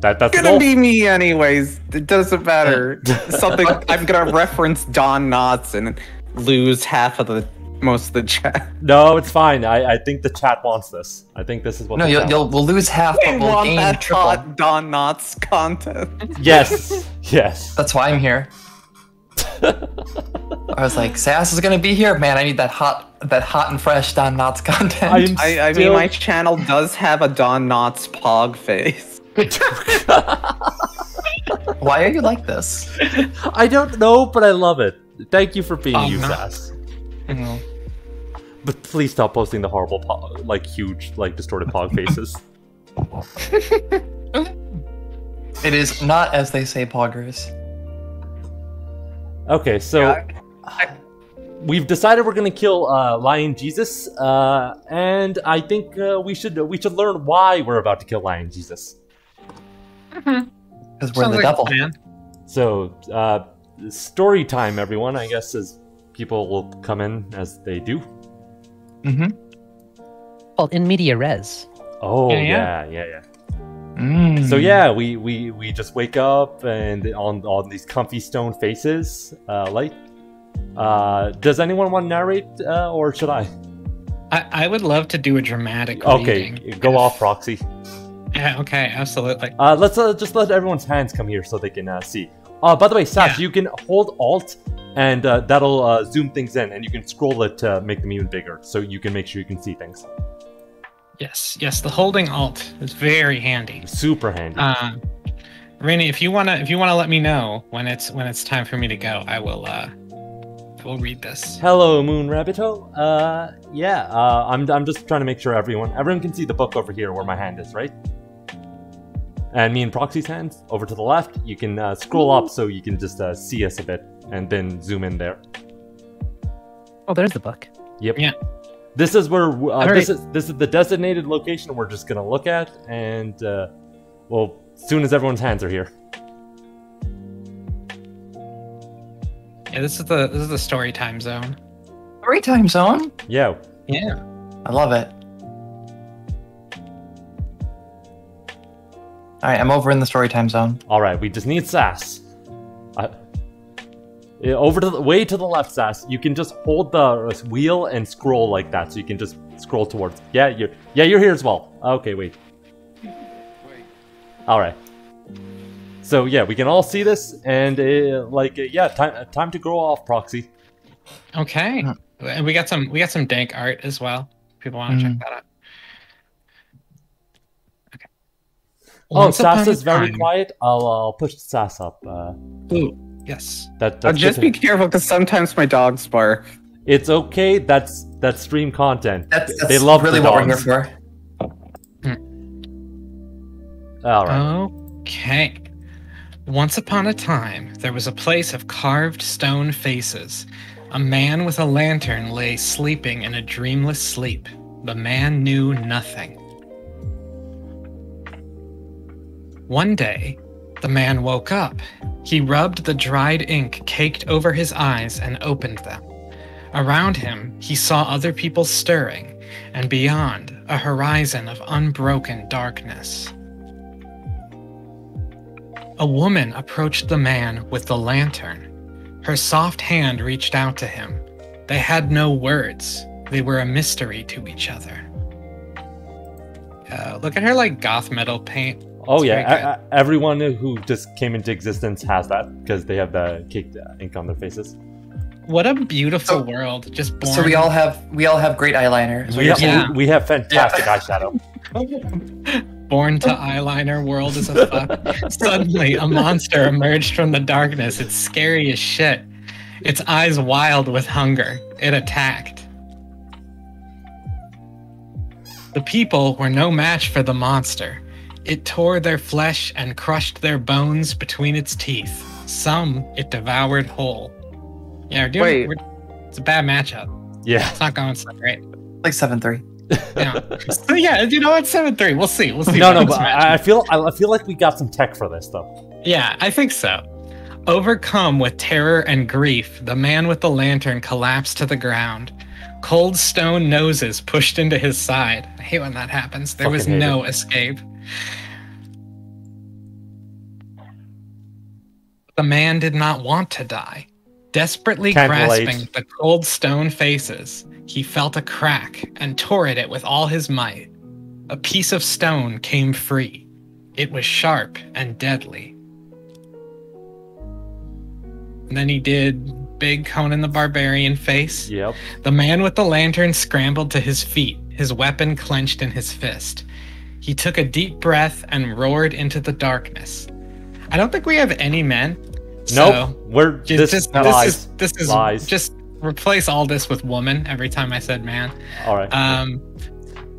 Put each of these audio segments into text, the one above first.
That that's the gonna goal. be me anyways. It doesn't matter. Something I'm gonna reference Don Knotts and lose half of the most of the chat. No, it's fine. I, I think the chat wants this. I think this is what. No, you'll, you'll we'll lose half, I but we'll want gain that triple. hot Don Knotts content. Yes, yes. That's why I'm here. I was like, Sas is gonna be here, man. I need that hot, that hot and fresh Don Knotts content. I'm I, I mean, my channel does have a Don Knotts pog face. Why are you like this? I don't know, but I love it. Thank you for being Oh, you, no. Sas. But please stop posting the horrible, po- like huge, like distorted pog faces. It is not as they say, poggers. Okay, so Yeah, we've decided we're gonna kill uh, Lion Jesus, uh, and I think uh, we should we should learn why we're about to kill Lion Jesus. Because we're Sounds the like a devil. So, uh, story time, everyone. I guess as people will come in as they do. Mm-hmm. Well, in media res. Oh Yeah, yeah, yeah. yeah, yeah. Mm. So yeah, we, we we just wake up and on on these comfy stone faces, uh, light. Uh, does anyone want to narrate, uh, or should I? I, I would love to do a dramatic Okay, reading. go if- off, proxy. Yeah, okay, absolutely. Uh, let's uh, just let everyone's hands come here so they can uh, see. Uh, by the way, Sas, Yeah. you can hold Alt, and uh, that'll uh, zoom things in, and you can scroll it to make them even bigger, so you can make sure you can see things. Yes, yes, the holding alt is very handy. Super handy. Uh, Reina, if you wanna if you wanna let me know when it's when it's time for me to go, I will uh I will read this. Hello, Moon Rabbito. Uh, yeah. Uh, I'm I'm just trying to make sure everyone everyone can see the book over here where my hand is, right? And me and Proxy's hands over to the left. You can uh, scroll up so you can just uh, see us a bit, and then zoom in there. Oh, there's the book. Yep. Yeah. This is where uh, this right. is this is the designated location we're just gonna look at, and uh, well, as soon as everyone's hands are here. Yeah, this is the this is the story time zone. Story time zone. Yeah. Yeah. I love it. All right, I'm over in the story time zone. All right. We just need Sas. Uh, over to the way to the left, Sas. You can just hold the wheel and scroll like that, so you can just scroll towards. Yeah, you're yeah you're here as well. Okay, wait. All right. So yeah, we can all see this, and uh, like uh, yeah, time time to grow off, Proxy. Okay. And we got some we got some dank art as well. People want to Mm. check that out. Oh, Once Sas is very time- quiet. I'll I'll push Sas up. Uh, Ooh, yes. that Uh, that's just be careful because sometimes my dogs bark. It's okay. That's that's stream content. That's, that's they love really the what we're here dogs. for. All right. Okay. Once upon a time, there was a place of carved stone faces. A man with a lantern lay sleeping in a dreamless sleep. The man knew nothing. One day, the man woke up. He rubbed the dried ink caked over his eyes and opened them. Around him, he saw other people stirring, and beyond, a horizon of unbroken darkness. A woman approached the man with the lantern. Her soft hand reached out to him. They had no words. They were a mystery to each other. Uh, look at her like goth metal paint. Oh It's yeah, very everyone who just came into existence has that because they have the caked uh, ink on their faces. What a beautiful So- world. Just born. So we all have we all have great eyeliner. We have, saying. Yeah. we, we have fantastic eyeshadow. born to eyeliner world is a fuck. Suddenly, a monster emerged from the darkness. It's scary as shit. Its eyes wild with hunger. It attacked. The people were no match for the monster. It tore their flesh and crushed their bones between its teeth. Some it devoured whole. Yeah, we're doing. Wait. We're, it's a bad matchup. Yeah. It's not going so great. like seven three. Yeah. so yeah, you know what? Seven three. We'll see. We'll see. No, no, but I I feel I feel like we got some tech for this though. Yeah, I think so. Overcome with terror and grief, the man with the lantern collapsed to the ground. Cold stone noses pushed into his side. I hate when that happens. There was Fucking hate no escape. The man did not want to die. Desperately Can't grasping relate. the cold stone faces, he felt a crack and tore at it with all his might. A piece of stone came free. It was sharp and deadly. And then he did big Conan the Barbarian face. Yep. The man with the lantern scrambled to his feet, his weapon clenched in his fist. He took a deep breath and roared into the darkness. I don't think we have any men. Nope. So We're ju- this just, lies. this is this is Lies. just replace all this with woman every time I said man. All right. Um,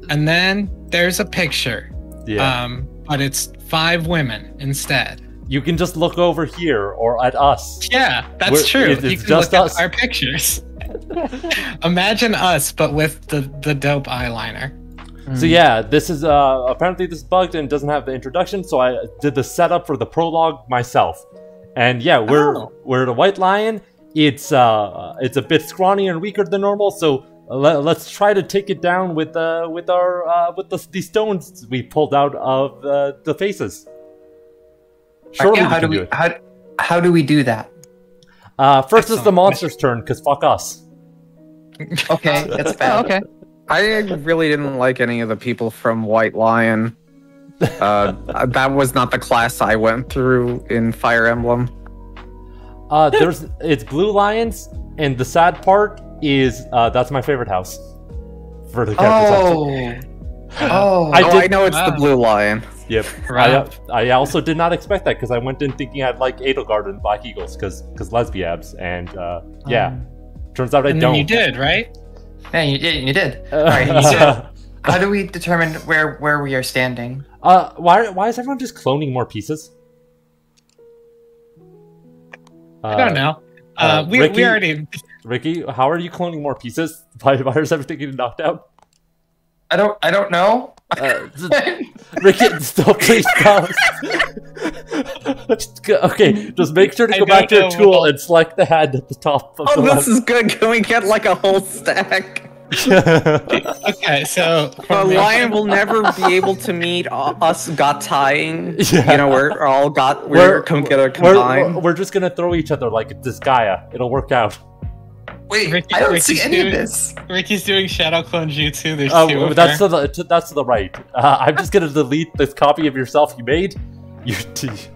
and then there's a picture. yeah. Um, but it's five women instead. you can just look over here or at us. Yeah, that's We're- true. it's- you can just look us. at our pictures. Imagine us, but with the the dope eyeliner. So yeah, this is uh apparently this bugged and doesn't have the introduction, so I did the setup for the prologue myself. And yeah, we're Oh. we're the White Lion. It's uh it's a bit scrawny and weaker than normal, so let, let's try to take it down with uh with our uh with the these stones we pulled out of uh, the faces. Surely yeah, we how can do do we it. how how do we do that? Uh, first is the monster's turn, cause fuck us. Okay, that's Oh, bad. okay. I really didn't like any of the people from White Lion. Uh, that was not the class I went through in Fire Emblem. Uh, there's it's blue lions, and the sad part is uh, that's my favorite house for the character section. Oh, oh, I oh, I know it's the Blue Lion. Yep. I, Right. I also did not expect that because I went in thinking I'd like Edelgard and Black Eagles because because lesbiabs and uh, yeah, turns out I and don't. then you did, right? Yeah, you, yeah, you did. Uh, All right, you did. How do we determine where where we are standing? uh, why why is everyone just cloning more pieces? I don't know. Uh, uh, we, Ricki- we already Ricki, how are you cloning more pieces? Why, why is everything getting knocked out? I don't I don't know. Uh, Ricki, stop, please stop. Just go- okay, just make sure to go back to don't your tool and select the hand at the top of Oh, the this is good. Can we get like a whole stack? okay. So The lion will never be able to meet us got tying. Yeah. You know, we're all got we're, We're- come together we're, combined. we're, we're just gonna throw each other like this Gaia. It'll work out. Wait, Ricki- I don't Ricki's see any doing- of this. Ricki's doing shadow clone jutsu. There's two Oh, of that's to the that's to the right. Uh, I'm just gonna delete this copy of yourself you made. You.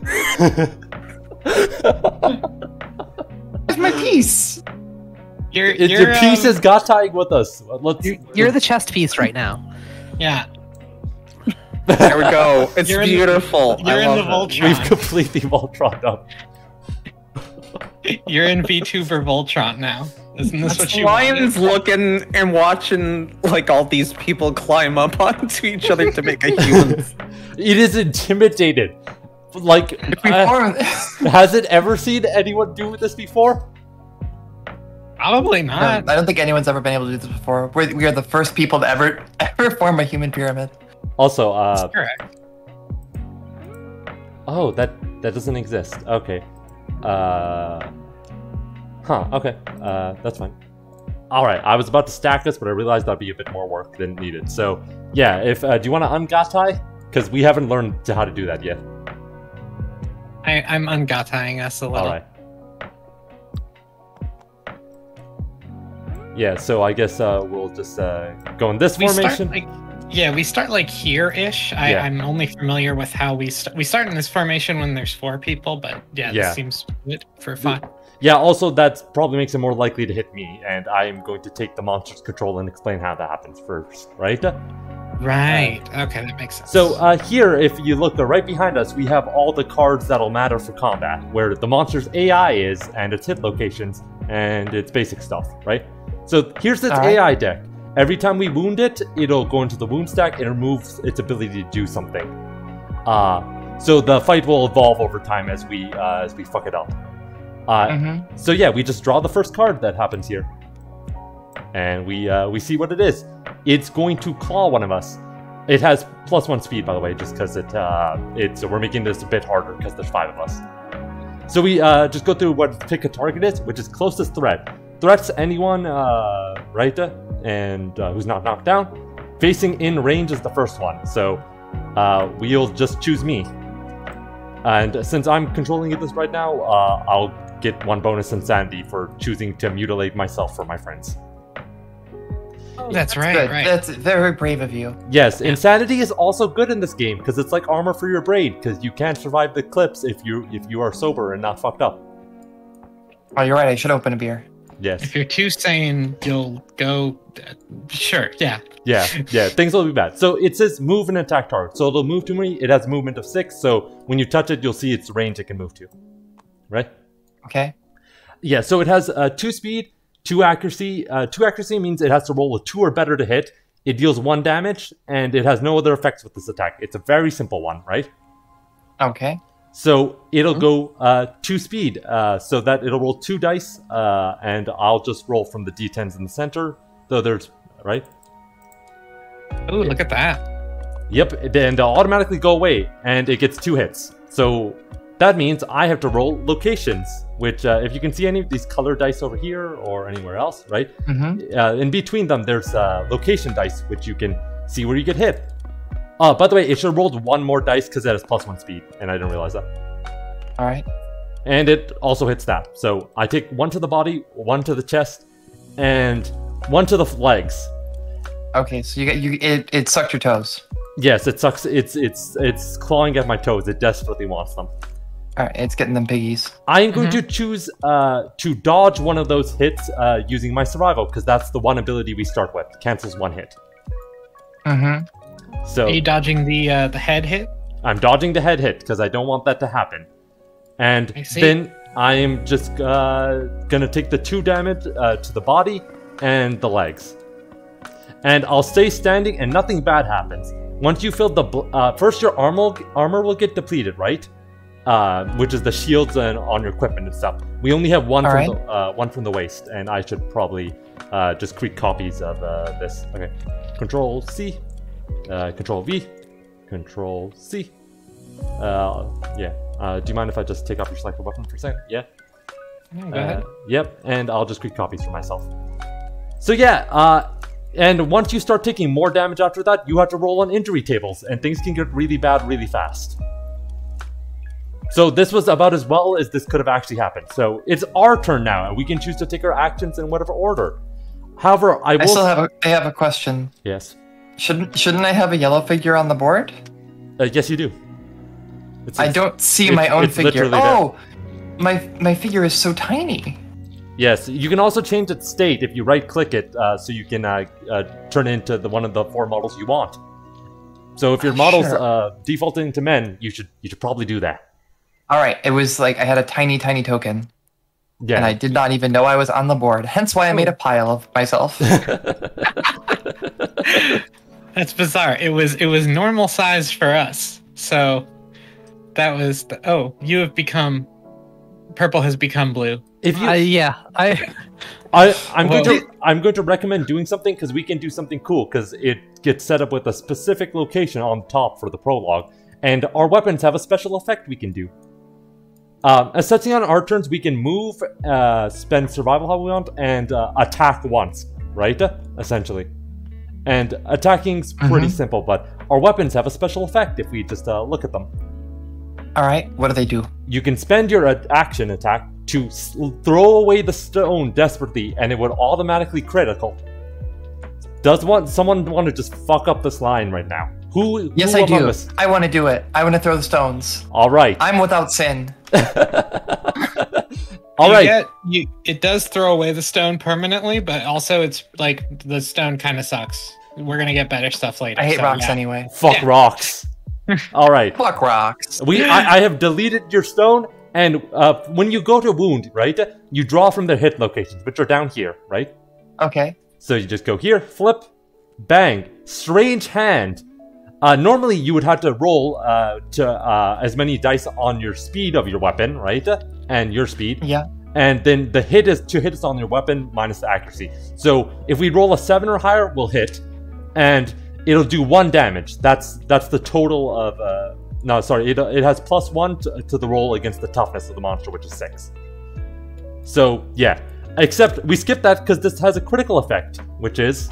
T- Where's my piece? You're, It's you're, your piece um, is got tying with us. Let's. You're, you're the chest piece right now. Yeah, There we go. It's You're in the- beautiful. I you're in the love it. Voltron. We've completely Voltron up. You're in VTuber Voltron now. Isn't this what you Lions wanted? looking and watching like all these people climb up onto each other to make a human. It is intimidated. Like, If uh, has it ever seen anyone do this before? Probably No, not. I don't think anyone's ever been able to do this before. We're, we are the first people to ever ever form a human pyramid. Also, uh, Correct. oh, that that doesn't exist. Okay. Uh, huh. Okay. Uh, that's fine. All right. I was about to stack this, but I realized that'd be a bit more work than needed. So, yeah. If uh, do you want to ungatai? Because we haven't learned how to do that yet. I, I'm ungatying us a little. All right. Yeah. So I guess uh, we'll just uh, go in this We start formation. like yeah, we start like here-ish. I, Yeah. I'm only familiar with how we st- we start in this formation when there's four people, but yeah, Yeah. this seems good for fun. Yeah, also that probably makes it more likely to hit me, and I am going to take the monster's control and explain how that happens first, right? Right. Okay, that makes sense. So uh, here, if you look uh, right behind us, we have all the cards that'll matter for combat, where the monster's AI is, and its hit locations, and its basic stuff, right? So here's its right. AI deck. Every time we wound it, it'll go into the wound stack and removes its ability to do something. Uh, so the fight will evolve over time as we uh, as we fuck it up. Uh, Mm-hmm. so yeah, we just draw the first card that happens here, and we uh, we see what it is. It's going to claw one of us. It has plus one speed, by the way, just because it uh, it's we're making this a bit harder because there's five of us. So we uh, just go through what pick a target is, which is closest threat. Threats anyone, uh, right, and uh, who's not knocked down. Facing in range is the first one, so uh, we'll just choose me. And since I'm controlling this right now, uh, I'll get one bonus insanity for choosing to mutilate myself for my friends. That's right, Good. right. That's very brave of you. Yes, insanity is also good in this game because it's like armor for your brain because you can't survive the clips if you if you are sober and not fucked up. Oh, you're right. I should open a beer. Yes. If you're too sane, you'll go. Uh, sure, yeah. Yeah, yeah, things will be bad. So it says move and attack target. So it'll move to me. It has movement of six. So when you touch it, you'll see its range it can move to. Right? Okay. Yeah. So it has uh, two speed, two accuracy. Uh, two accuracy means it has to roll a two or better to hit. It deals one damage, and it has no other effects with this attack. It's a very simple one, right? Okay. So it'll go uh, two speed, uh, so that it'll roll two dice, uh, and I'll just roll from the d10s in the center. Though there's right. Oh, look at that. Yep, and they'll automatically go away, and it gets two hits. So that means I have to roll locations, which, uh, if you can see any of these color dice over here or anywhere else, right? Mm-hmm. Uh, in between them, there's uh, location dice, which you can see where you get hit. Oh, by the way, it should have rolled one more dice because it has plus one speed, and I didn't realize that. All right. And it also hits that. So I take one to the body, one to the chest, and one to the legs. Okay. So you get you it, it sucked your toes. Yes, it sucks. It's it's it's clawing at my toes. It desperately wants them. All right. It's getting them piggies. I am going to choose uh, to dodge one of those hits uh, using my survival because that's the one ability we start with. Cancels one hit. Mm-hmm. So Are you dodging the uh, the head hit? I'm dodging the head hit because I don't want that to happen. And I then I am just uh, gonna take the two damage uh, to the body and the legs. And I'll stay standing and nothing bad happens. Once you fill the bl- uh, first, your armor armor will get depleted, right? Uh, which is the shields and on your equipment and stuff. We only have one All from right. the uh, one from the waist, and I should probably uh, just create copies of uh, this. Okay, Control C, uh, Control V, Control C. Uh, yeah. Uh, do you mind if I just take off your selected weapon for a second? Yeah. Yeah, go ahead. Yep, and I'll just create copies for myself. So yeah, uh, and once you start taking more damage after that, you have to roll on injury tables, and things can get really bad really fast. So this was about as well as this could have actually happened. So it's our turn now, and we can choose to take our actions in whatever order. However, I will. I still have a I have a question. yes. Shouldn't shouldn't I have a yellow figure on the board? Uh, yes, you do. It's, I don't see my own figure. Oh, my my figure is so tiny. Yes, you can also change its state if you right-click it, uh, so you can uh, uh, turn it into the one of the four models you want. So if your models Sure. uh, defaulting to men, you should you should probably do that. All right, it was like I had a tiny tiny token, Yeah. and I did not even know I was on the board. Hence why I made a pile of myself. That's bizarre. It was it was normal size for us. So that was the, oh, you have become purple has become blue. if you, Uh, yeah, I I, I'm going to I'm going to recommend doing something because we can do something cool because it gets set up with a specific location on top for the prologue, and our weapons have a special effect we can do. Um, essentially, on our turns, we can move, uh, spend survival how we want, and uh, attack once, right? Essentially, and attacking's pretty Mhm. simple, but our weapons have a special effect if we just uh, look at them. All right, what do they do? You can spend your uh, action attack to throw away the stone desperately, and it would automatically critical. Does want someone want to just fuck up this line right now? Who? Yes, who I among do. us? I want to do it. I want to throw the stones. All right. I'm without sin. All you right. get- you it does throw away the stone permanently, but also it's like the stone kind of sucks. We're gonna get better stuff later. I hate so, rocks yeah. anyway. Fuck Yeah. rocks. All right. Fuck rocks. We. I, I have deleted your stone, and uh, when you go to wound, right, you draw from their hit locations, which are down here, right? Okay. So you just go here, flip, bang, strange hand. Uh, normally you would have to roll uh, to uh, as many dice on your speed of your weapon, right? And your speed, Yeah. and then the hit is two hits on your weapon minus the accuracy. So if we roll a seven or higher, we'll hit, and it'll do one damage. That's that's the total of. Uh, no, sorry, it, it has plus one to, to the roll against the toughness of the monster, which is six. So yeah, except we skip that because this has a critical effect, which is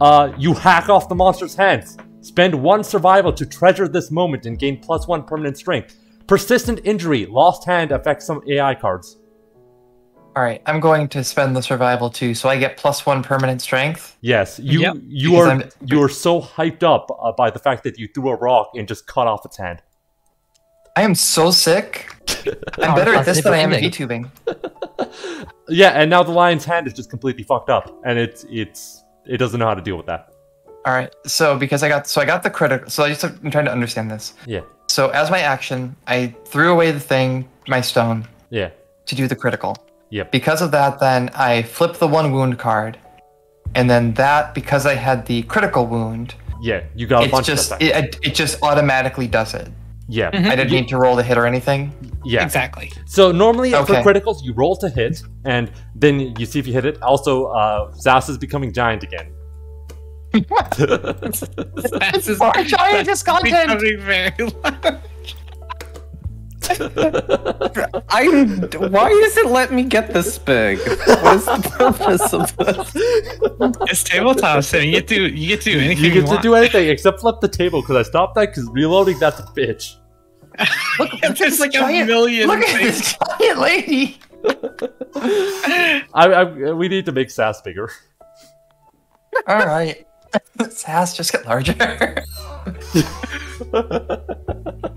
uh, you hack off the monster's hands. Spend one survival to treasure this moment and gain plus one permanent strength. Persistent injury. Lost hand affects some AI cards. All right, I'm going to spend the survival too, so I get plus one permanent strength. Yes, you Yep. you Because are I'm- you are so hyped up uh, by the fact that you threw a rock and just cut off its hand. I am so sick. I'm Oh, better at this than I am at different VTubing. Yeah, and now the lion's hand is just completely fucked up, and it's it's it doesn't know how to deal with that. All right, so because I got so I got the critical. So I just I'm trying to understand this. Yeah, So as my action, I threw away the thing, my stone, yeah, to do the critical. yep. Because of that, then I flipped the one wound card, and then that because I had the critical wound, Yeah, you got a it's bunch just of effects. it, it just automatically does it. yeah, I didn't You- need to roll the hit or anything. yeah. Exactly. So normally for criticals, you roll to hit, and then you see if you hit it. Also, uh, Sas is becoming giant again. That's is Our giant is content. becoming very loud. I'm. Why does it let me get this big? What is the purpose of this? It's tabletop sim. You get to you get to do anything you you, get to want. do anything except flip the table because I stopped that because reloading that's a bitch. look There's like a giant- million. Look at things. this giant lady. I, I we need to make Sas bigger. All right. Sas just get larger.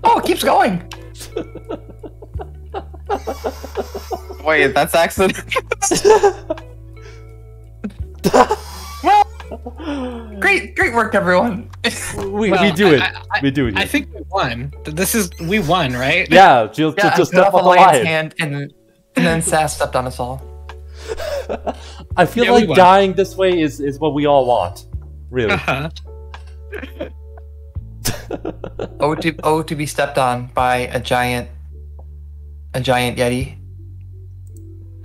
oh, it keeps going. Wait, that's accident. Great, great work, everyone. We, we do it. I- I- we do it. I think we won. This is we won, right? yeah, just, yeah, just step off on the lion's hand, and and then Sas stepped on us all. I feel Yeah, like dying this way is, is what we all want. Really. Uh-huh. Oh, to oh to be stepped on by a giant, a giant yeti.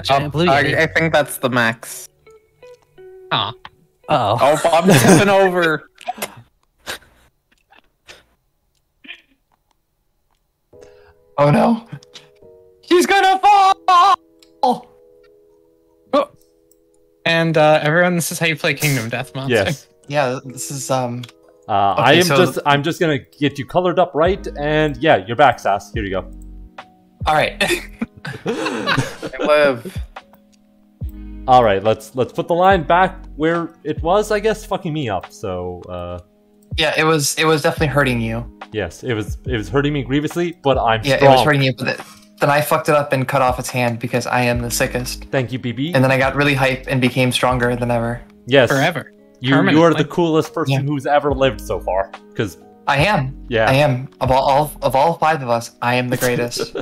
Giant blue I, yeti. I think that's the max. Aw. Oh. Oh, I'm tipping over. Oh no, she's gonna fall. And uh, everyone, this is how you play Kingdom Death Monster. yes. Yeah, this is um. Uh, I am so- just I'm just gonna get you colored up right, and yeah, you're back, Sas. Here you go. All right. I live. All right, let's let's put the line back where it was. I guess fucking me up. So uh, yeah, it was it was definitely hurting you. yes, it was it was hurting me grievously, but I'm Yeah, strong. it was hurting you. But th- then I fucked it up and cut off its hand because I am the sickest. Thank you, BB. And then I got really hype and became stronger than ever. yes, Forever. You you are the coolest person Yeah. who's ever lived so far. Because I am. yeah, I am. Of all, all of all five of us, I am the greatest.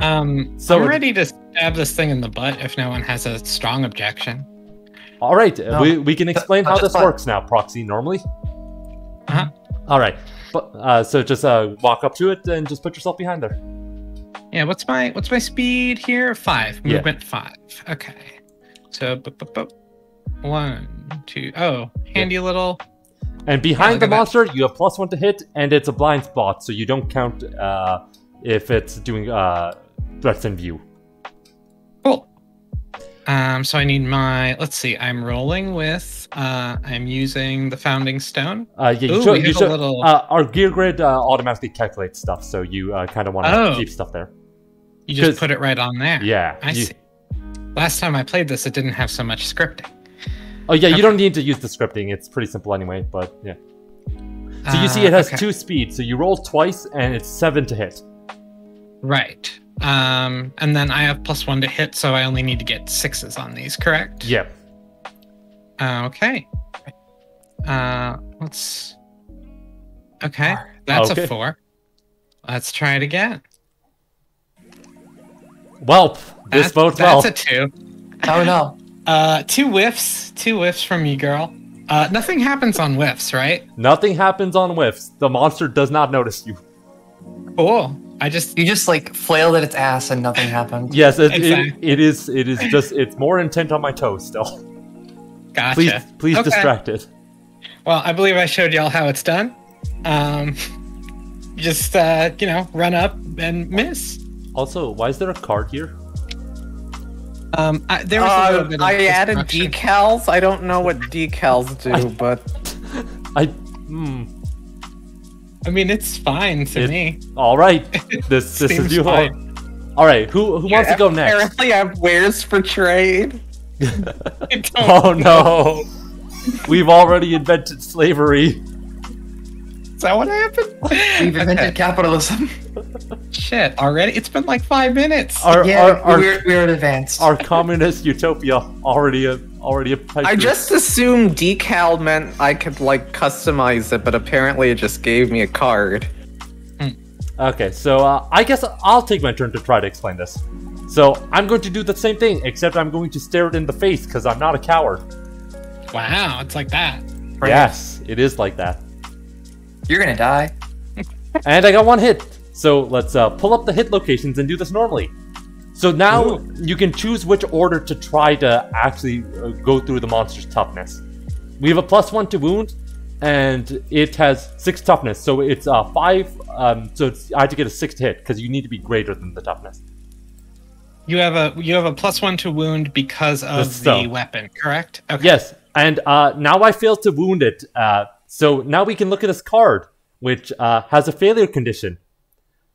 Um, So- so I'm ready to stab this thing in the butt if no one has a strong objection. All right, No. we, we can explain how this fine. works now, Proxy. Normally. Uh-huh. All right, but uh, so just uh, walk up to it and just put yourself behind there. Yeah, what's my what's my speed here? Five. Yeah. Movement five. Okay. So bu- bu- bu- one, two. Oh, handy little. And behind the at that. monster, you have plus one to hit, and it's a blind spot, so you don't count uh, if it's doing uh, threats in view. Cool. Um, so I need my. Let's see. I'm rolling with. Uh, I'm using the founding stone. Uh, yeah, you Ooh, show, we you have a little- uh, our gear grid uh, automatically calculates stuff, so you uh, kind of want to Oh. keep stuff there. You just put it right on there. Yeah. I you- see. Last time I played this, it didn't have so much scripting. Oh yeah, you don't need to use the scripting. It's pretty simple anyway. But yeah. So you see, it Uh, has okay. two speeds. So you roll twice, and it's seven to hit. Right. Um, and then I have plus one to hit, so I only need to get sixes on these, correct? Yep. Uh, okay. Uh, let's. Okay, that's Okay. a four. Let's try it again. Well, this That's, bodes well. that's a two. oh no. Uh, two whiffs. Two whiffs from you, girl. Uh, nothing happens on whiffs, right? Nothing happens on whiffs. The monster does not notice you. Cool. I just You just like flailed at its ass and nothing happened. Yes, it, it, it is. It is just. It's more intent on my toes still. gotcha. Please, please Okay. distract it. Well, I believe I showed y'all how it's done. Um, just uh, you know, run up and miss. Also, why is there a card here? Um, I, there was a little Uh, bit. Of I added decals. I don't know what decals do, but I. Hmm. I mean, it's fine to It- me. All right, this this is Seems you. fine. All right, who who wants to go next? Apparently, I have wares for trade. Oh no, we've already invented slavery. Is that what happened? We've invented Okay. capitalism. Shit, already? It's been like five minutes. Our yeah, our, our, we're, we're in advance. our communist utopia already a already a pipe I just assumed decal meant I could like customize it, but apparently it just gave me a card. Okay, so uh, I guess I'll take my turn to try to explain this. So I'm going to do the same thing, except I'm going to stare it in the face because I'm not a coward. wow, it's like that. Right. Yes, it is like that. You're gonna die. And I got one hit. So let's uh, pull up the hit locations and do this normally. So now you can choose which order to try to actually uh, go through the monster's toughness. We have a plus one to wound, and it has six toughness. So it's uh, five. Um, so it's, I had to get a sixth hit because you need to be greater than the toughness. You have a you have a plus one to wound because of That's so. the weapon, correct? Okay. Yes, and uh, now I failed to wound it. Uh, so now we can look at this card, which uh, has a failure condition.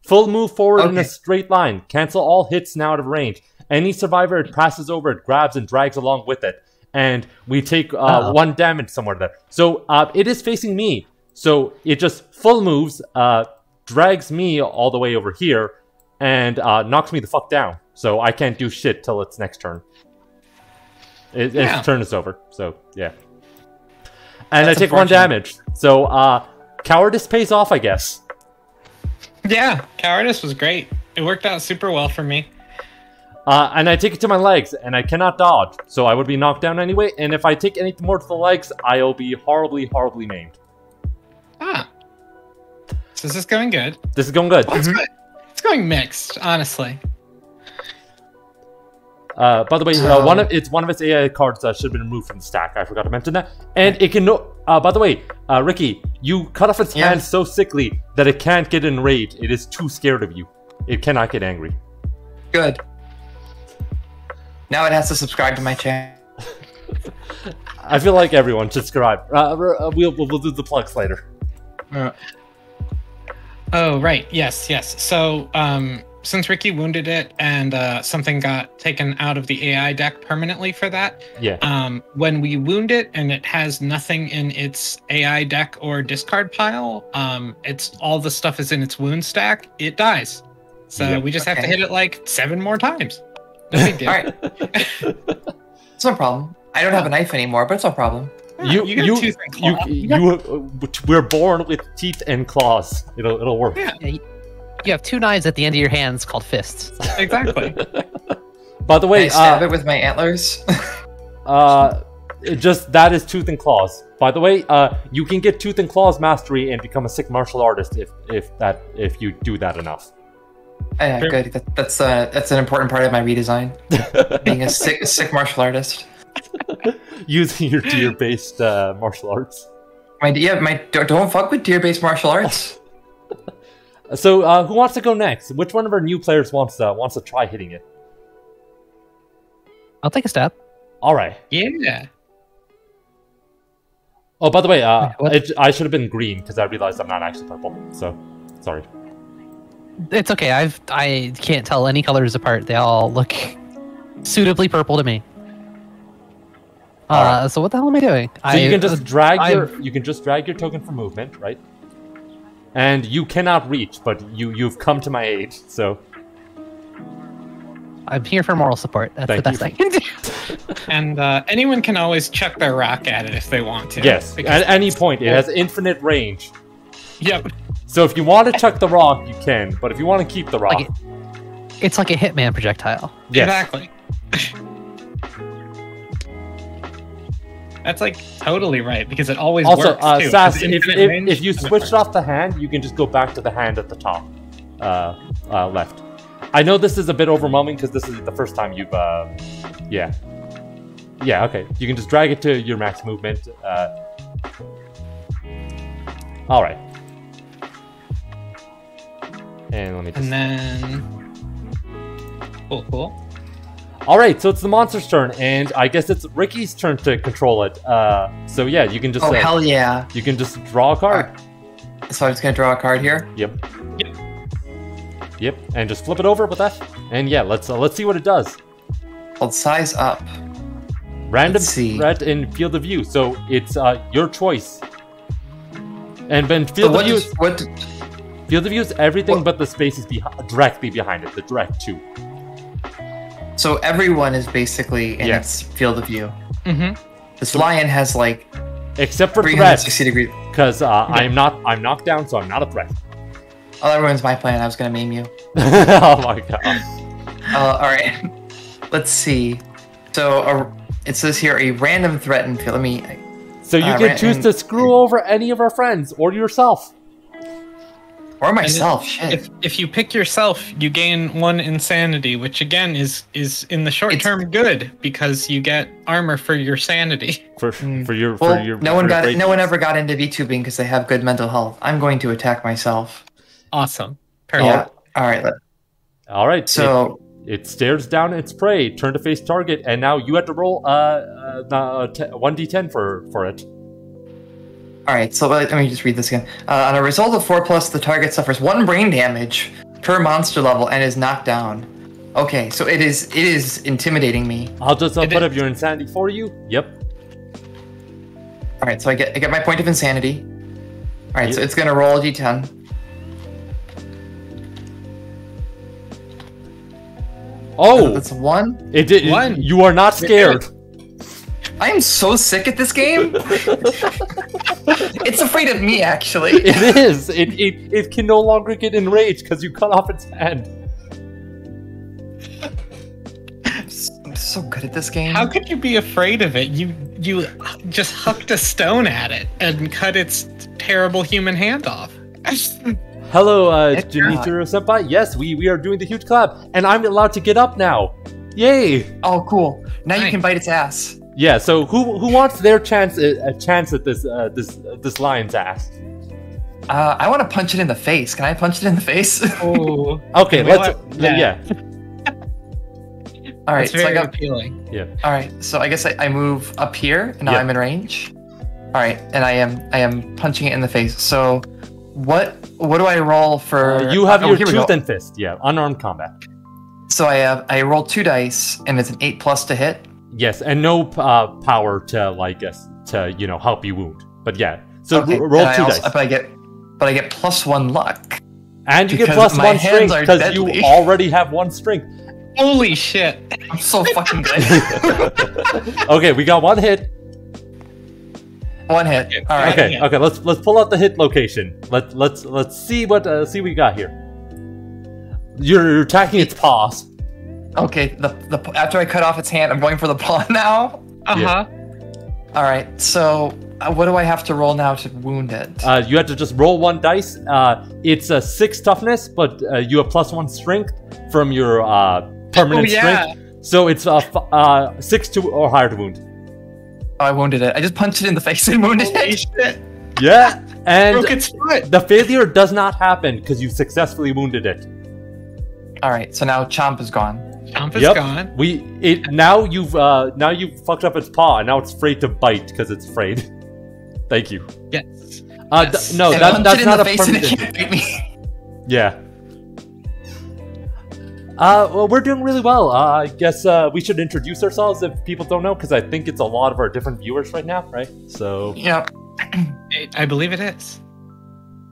Full move forward in a straight line. Cancel all hits now out of range. Any survivor it passes over, it grabs and drags along with it. And we take uh, Uh-oh. one damage somewhere there. So uh, it is facing me. So it just full moves, uh, drags me all the way over here, and uh, knocks me the fuck down. So I can't do shit till its next turn. It, Yeah. Its turn is over. So yeah. And That's I take one damage. So uh, cowardice pays off, I guess. Yeah, cowardice was great. It worked out super well for me. Uh, and I take it to my legs, and I cannot dodge, so I would be knocked down anyway. And if I take anything more to the legs, I'll be horribly, horribly maimed. Ah. So this is going good. This is going good. Well, it's, good. it's going mixed, honestly. Uh, by the way, uh, one of it's one of its AI cards that should have been removed from the stack. I forgot to mention that. And it can no. Uh, by the way, uh, Ricki, you cut off its Yeah. hand so sickly that it can't get enraged. It is too scared of you. It cannot get angry. Good. Now it has to subscribe to my channel. I feel like everyone should subscribe. Uh, uh, we'll, we'll we'll do the plugs later. Oh, right. Yes, yes. So, um, since Ricki wounded it and uh, something got taken out of the AI deck permanently for that, Yeah. um, when we wound it and it has nothing in its AI deck or discard pile, um, it's all the stuff is in its wound stack. It dies. So Yeah. we just have to hit it like seven more times. No big deal. All right. It's no problem. I don't have a knife anymore, but it's no problem. Yeah, You you got you a tooth and you, claw. you, uh, we're born with teeth and claws. It'll it'll work. Yeah. You have two knives at the end of your hands called fists. exactly. By the Can I way, stab uh, it with my antlers? uh, just that is tooth and claws. By the way, uh, you can get tooth and claws mastery and become a sick martial artist if if that if you do that enough. yeah, Sure. good. That, that's uh, that's an important part of my redesign. Being a sick, sick martial artist. Using your deer-based uh, martial arts. My yeah, my don't, don't fuck with deer-based martial arts. So, uh, who wants to go next? Which one of our new players wants to wants to try hitting it? I'll take a stab. All right. Yeah. Oh, by the way, uh, it, I should have been green because I realized I'm not actually purple. So, sorry. It's okay. I've I can't tell any colors apart. They all look suitably purple to me. Uh, Alright. so what the hell am I doing? So I, you can just drag I've- your you can just drag your token for movement, right? And you cannot reach, but you you've come to my aid. So I'm here for moral support. That's Thank the you. best I can do. And uh, anyone can always chuck their rock at it if they want to. yes, at any point it has infinite range. Yep. So if you want to chuck the rock, you can. But if you want to keep the rock, Like It's like a hitman projectile. yes. Exactly. That's like totally right because it always Also, works uh, too. It Sas, if, if, if you switched off the hand, you can just go back to the hand at the top, uh, uh, left. I know this is a bit overwhelming because this is the first time you've, uh, yeah, yeah. Okay, you can just drag it to your max movement. Uh, all right, and let me just. And then. Cool, cool. All right, so it's the monster's turn, and I guess it's Ricki's turn to control it. Uh, so yeah, you can just Oh uh, hell yeah! you can just draw a card. so I'm just gonna draw a card here. Yep. Yep. Yep, and just flip it over with that. And yeah, let's uh, let's see what it does. Called size up. Random Let's see. threat in field of view. So it's uh, your choice. And then field what? of view, Is, what? field of view is everything What- but the spaces behi- directly behind it. The direct two. So everyone is basically in Yes. its field of view. Mm-hmm. This lion has like Except for threat, degrees. because uh, I'm not I'm knocked down, so I'm not a threat. Oh, that ruins my plan. I was gonna maim you. oh my god. Uh, all right. Let's see. So a, it says here a random threat in field. Let me. So you Uh, can choose to screw over any of our friends or yourself. Or myself. Shit. If if you pick yourself, you gain one insanity, which again is is in the short It's- term good because you get armor for your sanity. For Mm. for your well, for your no one your got. great- No one ever got into VTubing because they have good mental health. I'm going to attack myself. Awesome. Yeah. All right. All right. So It stares down its prey, turn to face target, and now you have to roll uh, uh, one d10 for for it. All right, so let, let me just read this again. Uh, on a result of four plus, the target suffers one brain damage per monster level and is knocked down. Okay, so it is it is intimidating me. I'll just uh, It put up your insanity for you. Yep. All right, so I get I get my point of insanity. All right, so it's gonna roll a d10. Oh, That's one. it did. One. You are not scared. I am so sick at this game. it's afraid of me, actually. It is. It, it it can no longer get enraged because you cut off its head. I'm so good at this game. How could you be afraid of it? You you just hucked a stone at it and cut its terrible human hand off. Hello, uh, It's Jimitsuru senpai. Yes, we we are doing the huge clap, and I'm allowed to get up now. Yay! Oh, cool. Now you can bite its ass. Yeah. So who who wants their chance a chance at this uh, this uh, this lion's ass? Uh, I want to punch it in the face. Can I punch it in the face? Oh, Okay, let's. want- yeah. yeah. All right, so I very got appealing. All right, so I guess I, I move up here, and now Yeah. I'm in range. All right, and I am I am punching it in the face. So, what what do I roll for? Uh, you have oh, your tooth and fist. Yeah, unarmed combat. So I have I roll two dice, and it's an eight plus to hit. Yes, and no uh, power to like us to you know help you wound. But yeah, so Okay, r- roll and I two also- dice, But I get but I get plus one luck. and you get because plus my one strength because you already have one strength. Holy shit! I'm so fucking good. Okay, we got one hit. one hit. All right. Okay, okay, let's let's pull out the hit location. Let let's let's see what uh, see what we got here. You're, you're attacking its paws. Okay. The the after I cut off its hand, I'm going for the paw now. Uh huh. All right. So uh, what do I have to roll now to wound it? Uh, you have to just roll one dice. Uh, it's a six toughness, but uh, you have plus one strength from your uh, permanent Oh, yeah. strength. So it's uh, f- uh, six to or higher to wound. oh, I wounded it. I just punched it in the face and wounded Holy it. shit! Yeah, and Broke its foot. the failure does not happen because you successfully wounded it. All right. So now Chomp is gone. Chomp is Yep. gone. We it now you've uh, now you've fucked up its paw and now it's afraid to bite because it's afraid. Thank you. Yes. Uh, Yes. th- no, that, that's it in not the a face and it permanent. can't me. Yeah. Uh, well, we're doing really well. Uh, I guess uh, we should introduce ourselves if people don't know, because I think it's a lot of our different viewers right now, right? So, Yep. I, I believe it is.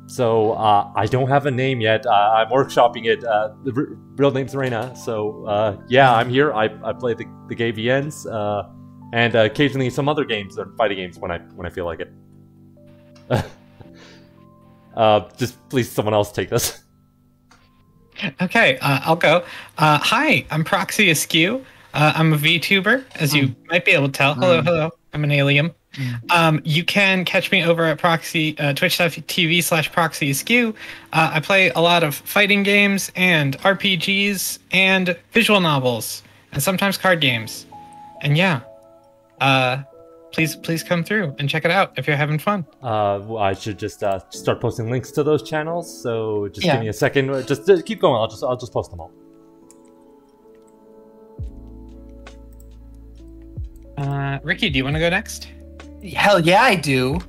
So uh, I don't have a name yet. Uh, I'm workshopping it. Uh, the r- real name's Reina. So, uh, yeah, I'm here. I, I play the, the gay VNs, uh, and uh, occasionally some other games or fighting games when I when I feel like it. uh, just please, someone else take this. Okay, uh, I'll go. Uh, hi, I'm Proxy Askew. Uh, I'm a VTuber, as you might be able to tell. Hello, Mm. hello. I'm an alien. Mm. Um, you can catch me over at Proxy uh, Twitch.tv slash Proxy Askew. Uh, I play a lot of fighting games and RPGs and visual novels and sometimes card games. And yeah, uh, please please come through and check it out if you're having fun. Uh, well, I should just uh, start posting links to those channels. So just Yeah. give me a second. Just, just keep going. I'll just I'll just post them all. Uh, Ricki, do you want to go next? Hell yeah, I do.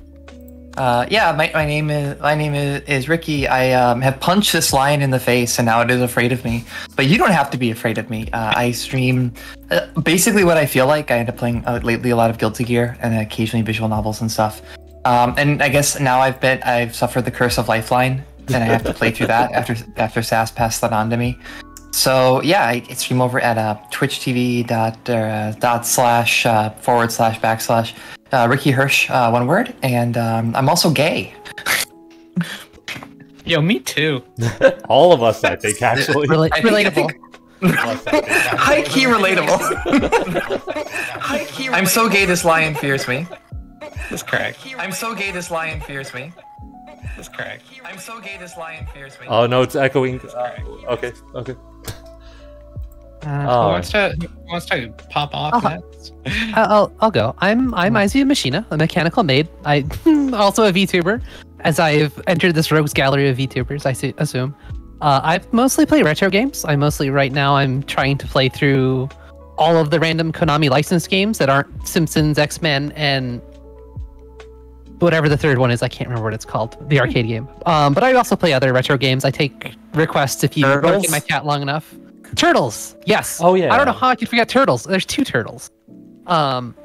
Uh, yeah, my, my name is my name is, is Ricki. I um, have punched this lion in the face, and now it is afraid of me. But you don't have to be afraid of me. Uh, I stream uh, basically what I feel like. I end up playing uh, lately a lot of Guilty Gear and occasionally visual novels and stuff. Um, and I guess now I've been I've suffered the curse of Lifeline, and I have to play through that after after Sas passed that on to me. So yeah, I, I stream over at uh, Twitch TV dot uh, dot slash uh, forward slash backslash uh, Ricki Hirsch, uh, one word, and um, I'm also gay. Yo, me too. All of us, I think, actually. Rela- I think- relatable. think- All of us, I think, actually. High key relatable. High key. I'm so gay. This lion fears me. That's correct. I'm so gay. This lion fears me. That's correct. I'm so gay. This lion fears me. Oh no, it's echoing. Uh, okay, okay. Uh, Who Oh, wants to who wants to pop off Uh-huh. next? I'll, I'll, I'll go. I'm I'm Izve Mashina, a mechanical maid. I also a VTuber, as I've entered this rogues gallery of VTubers. I su- assume. Uh, I mostly play retro games. I mostly right now I'm trying to play through all of the random Konami licensed games that aren't Simpsons, X Men, and whatever the third one is. I can't remember what it's called. The arcade game. Um, but I also play other retro games. I take requests if you look Turtles? in my chat long enough. Turtles. Yes. Oh, yeah. I don't know how I could forget turtles. There's two turtles. Um,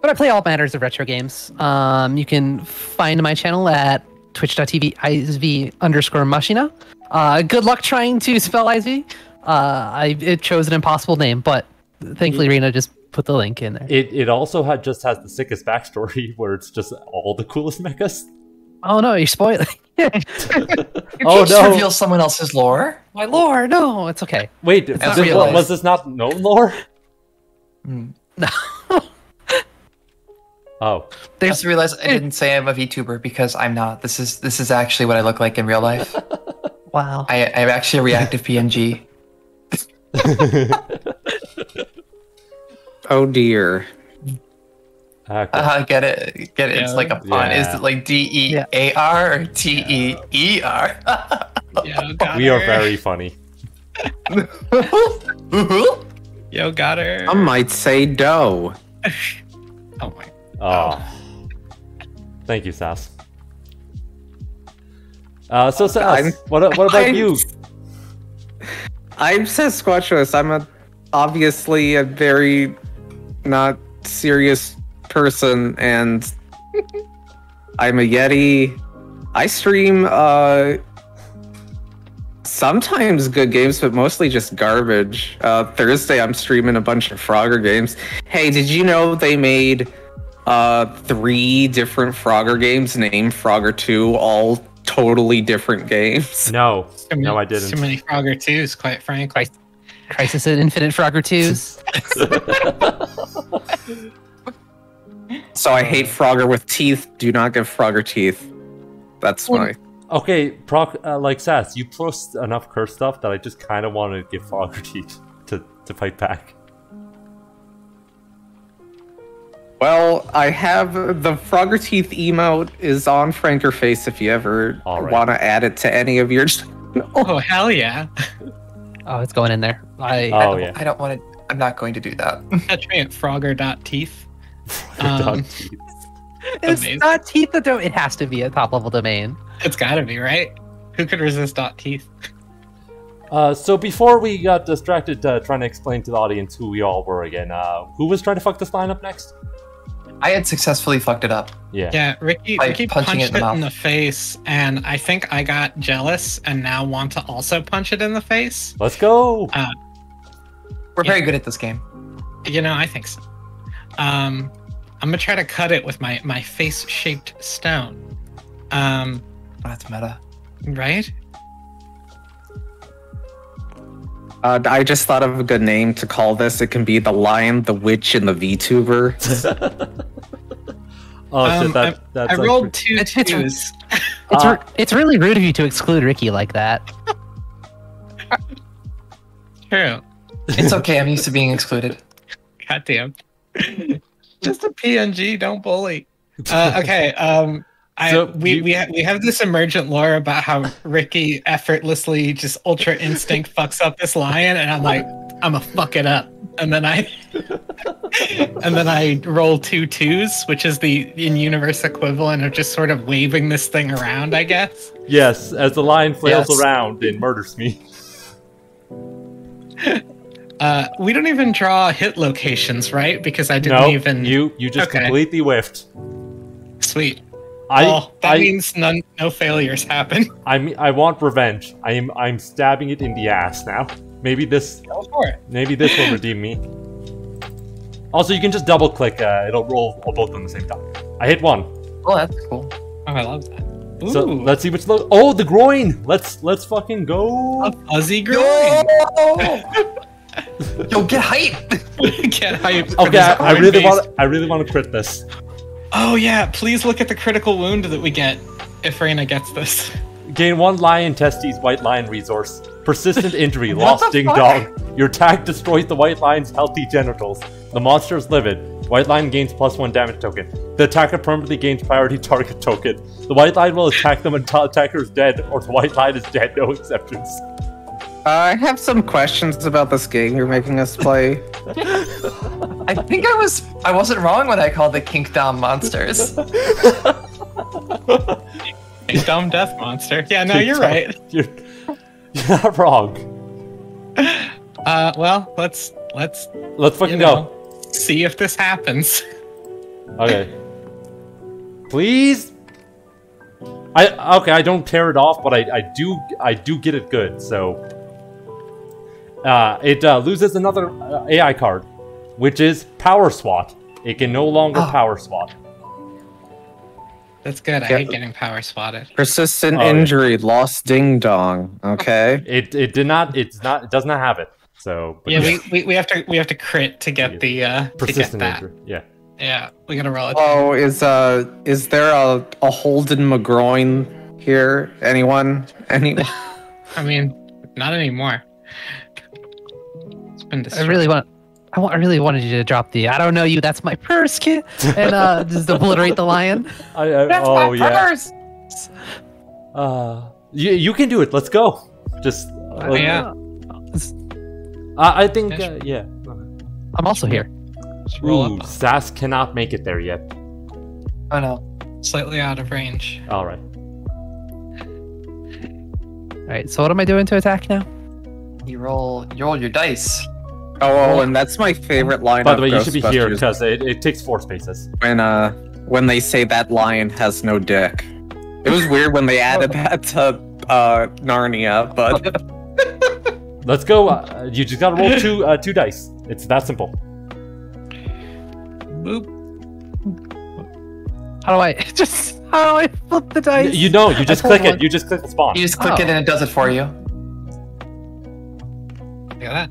but I play all manners of retro games. Um, you can find my channel at twitch.tv izve underscore mashina. Uh, good luck trying to spell izve. Uh, I it chose an impossible name, but thankfully Reina just put the link in there. It it also had just has the sickest backstory where it's just all the coolest mechas. Oh no, you're spoiling. You Oh, can't just no. reveal someone else's lore. My lore, no, it's okay. Wait, not this- realized. was this not known lore? Hmm. No. Oh, They just realized I didn't say I'm a VTuber because I'm not. This is this is actually what I look like in real life. wow. I, I'm actually a reactive PNG. Oh dear. Okay. Uh, get it? Get it? It's like a pun. Is it like D E A R or T E E R? Yo, got we are very funny. Yo, got her. I might say dough. oh my. Oh, thank you, Sas. Uh, so Sas, what what about I'm- you? I'm Sasquatchulous. I'm a obviously a very not serious person, and I'm a Yeti. I stream uh sometimes good games, but mostly just garbage. Uh, Thursday, I'm streaming a bunch of Frogger games. Hey, did you know they made uh three different Frogger games named Frogger Two, all totally different games? No, Too many, no, I didn't. Too many Frogger 2s, quite frankly. Crisis at Infinite Frogger 2s. So I hate Frogger with teeth. Do not give Frogger teeth. That's my. Okay, proc uh, like Sas, you post enough curse stuff that I just kind of wanted to give Frogger teeth to to fight back. Well, I have the Frogger teeth emote is on FrankerFaceZ if you ever All right. want to add it to any of your. Oh, hell yeah. Oh, it's going in there. I, Oh yeah. I don't want to. I'm not going to do that. Catch me at frogger.teeth. Dog Um, teeth. it's amazing. not teeth that don't. It has to be a top level domain. It's gotta be, right? Who could resist dot teeth? Uh, so before we got distracted uh, trying to explain to the audience who we all were again, uh, who was trying to fuck this line up next? I had successfully fucked it up. Yeah. Yeah, Ricki, By Ricki punching punched it it in in, the the face, and I think I got jealous and now want to also punch it in the face. Let's go. We're very good at this game. You know, I think so. Um, I'm gonna try to cut it with my my face shaped stone. Um, Oh, that's meta. right? Uh, I just thought of a good name to call this. It can be the Lion, the Witch, and the VTuber. Oh Um, shit, that that's I like rolled pre- two It's- it's- twos. It's Uh, re- it's really rude of you to exclude Ricki like that. True. It's okay. I'm used to being excluded. Goddamn. Just a PNG, don't bully. Uh, okay. Um, I So we you- we ha- we have this emergent lore about how Ricki effortlessly just ultra instinct fucks up this lion, and I'm like, I'm gonna fuck it up, and then I and then I roll two twos, which is the in-universe equivalent of just sort of waving this thing around, I guess. Yes, as the lion flails Yes. around and murders me. Uh, we don't even draw hit locations, right? Because I didn't No, even. you you just Okay. completely whiffed. Sweet. I oh, that I, means none, no failures happen. I mean I want revenge. I am I'm stabbing it in the ass now. Maybe this Go for it. maybe this will redeem me. Also, you can just double click. Uh, it'll roll both on the same time. I hit one. Oh, that's cool. Oh, I love that. Ooh, So let's see which. Lo- oh, the groin. Let's let's fucking go. a fuzzy groin. Yo, get hype! Get hype. for Okay, this I, I really want. I really want to crit this. Oh yeah, please look at the critical wound that we get if Reina gets this. Gain one lion testes white lion resource. Persistent injury, lost the ding fuck? dong. Your attack destroys the white lion's healthy genitals. The monster is livid. White lion gains plus one damage token. The attacker permanently gains priority target token. The white lion will attack them until the attacker is dead, or the white lion is dead, no exceptions. Uh, I have some questions about this game you're making us play. I think I was I wasn't wrong when I called the kink dom monsters. A dumb death monster. Yeah, no, you're right. You're, you're not wrong. Uh, well, let's let's Let's you fucking know see if this happens. Okay. Please. I okay. I don't tear it off, but I, I do I do get it good. So uh, it uh, loses another uh, AI card, which is Power Swat. It can no longer Ah. Power Swat. That's good. I Yeah. hate getting power spotted. Persistent Oh, yeah. injury, lost ding dong. Okay. It it did not. It's not. It does not have it. So but Yeah, we, we, we have to we have to crit to get the uh to get that. injury. Yeah. Yeah, we gotta roll it. Oh, is uh, is there a a Holden McGroin here? Anyone? Any? I mean, not anymore. It's I really want. I, want, I really wanted you to drop the "I don't know you, that's my purse" kid, and uh, just obliterate the lion. I, I, oh yeah. Uh, you you can do it. Let's go. Just. I- like- yeah. I I think. Yeah, Uh, yeah. I'm also here. Just Ooh, up Sas cannot make it there yet. Oh no. slightly out of range. All right. All right. So what am I doing to attack now? You roll you roll your dice. Oh, oh, and that's my favorite line. By the way, you should be here because it, it takes four spaces. when uh when they say that lion has no dick. It was weird when they added that to uh Narnia, but Let's go. Uh, you just gotta roll two uh, two dice. It's that simple. Boop. How do I just? How do I flip the dice? You know, you just pulled click it. one. You just click the spawn. You just click Oh. it and it does it for you. Look at that.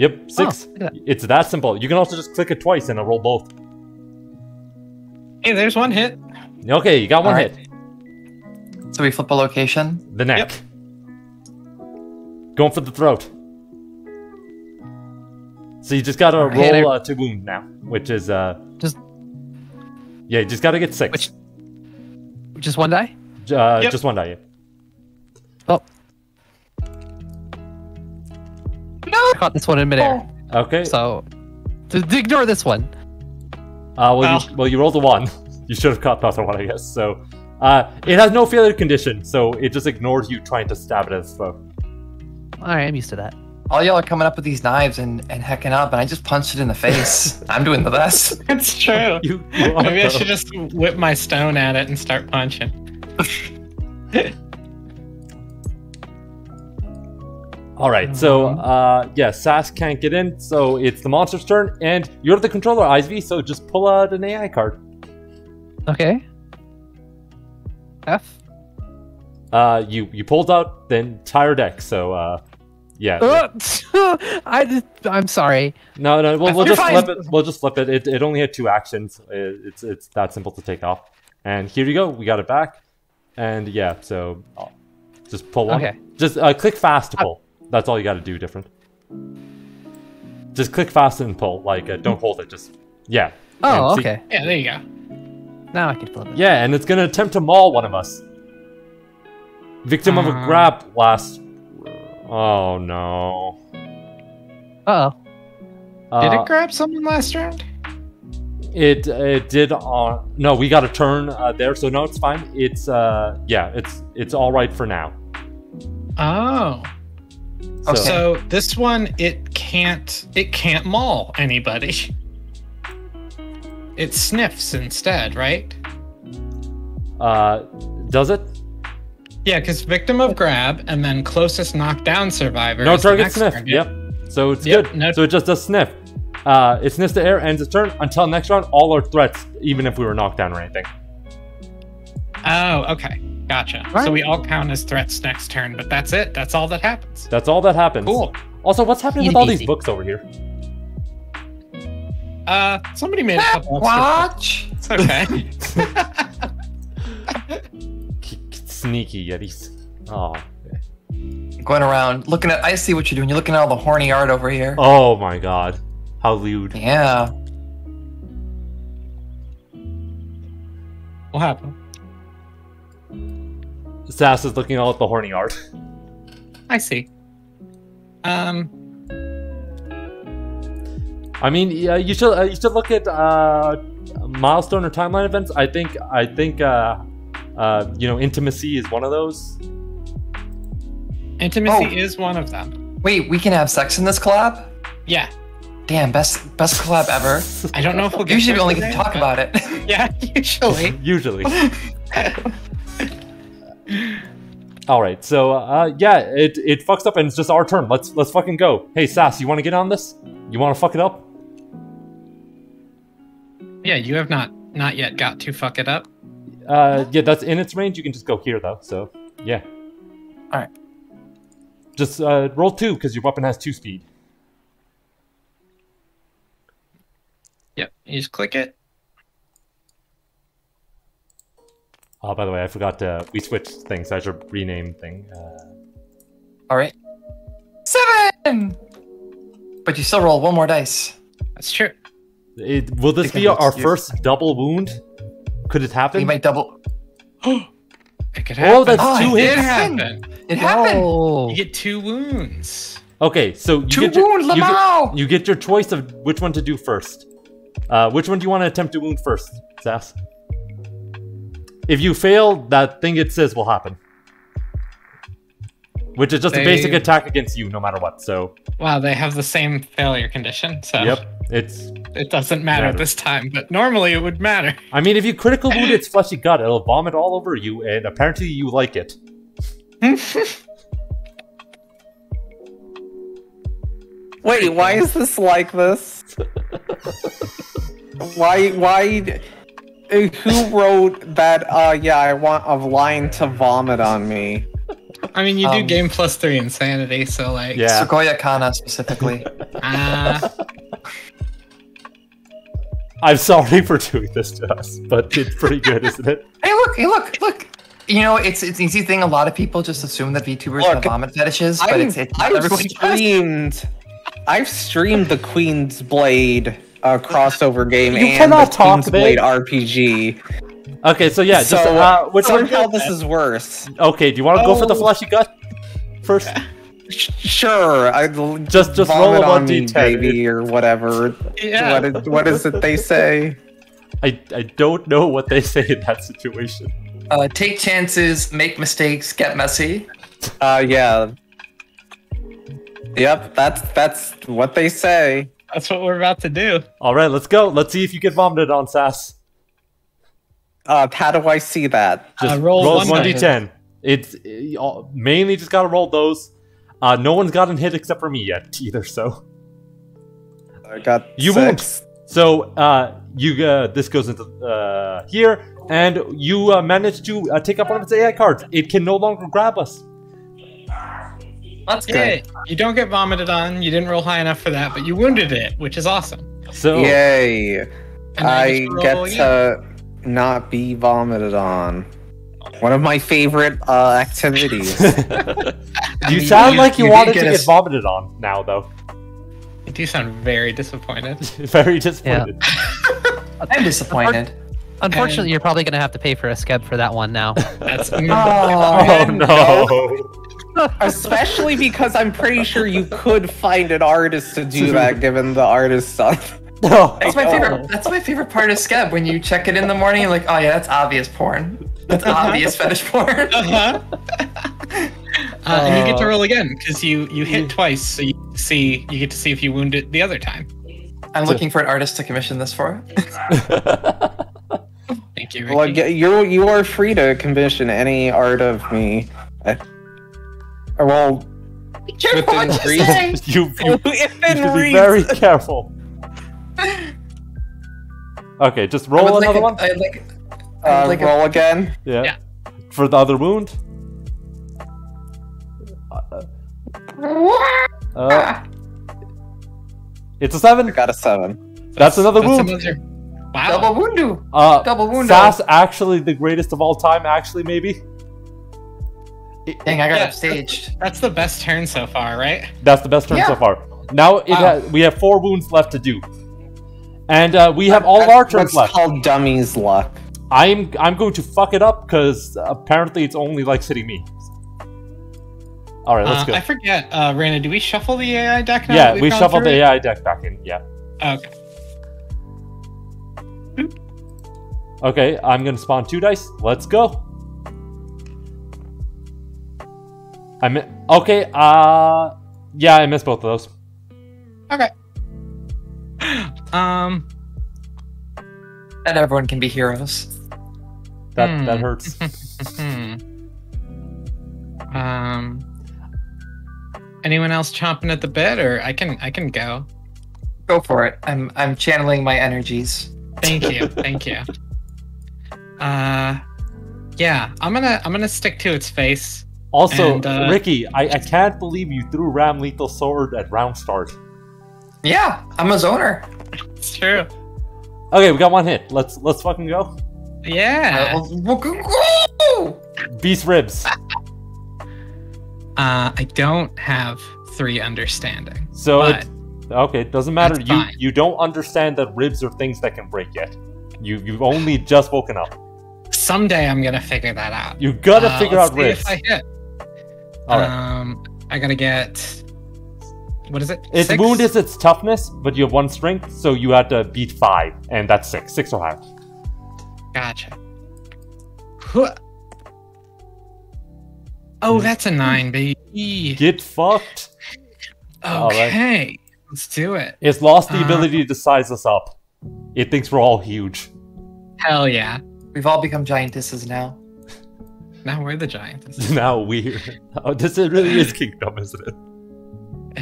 Yep, six. look at it's that simple. You can also just click it twice and it'll roll both. Hey, there's one hit. Okay, you got one Alright. hit. So we flip a location. The neck. Going for the throat. So you just gotta Alright. roll uh, to wound now, which is uh. Just- Yeah, you just gotta get six. Which- Just one die. Uh, Yep. Just one die. yeah. I caught this one in midair. Okay. So, to, to ignore this one. Uh, well, Well. you, well, you rolled a one. You should have caught the other one, I guess. So, uh, it has no failure condition, so it just ignores you trying to stab it as foe. All right, I'm used to that. All y'all are coming up with these knives and, and hecking up, and I just punched it in the face. I'm doing the best. It's true. You, you Maybe I should just whip my stone at it and start punching. All right, so Mm-hmm. uh, yeah, Sas can't get in, so it's the monster's turn, and you're the controller, Ivy. So just pull out an AI card. Okay. F. Uh, you you pulled out the entire deck, so uh, yeah. Uh, I just, I'm sorry. No, no, we'll, we'll just fine. flip it. We'll just flip it. It, it only had two actions. It, it's it's that simple to take off. And here you go. We got it back. And yeah, so uh, just pull one. Okay. Just uh, click fast to pull. That's all you got to do. Different. Just click fast and pull. Like uh, don't hold it. Just yeah. Oh, And see- okay. Yeah, there you go. Now I can flip it. Yeah, and it's gonna attempt to maul one of us. Victim of a Uh. grab last. Oh no. Uh oh. Did Uh, it grab someone last round? It it did on no, we got a turn uh, there, so no, it's fine. It's uh yeah, it's it's all right for now. Oh. Okay. So this one it can't it can't maul anybody. It sniffs instead, right? Uh, does it? Yeah, because victim of grab and then closest knockdown survivor. No target sniff. target. Yep. So it's Yep, good. no- So it just does sniff. Uh, it sniffs the air, ends its turn. Until next round, all our threats, even if we were knocked down or anything. Oh, okay. Gotcha. So we all count as threats next turn, but that's it. That's all that happens. That's all that happens. Cool. Also, what's happening with Easy all these books over here? Uh, somebody made a couple. extra- Watch. It's okay. Sneaky Yetis. Oh. Going around looking at. I see what you're doing. You're looking at all the horny art over here. Oh my god. How lewd. Yeah. what happened? Sas is looking all at the horny art. I see. Um, I mean, yeah, you should uh, you should look at uh, milestone or timeline events. I think I think uh, uh, you know intimacy is one of those. intimacy Oh. is one of them. Wait, we can have sex in this collab? Yeah. Damn, best best collab ever. I don't know if we'll get. Usually we only get to talk about it. Yeah, usually. Usually. All right, so uh, yeah, it it fucks up and it's just our turn. Let's let's fucking go. Hey, Sas, you want to get on this? You want to fuck it up? yeah, you have not not yet got to fuck it up. Uh, yeah, that's in its range. You can just go here though. So yeah. All right. Just uh, roll two because your weapon has two speed. Yep. You just click it. Oh, by the way, I forgot to. We switched things. I should rename thing. Uh, all right. Seven. But you still roll one more dice. That's true. it, will this Think be our excuse. first double wound? Could it happen? You might double. It could happen. Oh, that's Oh, two it it hits. did. happened. It happened. Oh, You get two wounds. Okay, so you Two get your, wounds, you, get, Lamau. you get your choice of which one to do first. Uh, which one do you want to attempt to wound first, Sas? If you fail, that thing it says will happen. Which is just a basic attack against you, no matter what. So, Wow, they have the same failure condition, so yep, it's. it doesn't matter Matter. this time. But normally it would matter. I mean, if you critical wound its fleshy gut, it'll vomit all over you, and apparently you like it. Wait, why is this like this? why? Why? Uh, Who wrote that? Uh, yeah, I want a line to vomit on me. I mean, you do Um, game plus three insanity, so like, Yeah. Sequoia Kana specifically. ah, I'm sorry for doing this to us, but it's pretty good, isn't it? hey, look! Hey, look! Look! You know, it's it's an easy thing. A lot of people just assume that VTubers Look, have vomit fetishes, but I'm- it's, it's not I've everyone does. streamed. I've streamed the Queen's Blade uh, crossover game You and cannot the talk, Queen's Blade babe. RPG. Okay, so yeah, just so uh, which one? somehow this is worse. Okay, do you want to go for the Oh. fleshy gut first? Sure, I Just- just roll a on me, 1d10. baby, or whatever. yeah. What is, what is it they say? I, I don't know what they say in that situation. Uh, take chances, make mistakes, get messy. Uh, yeah. Yep, that's that's what they say. That's what we're about to do. All right, let's go. Let's see if you get vomited on, Sas. Uh, how do I see that? Just Uh, roll roll one one d10. It's uh, all- mainly just gotta roll those. Uh, no one's gotten hit except for me yet either. So I got You six. so uh, you uh, this goes into uh, here, and you uh, manage to uh, take up one of its AI cards. It can no longer grab us. That's Yeah, good. you don't get vomited on. You didn't roll high enough for that, but you wounded it, which is awesome. So Yay! I get roll again. to not be vomited on. One of my favorite uh, activities. you You- sound you- like you, you wanted get to a get vomited on now, though. You do sound very disappointed. Very disappointed. I'm disappointed. unfortunately, And- you're probably gonna have to pay for a skeb for that one now. That's Oh, Oh no! Especially because I'm pretty sure you could find an artist to do that, given the artist stuff. That's my favorite. That's my favorite part of Skeb. When you check it in the morning, you're like, oh yeah, that's obvious porn. That's obvious fetish porn. Uh-huh. Uh, and you get to roll again because you you hit twice, so you see you get to see if you wound it the other time. I'm looking for an artist to commission this for. Thank you, Ricki. Well, y- you're you are free to commission any art of me. Uh, well, Careful what Within you say. you, you, you within should be very careful. Okay, just I roll would another like one. a- I'd like. I'd Uh, like a- roll again. Yeah. Yeah. For the other wound. Uh, it's a I seven. got a seven. That's another wound. another- Wow. Double woundu. Uh, Double wound. Sas actually the greatest of all time. Actually, maybe. Dang, I got Yeah. upstaged. That's the best turn so far, right? That's the best turn Yeah. so far. Now it Wow. has, we have four wounds left to do, and uh, we have all of our turns what's left. called dummy's luck. I'm I'm going to fuck it up because apparently it's only like hitting me. All right, let's Uh, go. I forget, uh, Reina, do we shuffle the AI deck now? yeah, we've we gone shuffled the it? AI deck back in. Yeah. Okay. Okay, I'm gonna spawn two dice. Let's go. I mi- okay. Uh, yeah, I missed both of those. Okay. Um. And everyone can be heroes. That Hmm. that hurts. Um. Anyone else chomping at the bit, or I can I can go. Go for it. I'm I'm channeling my energies. Thank you, thank you. Uh, yeah, I'm gonna I'm gonna stick to its face. Also, And, uh, Ricki, I, I can't believe you threw Ramlethal Sword at round start. Yeah, I'm a zoner. It's true. Okay, we got one hit. Let's let's fucking go. Yeah. Uh, we'll go- Beast ribs. Uh, I don't have three understanding. So But- it, okay, it doesn't matter. You fine. you don't understand that ribs are things that can break yet. You you've only just woken up. Someday I'm gonna figure that out. You gotta Uh, figure let's out see ribs. If I hit. All right. Um, I gotta get. What is it? Its Six? wound is its toughness, but you have one strength, so you had to beat five, and that's six. Six or higher. Gotcha. Huh. Oh, that's a nine, baby. Get fucked. all right. Okay, let's do it. It's lost the Uh. ability to size us up. It thinks we're all huge. Hell yeah. We've all become giantesses now. Now we're the giants. now weird. Oh, this is- really is kingdom, isn't it?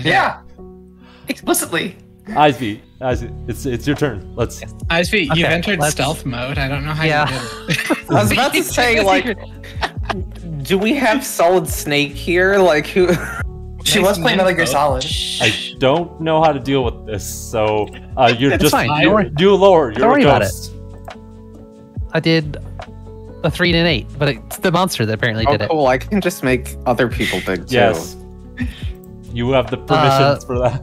Yeah. Explicitly. Ivy, Ivy, it's it's your turn. Let's. Ivy, you've Okay, entered let's- stealth mode. I don't know how Yeah. you did it. I was about to say, like, do we have Solid Snake here? Like, who? She was playing Metal Gear info. Solid. I don't know how to deal with this, so uh, you're It's just fine, you, don't worry. you lower. You're worry a about it. I did a three and an eight, but it's the monster that apparently Oh, did it. cool! I can just make other people dig too. Yes. You have the permissions for that.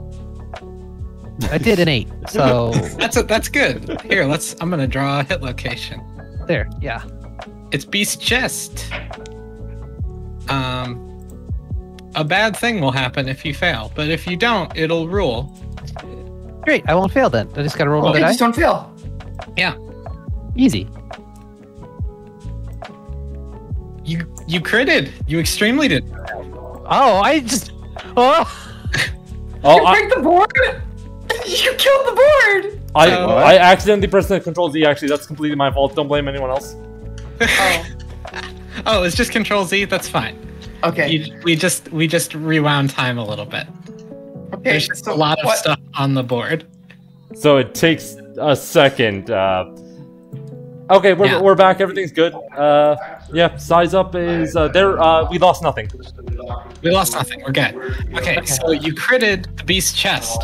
I did an eight, so That's a, that's good. Here, let's. I'm gonna draw a hit location. there, yeah. It's Beast Chest. Um, a bad thing will happen if you fail, but if you don't, it'll rule. Great, I won't fail then. I just gotta roll Okay, another just don't fail. Yeah. Easy. You you critted. You extremely did. Oh, I just. Oh, Oh, you I, break the board. You killed the board. I, Uh. I accidentally pressed the control Z. Actually, that's completely my fault. Don't blame anyone else. Oh. Oh, it's just Control Z. That's fine. Okay. You, we just we just rewound time a little bit. Okay. There's just so a lot of stuff on the board. So it takes a second. Uh, okay, we're, Yeah. we're back. Everything's good. Uh, yeah, size up is uh, there. Uh, we lost nothing. We lost nothing. We're good. Okay, so you critted the beast chest.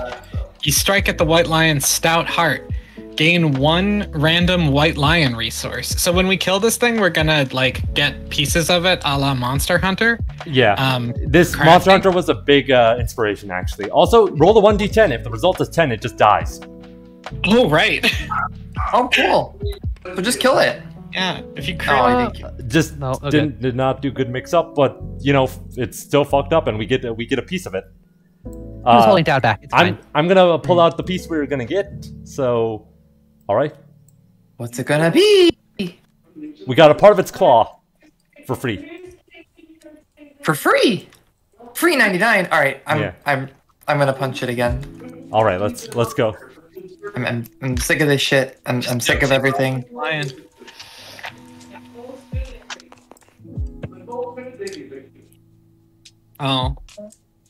You strike at the white lion's stout heart. Gain one random white lion resource. So when we kill this thing, we're gonna like get pieces of it, a la Monster Hunter. Yeah. Um, this crafting. Monster Hunter was a big uh, inspiration, actually. Also, roll the one d10. If the result is 10, it just dies. oh right, Oh, cool. So just kill it. Yeah. If you Oh, crit, I think. Just No, okay. didn't did not do good mix up, but you know it's still fucked up, and we get we get a piece of it. I was Uh, holding down back. It's I'm fine. I'm gonna pull out the piece we were gonna get. So, all right, What's it gonna be? we got a part of its claw for free. For free. Free 99. All right, I'm Yeah. I'm I'm gonna punch it again. All right, let's let's go. I'm I'm, I'm sick of this shit. I'm I'm sick of everything. Lion. Oh,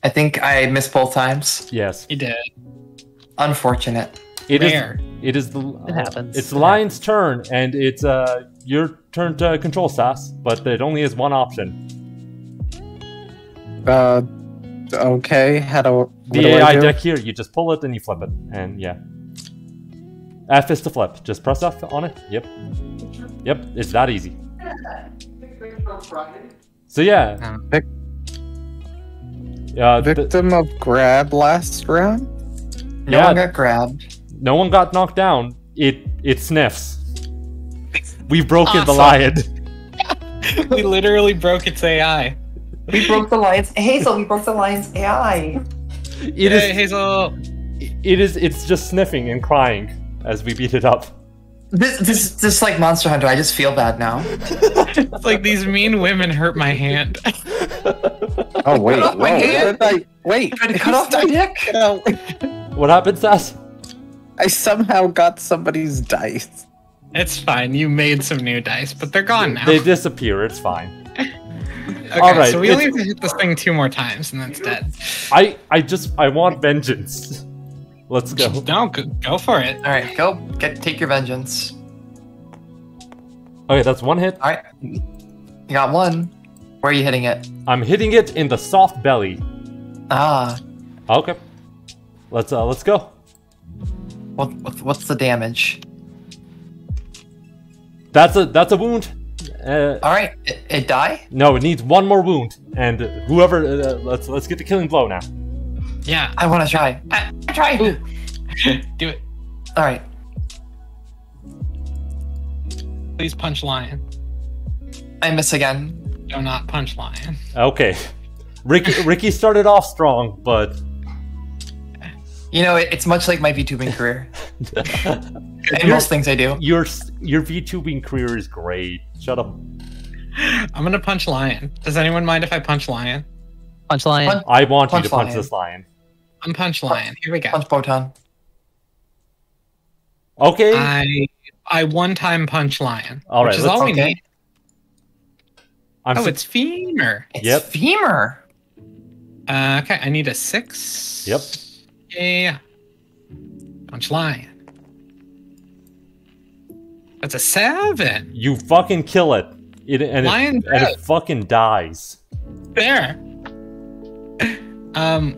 I think I missed both times. Yes, he did. Unfortunate. it is. Where? It is the. It happens. It's the It lion's turn, and it's uh your turn to control Sas, but it only has one option. Uh, okay. How do what The do I AI do? deck here, you just pull it and you flip it, and yeah. F is to flip. Just press F on it. Yep. Yep. It's that easy. So yeah. Um, Vic- Uh, th- Victim of grab last round. No Yeah. one got grabbed. no one got knocked down. It it sniffs. We've broken the lion. we literally broke its AI. We broke the lion's Hazel. We broke the lion's AI. It hey, is. Hazel. It is. It's just sniffing and crying as we beat it up. This this this like Monster Hunter. I just feel bad now. It's like these mean women hurt my hand. Oh wait, off my hand. did I wait? Tried to cut off my dick. No, oh. What happened, Sas? I somehow got somebody's dice. It's fine. You made some new dice, but they're gone now. They disappear. It's fine. okay, all right, so we only have to hit this thing two more times, and then it's dead. I I just I want vengeance. Let's go. No, go, go for it. All right, go get take your vengeance. Okay, that's one hit. All right, you got one. Where are you hitting it? I'm hitting it in the soft belly. Ah, Okay. Let's uh let's go. what, what what's the damage? That's a that's a wound. Uh, All right, it, it die. no, it needs one more wound, and whoever uh, let's let's get the killing blow now. Yeah, I want to try. I, I try. do it. All right, Please punch lion. I miss again. Do not punch lion. Okay. Ricki Ricki started off strong, but You know, it, it's much like my VTubing career and most things I do. your your VTubing career is great. Shut up. I'm gonna punch lion. Does anyone mind if I punch lion? Punch lion. Punch- I want you to punch lion. this lion. I'm punch lion. Here we go. Punch Botan. Okay. I I one time punch lion. All which is let's- all we Okay. need. I'm Oh, su- it's femur. It's Yep. femur. Uh, okay, I need a six. Yep. Yeah, yeah, yeah. Punch lion. That's a seven. you fucking kill it. It and, Lion it and it fucking dies. There. Um,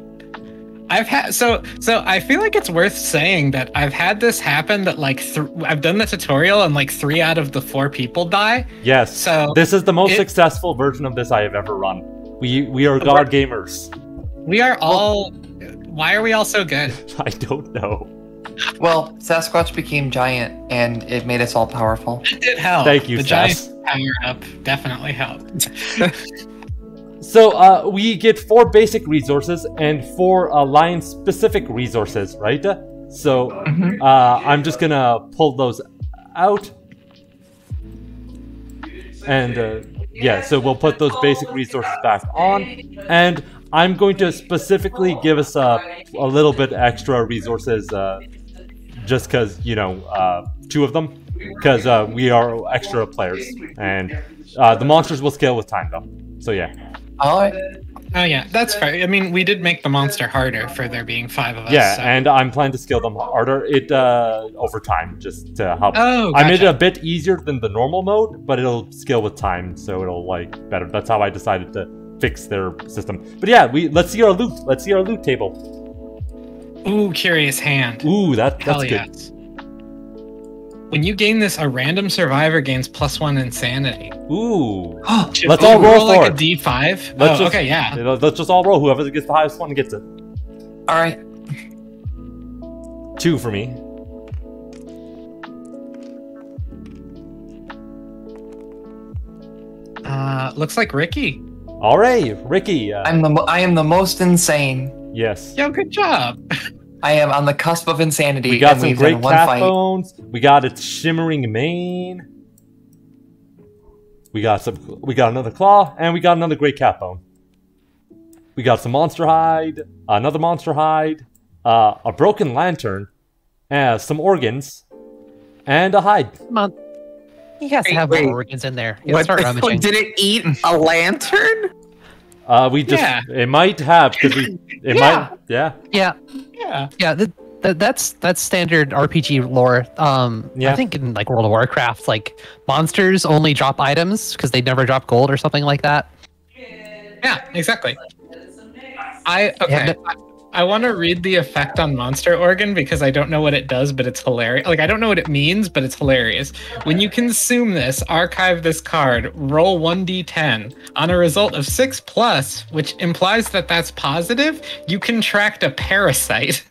I've had so so. I feel like it's worth saying that I've had this happen. That like th- I've done the tutorial and like three out of the four people die. Yes. So this is the most it- successful version of this I have ever run. We we are god gamers. we are all. Why are we all so good? I don't know. Well, Sasquatch became giant, and it made us all powerful. It did help. Thank you, The Sas. giant power up definitely helped. So uh, we get four basic resources and four uh, lion specific resources, right? So Mhm. uh, I'm just gonna pull those out. And uh, yeah, so we'll put those basic resources back on. And I'm going to specifically give us a, a little bit extra resources uh, just because, you know, uh, two of them. Because uh, we are extra players. And uh, the monsters will scale with time, though. So yeah. All right. Oh yeah, that's fair. I mean, we did make the monster harder for there being five of us. Yeah, so- and I'm planning to scale them harder. It uh over time, just to help. Oh, I made it a bit easier than the normal mode, but it'll scale with time, so it'll like better. That's how I decided to fix their system. But yeah, we let's see our loot. Let's see our loot table. Ooh, curious hand. Ooh, that that's Hell good. yes. When you gain this, a random survivor gains plus one insanity. Ooh, Should Let's all roll like for a it. D five. Let's Oh, just- okay, yeah. You know, let's just all roll. Whoever gets the highest one gets it. All right. Two for me. Uh, looks like Ricki. All right, Ricki. Uh, I'm the I am the most insane. Yes. Yo, good job. I am on the cusp of insanity. We got some great one cat bones. We got its shimmering mane. We got some. We got another claw, and we got another great cat bone. We got some monster hide, another monster hide, uh, a broken lantern, uh, some organs, and a hide. Come on. You guys Wait, have wait. more organs in there. You What start rummaging. did it eat a lantern? Uh, we just Yeah. it might have because it Yeah. might yeah Yeah, Yeah. yeah. Th- th- that's that's standard RPG lore. Um, Yeah. I think in like World of Warcraft, like monsters only drop items because they never drop gold or something like that. Yeah, exactly. I okay. Yeah, I, I want to read the effect on monster organ because I don't know what it does, but it's hilarious. Like I don't know what it means, but it's hilarious. When you consume this, archive this card, roll 1d10 on a result of 6 plus, which implies that that's positive, you contract a parasite.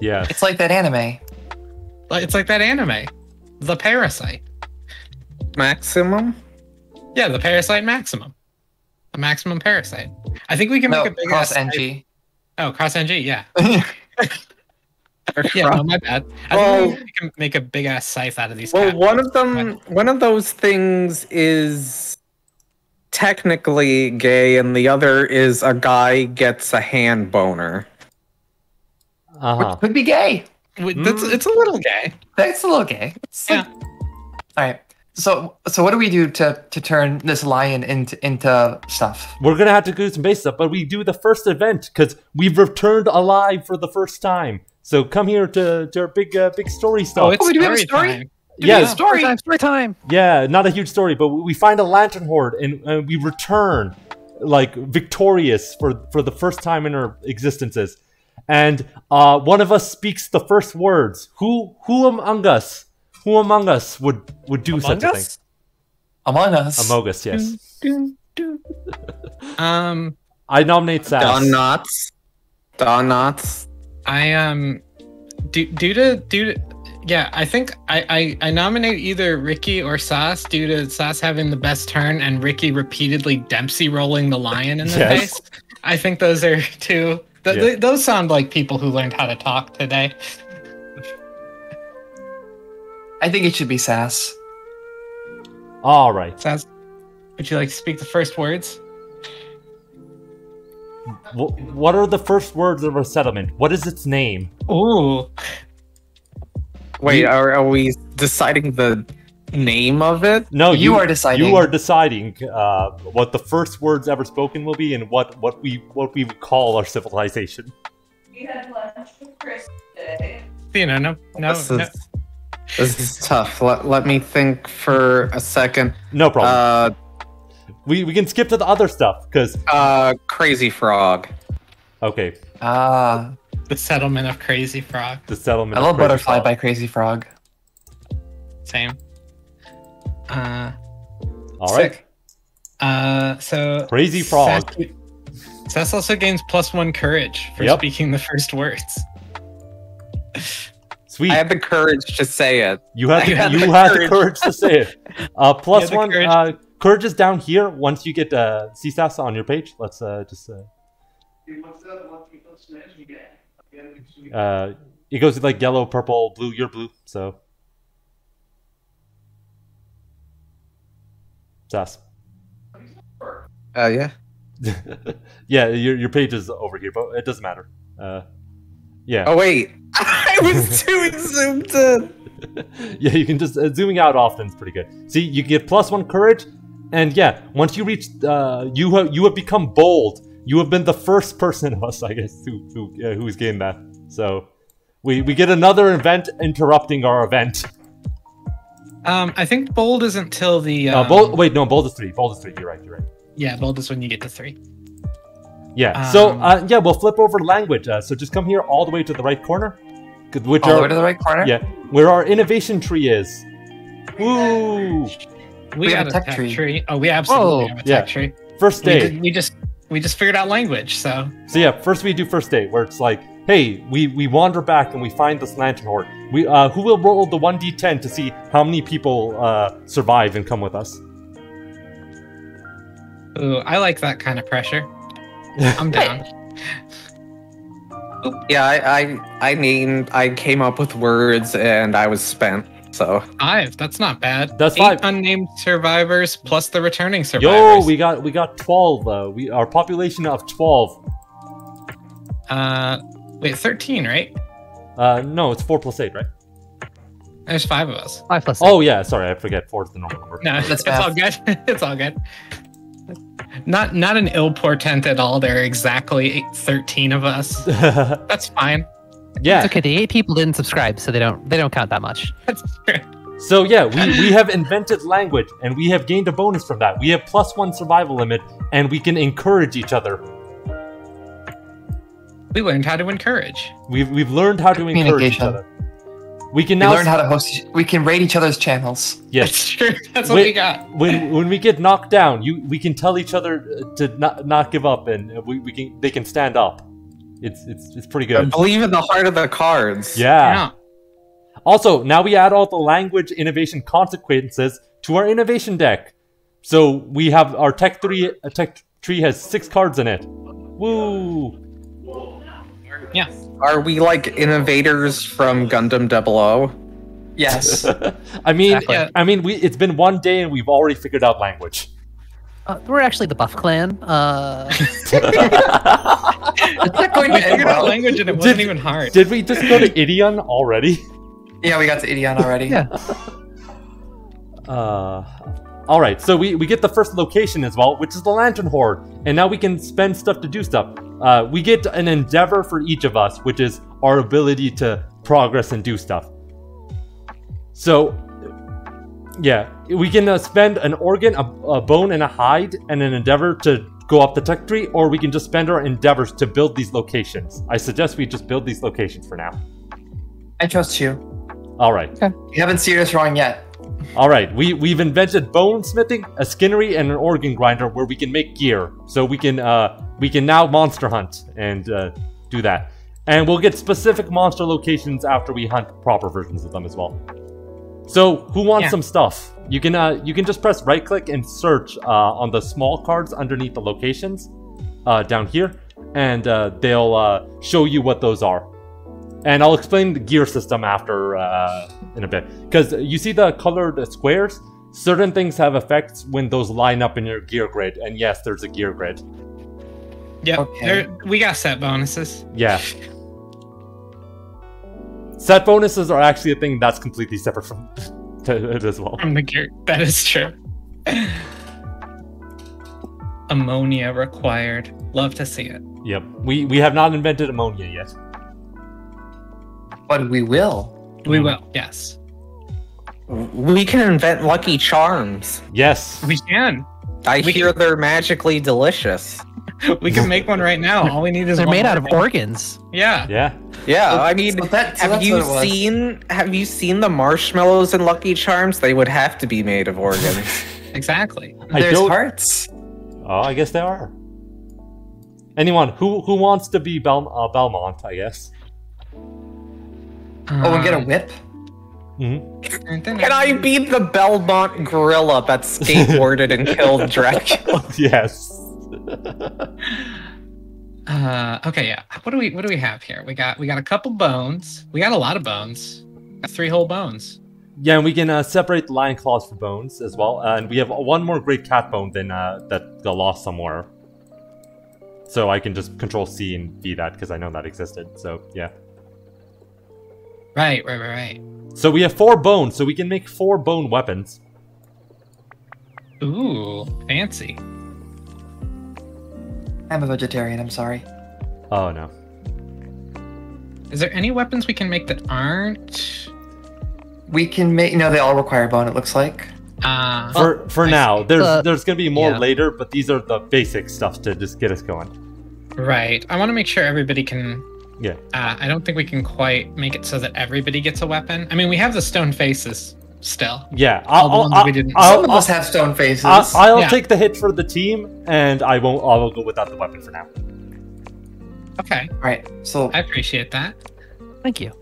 yeah. It's like that anime. It's like that anime. The Parasite. Maximum? Yeah, the Parasite Maximum. The Maximum Parasite. I think we can No, make a big cross ass NG. Oh, cross NG, yeah. Yeah, fro- no, my bad. I Well- think we can make a big ass scythe out of these. Well, one of them, one of those things is technically gay, and the other is a guy gets a hand boner. Uh huh. Which could be gay. Wait, That's, it's a little gay. That's a little gay. It's like- Yeah. all right. So so what do we do to to turn this lion into into stuff? We're gonna have to do some base stuff, but we do the first event because we've returned alive for the first time. So come here to, to our big uh, big story stuff. Oh, it's Oh, we do have a story story? time. Do we have a yeah, story. Story time. Story time. yeah, not a huge story, but we we find a lantern horde and uh, we return like victorious for for the first time in our existences. And uh, one of us speaks the first words. Who who among us? Who among us would would do Among such a us? Among us. thing? Among us, yes. Um, I nominate Sas. Don Knotts. Don Knotts. I um, due, due to due to yeah, I think I, I I nominate either Ricki or Sas due to Sas having the best turn and Ricki repeatedly Dempsey rolling the lion in the Yes. face. I think those are two. Th- Yeah. th- those sound like people who learned how to talk today. I think it should be Sas. All right. Sas, would you like to speak the first words? What are the first words of our settlement? What is its name? Ooh, Wait, You- are, are we deciding the name of it? No, You are deciding. You are deciding uh, what the first words ever spoken will be and what, what we what we call our civilization. We had lunch with Chris today. you know, no, no, no. Is, this is tough. Let, let me think for a second. No problem. Uh, we we can skip to the other stuff because uh, Crazy Frog. okay, Ah, the settlement of Crazy Frog. the settlement. I of love Crazy Butterfly Frog. by Crazy Frog. Same. Uh, All right, Sick. uh, so Crazy Frog. Sas, Sas also gains plus one courage for Yep. speaking the first words. Sweet. I had the courage to say it. you have the, had you the had the courage. courage to say it. Uh, one. courage. Uh, courage is down here. Once you get uh, CSAS on your page, let's uh, just. Uh, uh, it goes like yellow, purple, blue. You're blue, so. Sas. Uh, yeah. yeah, your your page is over here, but it doesn't matter. Uh, yeah, Oh wait, I was too zoomed in. yeah, you can just uh, zooming out often is pretty good. See, you get plus one courage, and yeah, once you reach, uh, you have you have become bold. You have been the first person of us, I guess, who who uh, who's gained that. So, we we get another event interrupting our event. Um, I think bold isn't till the. Uh, Um, bold. Wait, no, bold is three. Bold is three. You're right. You're right. Yeah, bold is when you get to three. Yeah. so, Um, uh, yeah, we'll flip over language. Uh, so just come here all the way to the right corner, which All the way to the right corner. Yeah, where our innovation tree is. Woo! We, We got have a a tech, tech tree. tree. Oh, we absolutely Whoa. have a Yeah. tech tree. First We, day. did- we just we just figured out language. So So yeah, first we do first day, where it's like, hey, we we wander back and we find this lantern horde. We uh, who will roll the one d10 to see how many people uh, survive and come with us. ooh, I like that kind of pressure. I'm down. Yeah, I, I I named I came up with words and I was spent. So Five. That's not bad. That's Eight five. unnamed survivors plus the returning survivors. Yo, we got we got twelve. Uh, we our population of twelve. Uh, wait, thirteen, right? Uh, no, it's four plus eight, right? There's five of us. Five plus. Oh yeah, sorry, I forget. Four is the normal number. No, That's it's all good. it's all good. Not not an ill portent at all. There are exactly eight, 13 of us. That's fine. yeah. It's okay. The eight people didn't subscribe, so they don't they don't count that much. That's So yeah, we, we have invented language and we have gained a bonus from that. We have plus one survival limit and we can encourage each other. we learned how to encourage. We've we've learned how to encourage each other. We can We now learned how to host. We can rate each other's channels. yes. That's true. That's what we got. when when we get knocked down, you we can tell each other uh, to not not give up and we, we can they can stand up. It's it's it's pretty good. believe in the heart of the cards. Yeah. Yeah. Also, now we add all the language innovation consequences to our innovation deck. So we have our tech three uh, tech tree has six cards in it. Woo! Yeah. Are we like innovators from Gundam 00? Yes. I mean, Exactly. I mean, we it's been one day and we've already figured out language. Uh, we're actually the Buff Clan. Uh, it's not going to end figured out well. language and it wasn't Did- even hard. Did we just go to Ideon already? Yeah, we got to Ideon already. yeah. Uh, all right. So we we get the first location as well, which is the Lantern Hoard, and now we can spend stuff to do stuff. Uh, we get an endeavor for each of us, which is our ability to progress and do stuff. So, yeah, we can uh, spend an organ, a, a bone, and a hide, and an endeavor to go up the tech tree, or we can just spend our endeavors to build these locations. I suggest we just build these locations for now. I trust you. All right. Okay. You haven't seen us wrong yet. All right, we we've invented bone smithing, a skinnery, and an organ grinder where we can make gear. So we can uh we can now monster hunt and uh, do that, and we'll get specific monster locations after we hunt proper versions of them as well. So who wants Yeah. some stuff? You can uh you can just press right click and search uh on the small cards underneath the locations, uh down here, and uh, they'll uh show you what those are. And I'll explain the gear system after uh, in a bit. Because you see the colored squares? Certain things have effects when those line up in your gear grid. And yes, there's a gear grid. Yep. Okay. There, we got set bonuses. Yeah. Set bonuses are actually a thing that's completely separate from it as well. From the gear. That is true. Ammonia required. Love to see it. Yep. We we have not invented ammonia yet. But we will. We Mhm. will. Yes. We can invent Lucky Charms. Yes. We can. I We hear they're magically delicious. We can make one right now. All we need is They're one made out of organ. organs. Yeah. Yeah. Yeah, I mean, so that- so have you what it was. seen have you seen the marshmallows in Lucky Charms? They would have to be made of organs. Exactly. I There's don't- hearts. Oh, I guess there are. Anyone who who wants to be Bel- uh, Belmont? I guess. Oh, and get a Um, whip. hmm Can I be the Belmont gorilla that skateboarded and killed Dracula? yes. Uh, okay, yeah. What do we what do we have here? We got we got a couple bones. We got a lot of bones. Got three whole bones. Yeah, and we can uh, separate the lion claws for bones as well. Uh, and we have one more great cat bone than uh, that got lost somewhere. So I can just control C and V that because I know that existed. So yeah. Right, right, right, right. So we have four bones, so we can make four bone weapons. Ooh, fancy. I'm a vegetarian. I'm sorry. Oh no. Is there any weapons we can make that aren't? We can make. No, they all require bone. It looks like. Uh, For for I now, see. there's Uh, there's gonna be more yeah. later, but these are the basic stuff to just get us going. right. I want to make sure everybody can. Yeah. Uh, I don't think we can quite make it so that everybody gets a weapon. I mean, we have the stone faces still. Yeah, All I'll the I'll, ones that we didn't- I'll, Some of us have stone faces. I'll, I'll Yeah. take the hit for the team, and I won't. I'll go without the weapon for now. Okay, right. So I appreciate that. Thank you.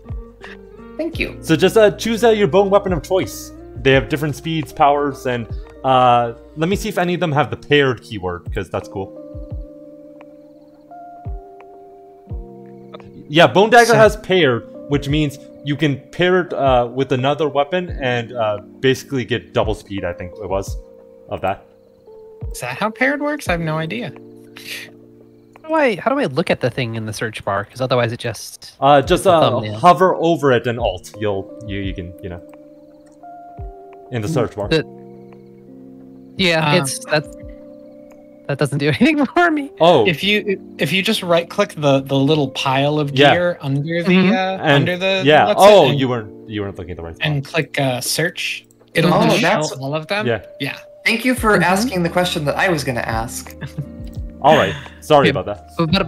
thank you. So just uh, choose uh, your bone weapon of choice. They have different speeds, powers, and uh, let me see if any of them have the paired keyword because that's cool. Yeah, Bone Dagger So- has paired, which means you can pair it uh, with another weapon and uh, basically get double speed. I think it was of that. Is that how paired works? I have no idea. How do I how do I look at the thing in the search bar? Because otherwise it just Uh, just uh, hover over it and alt. You'll you you can you know in the search bar. The- yeah, Uh, it's that that doesn't do anything for me. oh, If you if you just right click the the little pile of Yeah. gear under the Mhm. uh, and under the yeah. what's Oh, and, you weren't you weren't looking at the right spot. and click uh, search. It'll Oh, show that's- all of them. Yeah. Yeah. Thank you for Mhm. asking the question that I was going to ask. All right. Sorry Yeah. about that. But, but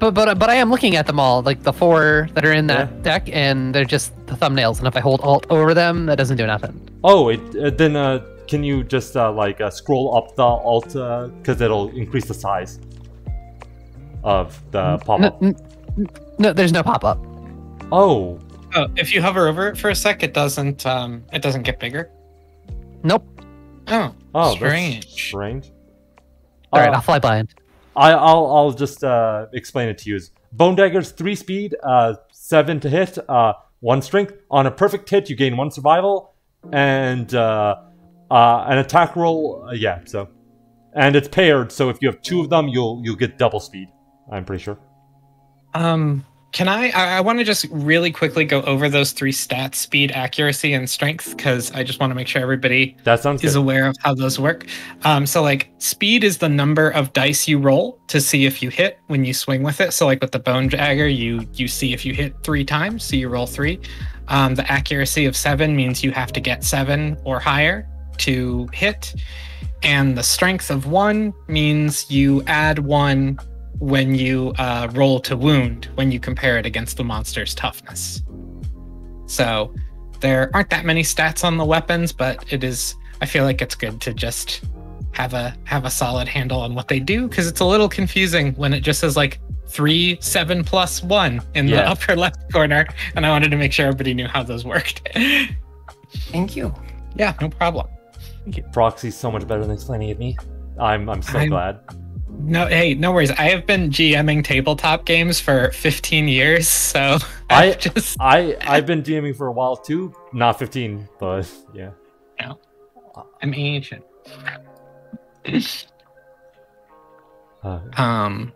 but but but I am looking at them all, like the four that are in that deck, and they're just the thumbnails. And if I hold Alt over them, that doesn't do nothing. Oh, it uh, then uh, can you just uh, like uh, scroll up the alt because it'll increase the size of the pop up? n- n- no, there's no pop up. Oh, Oh, if you hover over it for a sec, it doesn't um it doesn't get bigger. Nope. Oh, oh, strange. That's strange. All right, Uh, I'll fly blind. I, I'll I'll just uh, explain it to you. Bone Dagger's three speed, uh, seven to hit, uh, one strength. On a perfect hit, you gain one survival, and uh, uh, an attack roll. Uh, yeah, so and it's paired. So if you have two of them, you'll you'll get double speed. I'm pretty sure. Um, can I? I, I want to just really quickly go over those three stats: speed, accuracy, and strength, because I just want to make sure everybody That sounds is good. aware of how those work. Um, so like speed is the number of dice you roll to see if you hit when you swing with it. So like with the bone dagger, you you see if you hit three times, so you roll three. Um, the accuracy of seven means you have to get seven or higher to hit, and the strength of one means you add one when you uh, roll to wound when you compare it against the monster's toughness. So there aren't that many stats on the weapons, but it is. I feel like it's good to just have a have a solid handle on what they do because it's a little confusing when it just says like three, seven plus one in the upper left corner, and I wanted to make sure everybody knew how those worked. Thank you. yeah, no problem. Proxy's so much better than explaining it to me. I'm I'm so I'm- glad. No, hey, no worries. I have been GMing tabletop games for 15 years, so I- I just I I've been DMing for a while too. Not 15, but yeah. No, I'm ancient. Uh, Um,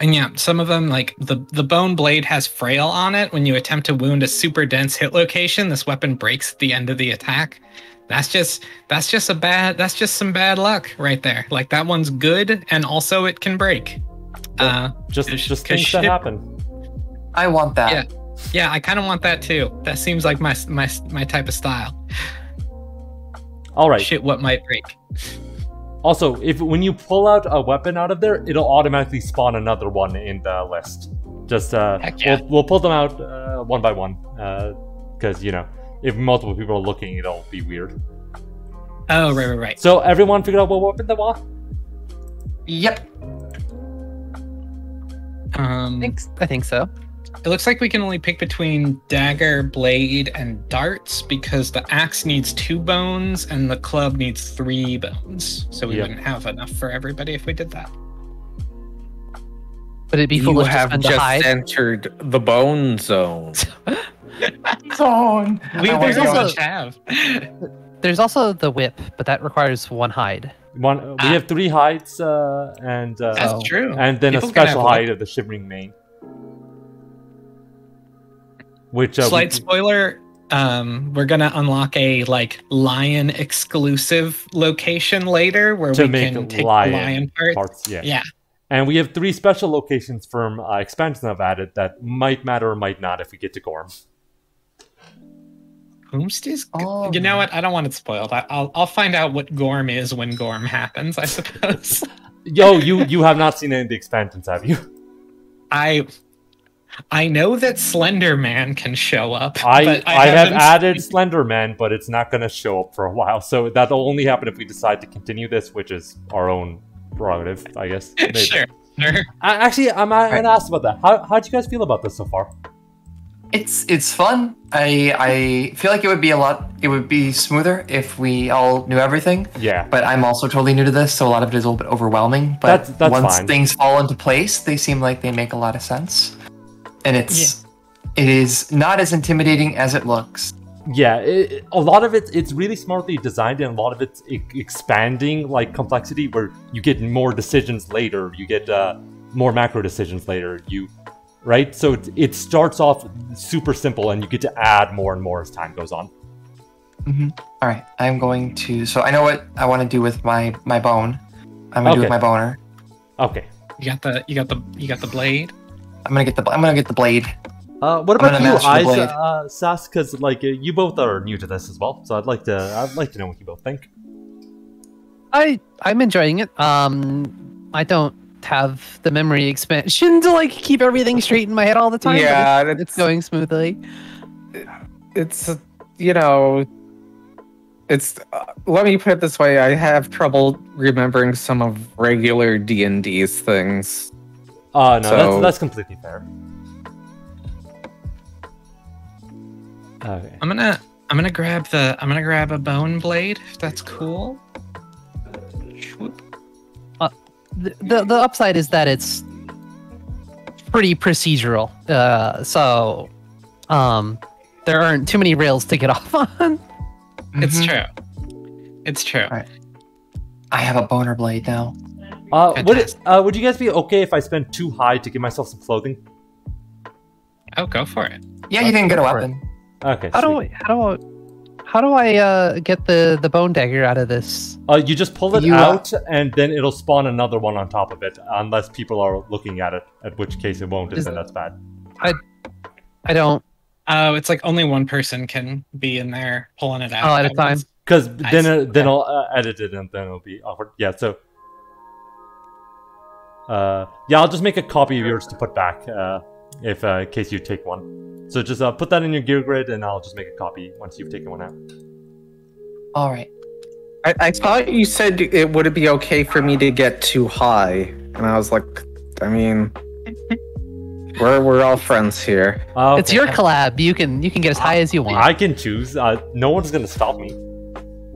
and yeah, some of them like the the bone blade has frail on it. When you attempt to wound a super dense hit location, this weapon breaks at the end of the attack. That's just that's just a bad that's just some bad luck right there. Like that one's good, and also it can break. Uh, just Cause- just cause things that ship- happen. I want that. Yeah. yeah, I kind of want that too. That seems like my my my type of style. All right. Shit, what might break? Also, if when you pull out a weapon out of there, it'll automatically spawn another one in the list. Just uh, Heck yeah. we'll, we'll pull them out uh, one by one, because you know, if multiple people are looking, it'll be weird. Oh, right, right, right. So everyone figured out what weapon they want. Yep. Um, I think I think so. It looks like we can only pick between dagger, blade, and darts because the axe needs two bones and the club needs three bones. So we Yep. wouldn't have enough for everybody if we did that. Would it be You foolish to have spend a just hide? entered the bone zone. Zone. We I very wanna also- have. There's also the whip, but that requires one hide. One, we Ah. have three hides, uh, and uh, That's true. and then People a can have special one. hide of the Shimmering Mane. Which uh, we- Slight spoiler. Um, we're gonna unlock a like lion exclusive location later where we make can take lion the lion parts. parts, yeah. Yeah. And we have three special locations from uh, expansions I've added that might matter or might not if we get to Gorm. Whomst Oh. You know what? I don't want it spoiled. I, I'll I'll find out what Gorm is when Gorm happens. I suppose. Yo, you you have not seen any of the expansions, have you? I I know that Slender Man can show up. I but I, have haven't added seen- Slender Man, but it's not going to show up for a while. So that'll only happen if we decide to continue this, which is our own prerogative, I guess. Maybe. Sure, sure. I, actually, I'm not gonna ask about that. How how'd you guys feel about this so far? It's it's fun. I I feel like it would be a lot. It would be smoother if we all knew everything. Yeah, But I'm also totally new to this, so a lot of it is a little bit overwhelming. But That's- that's once fine. things fall into place, they seem like they make a lot of sense. and it's it is not as intimidating as it looks. Yeah, it, it- a lot of it it's really smartly designed, and a lot of it's e- expanding like complexity, where you get more decisions later, you get uh, more macro decisions later. You right, so it, it starts off super simple, and you get to add more and more as time goes on. All right, I'm going to. So I know what I want to do with my my bone. I'm gonna do with my boner. Okay. You got the you got the you got the blade. I'm gonna get the I'm gonna get the blade. Uh, what about you, master the Eyes, blade. uh, Sas? Because like uh, you both are new to this as well, so I'd like to I'd like to know what you both think. I I'm enjoying it. Um, I don't have the memory expansion to like keep everything straight in my head all the time. Yeah, it's, it's- it's going smoothly. it's uh, you know it's uh, let me put it this way i have trouble remembering some of regular d&d's things Uh, no, that's that's completely fair. Okay. I'm gonna I'm gonna grab the I'm gonna grab a bone blade if that's cool. The, the the upside is that it's pretty procedural. Uh, so um, there aren't too many rails to get off on. It's Mhm. true. It's true. Alright. I have a boner blade now. Uh, would it, uh, would you guys be okay if I spent too high to give myself some clothing? Oh, go for it. Yeah, you didn't get a Go for it. weapon. Okay. How do sweet. I, how do I, how do I uh, get the the bone dagger out of this? Uh, you just pull it You, uh, out, and then it'll spawn another one on top of it, unless people are looking at it. At which case it won't, and Is- then that's bad. I I don't. Oh, it's like only one person can be in there pulling it out. Oh, at a time. Because then see. it, then Okay. I'll uh, edit it, and then it'll be awkward. Yeah. So. Uh, yeah, I'll just make a copy of yours to put back, uh, if uh, in case you take one. So just uh, put that in your gear grid, and I'll just make a copy once you've taken one out. All right. I, I thought you said it would it be okay for me to get too high and i was like i mean we're, we're all friends here Uh, It's your collab. You can you can get as high as you want. I can choose. Uh, no one's gonna stop me.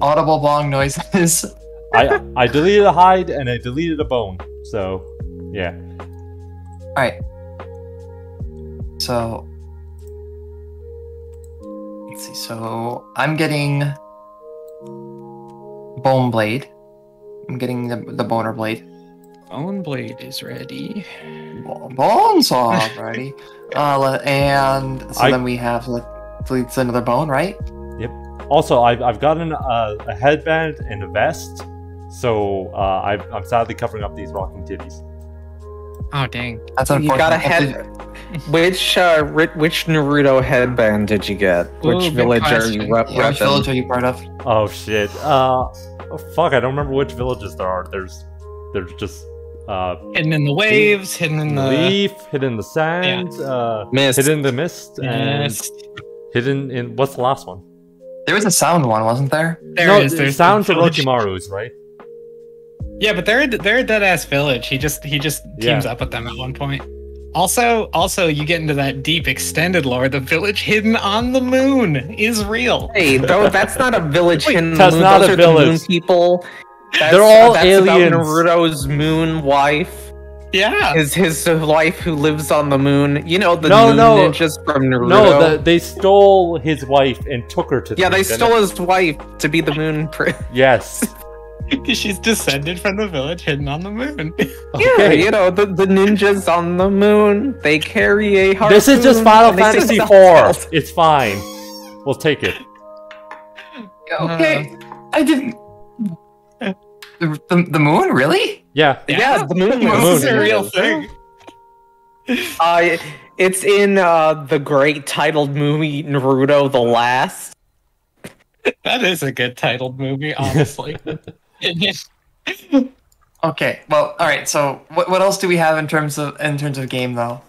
Audible bong noises. I I deleted a hide and I deleted a bone. So, yeah. All right. So let's see. So I'm getting bone blade. I'm getting the, the boner blade. Bone blade is ready. Bo- Bone saw already. uh, and so I- then we have like it's another bone, right? Yep. Also, I've I've gotten a, a headband and a vest. So uh, I've, I'm sadly covering up these rocking titties. Oh dang. That's you got a head which uh which naruto headband did you get Ooh, which village are you rep- Yeah, which village are you part of? Oh shit. Uh, oh, fuck. I don't remember which villages there are. There's there's just uh Hidden in the waves, hidden in the leaf, hidden in the sand, uh, Mist. hidden in the mist, and Mist. hidden in what's the last one? There was a sound one, wasn't there? There no, it is. There's sound the to village. Orochimaru's, right? Yeah, but they're a- they're a dead ass village. He just he just teams Yeah. up with them at one point. Also, also you get into that deep extended lore. The village hidden on the moon is real. Hey, though that's not a village Wait, in the that's moon. not Those a are the moon village. people. That's, They're all that's aliens. About Naruto's moon wife Yeah. is his wife who lives on the moon. You know the No, moon no. ninjas from Naruto. No, the, they stole his wife and took her to. The yeah, they moon, didn't stole his wife to be the moon. Prince. Yes. She's descended from the village hidden on the moon. Yeah, Okay. you know the, the ninjas on the moon. They carry a harpoon. This is just Final Fantasy sing IV. It's fine. We'll take it. Okay, I didn't. The, the, the moon, really? Yeah. Yeah, the moon. This moon is a real thing. Uh, it's in uh, the great titled movie Naruto: The Last. That is a good titled movie, honestly. Okay, well, all right. So, what, what else do we have in terms of in terms of game though?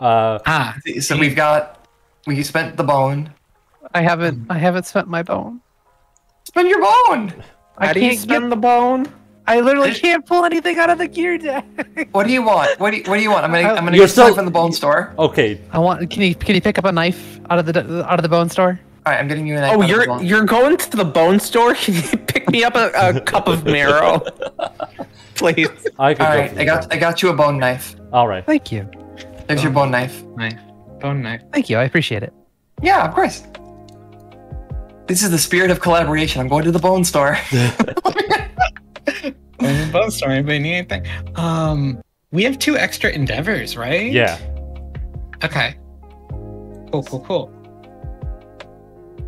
Uh, ah, So we've got we spent the bone. I haven't I haven't spent my bone. Spend your bone. I How do you can't spend get. the bone? I literally can't pull anything out of the gear deck. What do you want? What do you, what do you want? I'm gonna I'm gonna You're get some still- from the bone store. okay. I want. Can you can you pick up a knife out of the out of the bone store? All right, I'm getting you a knife. Oh, out of the you're bone. you're going to the bone store? Can you pick me up a, a cup of marrow, please? I could All go right, I got I got you a bone knife. All right. Thank you. There's your bone knife. Knife, bone knife. Thank you. I appreciate it. Yeah, of course. This is the spirit of collaboration. I'm going to the bone store. Bone store. Anybody need anything? Um, we have two extra endeavors, right? Yeah. Okay. Cool, cool, cool.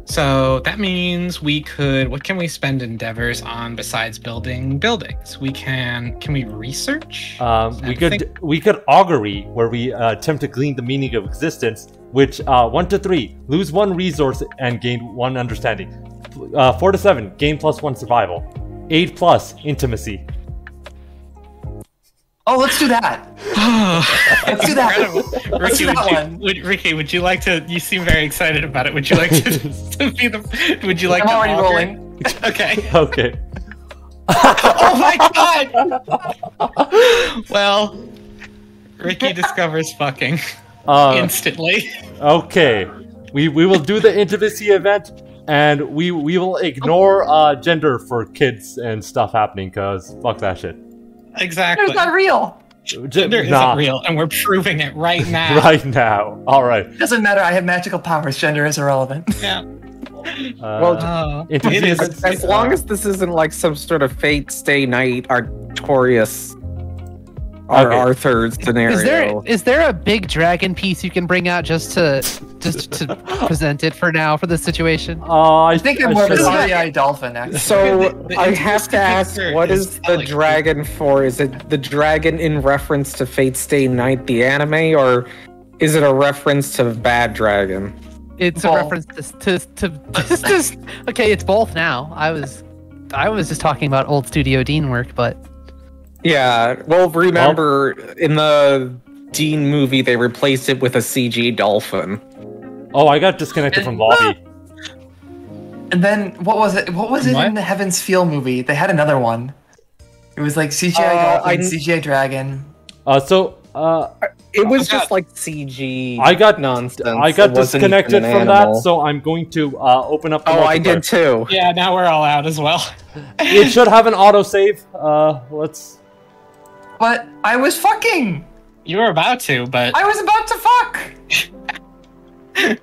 So that means we could. What can we spend endeavors on besides building buildings? We can. Can we research? Um, we could we could augury where we uh, attempt to glean the meaning of existence. Which uh, one to three lose one resource and gain one understanding. Uh, four to seven gain plus one survival. Eight plus intimacy. Oh, let's do that. Let's do that. Incredible. Let's Ricki, do that would you, one. would, Ricki, would you like to? You seem very excited about it. Would you like to, to be the? Would you like I'm to already augur? rolling. Okay. Okay. Oh my god. well, Ricki discovers fucking Uh, instantly. okay. We we will do the intimacy event, and we we will ignore uh, gender for kids and stuff happening. Cause fuck that shit. Exactly. It's not real. Gender is not real, and we're proving it right now. Right now. All right. Doesn't matter. I have magical powers. Gender is irrelevant. Yeah. Uh, Well, Oh, it is. is- As long as this isn't like some sort of Fate Stay Night Artorias or Okay. Arthur scenario. Is there is there a big dragon piece you can bring out just to just to present it for now for this situation? uh, I I think I'm more of a should- starry-eyed dolphin, actually. So The- the I have to ask, what is is the telling. dragon for? Is it the dragon in reference to Fate Stay Night, the anime, or is it a reference to Bad Dragon? It's a reference to to, to just, just okay. It's both now. I was I was just talking about old Studio Dean work, but Yeah. Well, remember in the Dean movie, they replaced it with a CG dolphin. Oh, I got disconnected from lobby. And then what was it? What was it What? in the Heaven's Feel movie? They had another one. It was like CGI Uh, dolphin, I- CGI dragon. Uh, so uh, It was God. just like CG. I got nonsense. I got disconnected even from an that, so I'm going to uh, open up. The Oh, I did too. Yeah, now we're all out as well. It should have an autosave. Uh, let's. But I was fucking. You were about to, but I was about to fuck.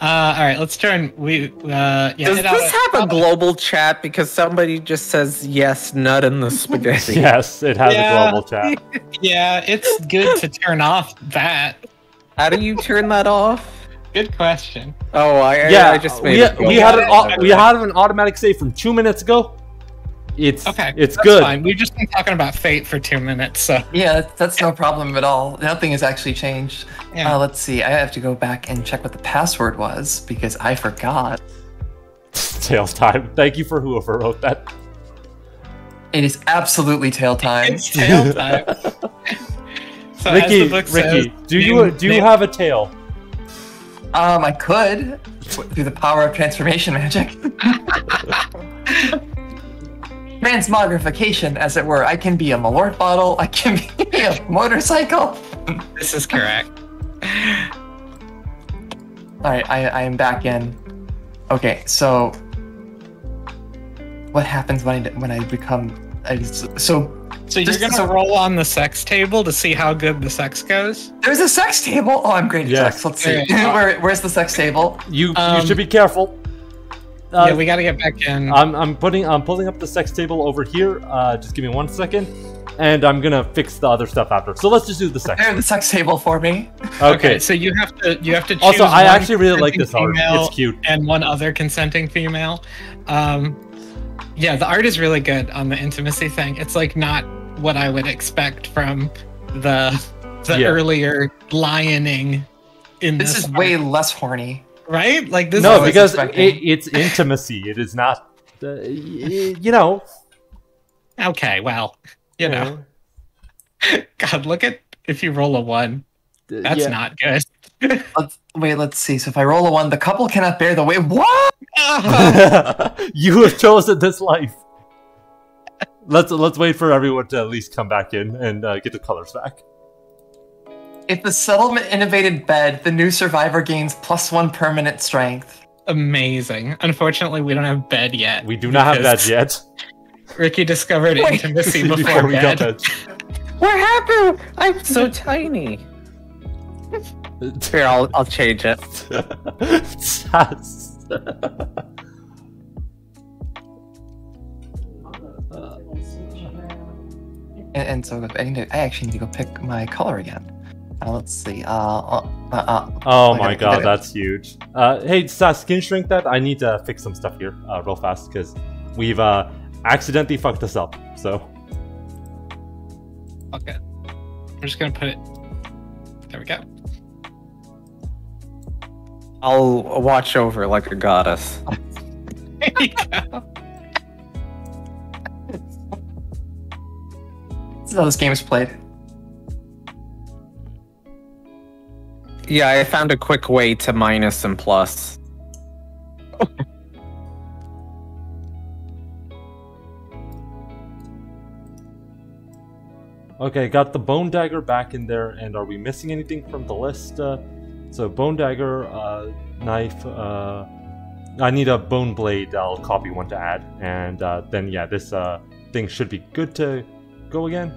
uh, all right, let's turn. We uh, yeah. Does hit out this have a global chat? Because somebody just says yes, nut in the spaghetti. Yes, it has Yeah. a global chat. Yeah, it's good to turn off that. How do you turn that off? Good question. Oh, I, I- yeah, I just made we, we had an we had an automatic save from two minutes ago. It's Okay, It's that's good. Fine. We've just been talking about fate for two minutes, so Yeah, that's, that's no problem at all. Nothing has actually changed. yeah. Uh, let's see. I have to go back and check what the password was because I forgot. Tails time. Thank you for whoever wrote that. It is absolutely tail time. it's tail time. so as Ricki, the book Ricki, says, do you name- do you name- have a tail? Um, I could through the power of transformation magic. Transmogrification, as it were. I can be a Malort bottle. I can be a motorcycle. This is correct. All right, I, I am back in. Okay, so what happens when I when I become? I, so So you're gonna so- roll on the sex table to see how good the sex goes. there's a sex table. Oh, I'm great at Yes. sex. Let's see. Okay. Where, where's the sex table? You you Um, should be careful. Uh, yeah, we got to get back in. I'm I'm putting I'm pulling up the sex table over here. Uh, just give me one second, and I'm gonna fix the other stuff after. So let's just do the sex. Prepare the sex table for me. Okay. So you have to you have to choose. Also, I one actually really like this consenting art. It's cute. and one other consenting female. Um, yeah, the art is really good on the intimacy thing. It's like not what I would expect from the the Yeah. earlier lioning in this. This is art, way less horny. Right. Like this. No, I because it, it's intimacy. It is not. Uh, y- you know. okay, well, you know, God, look at if you roll a one. That's yeah. not good. Let's wait. Let's see. So if I roll a one, the couple cannot bear the weight. What? you have chosen this life. Let's let's wait for everyone to at least come back in and uh, get the colors back. If the settlement innovated bed, the new survivor gains plus one permanent strength. Amazing. Unfortunately, we don't have bed yet. We do not have that yet. Ricki discovered Wait. intimacy before we got bed. that. What happened? I'm so tiny. Here, I'll I'll change it. And, and so I need to, I actually need to go pick my color again. Uh, let's see. Uh, uh, uh, uh, Oh my gotta- god, gotta- that's huge. Uh, hey, Sas, can you shrink that? I need to fix some stuff here uh, real fast because we've uh, accidentally fucked this up. So, Okay. I'm just gonna put it. There we go. I'll watch over like a goddess. There you go. this is how this game is played. Yeah, I found a quick way to minus and plus. okay, got the bone dagger back in there. And are we missing anything from the list? Uh, so, bone dagger, uh, knife. Uh, I need a bone blade. I'll copy one to add. And uh, then, yeah, this uh, thing should be good to go again.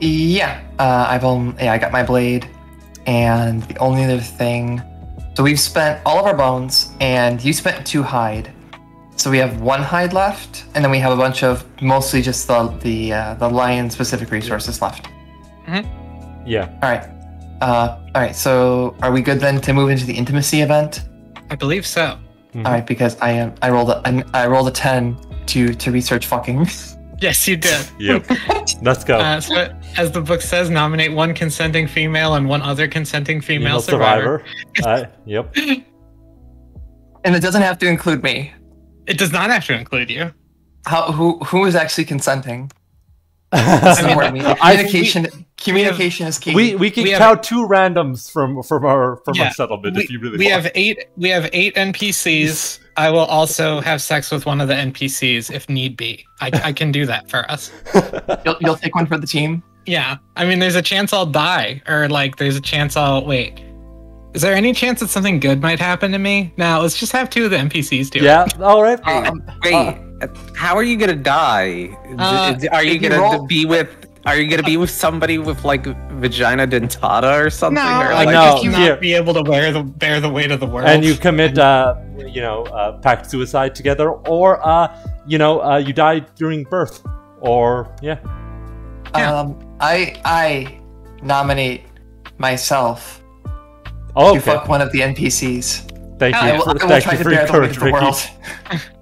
Yeah, uh, I've um, yeah, I got my blade, and the only other thing, so we've spent all of our bones, and you spent two hide, so we have one hide left, and then we have a bunch of mostly just the the uh, the lion specific resources left. Yeah. All right, uh, all right. So are we good then to move into the intimacy event? I believe so. Mhm. All right, because I am I rolled a I- I rolled a ten to to research fucking. Yes, you did. Yep. Let's go. Uh, so, as the book says, nominate one consenting female and one other consenting female, survivor. uh, yep. and it doesn't have to include me. It does not have to include you. How who who is actually consenting? I mean, the word. We- I- communication communication is key. we we can We have- count two randoms from from our from Yeah, our settlement We, if you really we want. have eight. We have eight NPCs. I will also have sex with one of the NPCs if need be. I, I can do that for us. you'll, you'll take one for the team. Yeah, I mean, there's a chance I'll die, or like, there's a chance I'll wait. Is there any chance that something good might happen to me? Now, let's just have two of the NPCs do it. yeah. All right. Um, Wait, how are you gonna die? Uh, are you gonna roll- be with? Are you gonna be with somebody with like vagina dentata or something? No, or, I like, know. just not here. be able to wear the bear the weight of the world. and you commit, uh, you know, uh, pact suicide together, or uh, you know, uh, you die during birth, or yeah. Yeah. um, I I nominate myself Oh, to fuck one of the NPCs. Thank I you. will, I will thank try you to for bear your the weight courage, of the Ricki. world.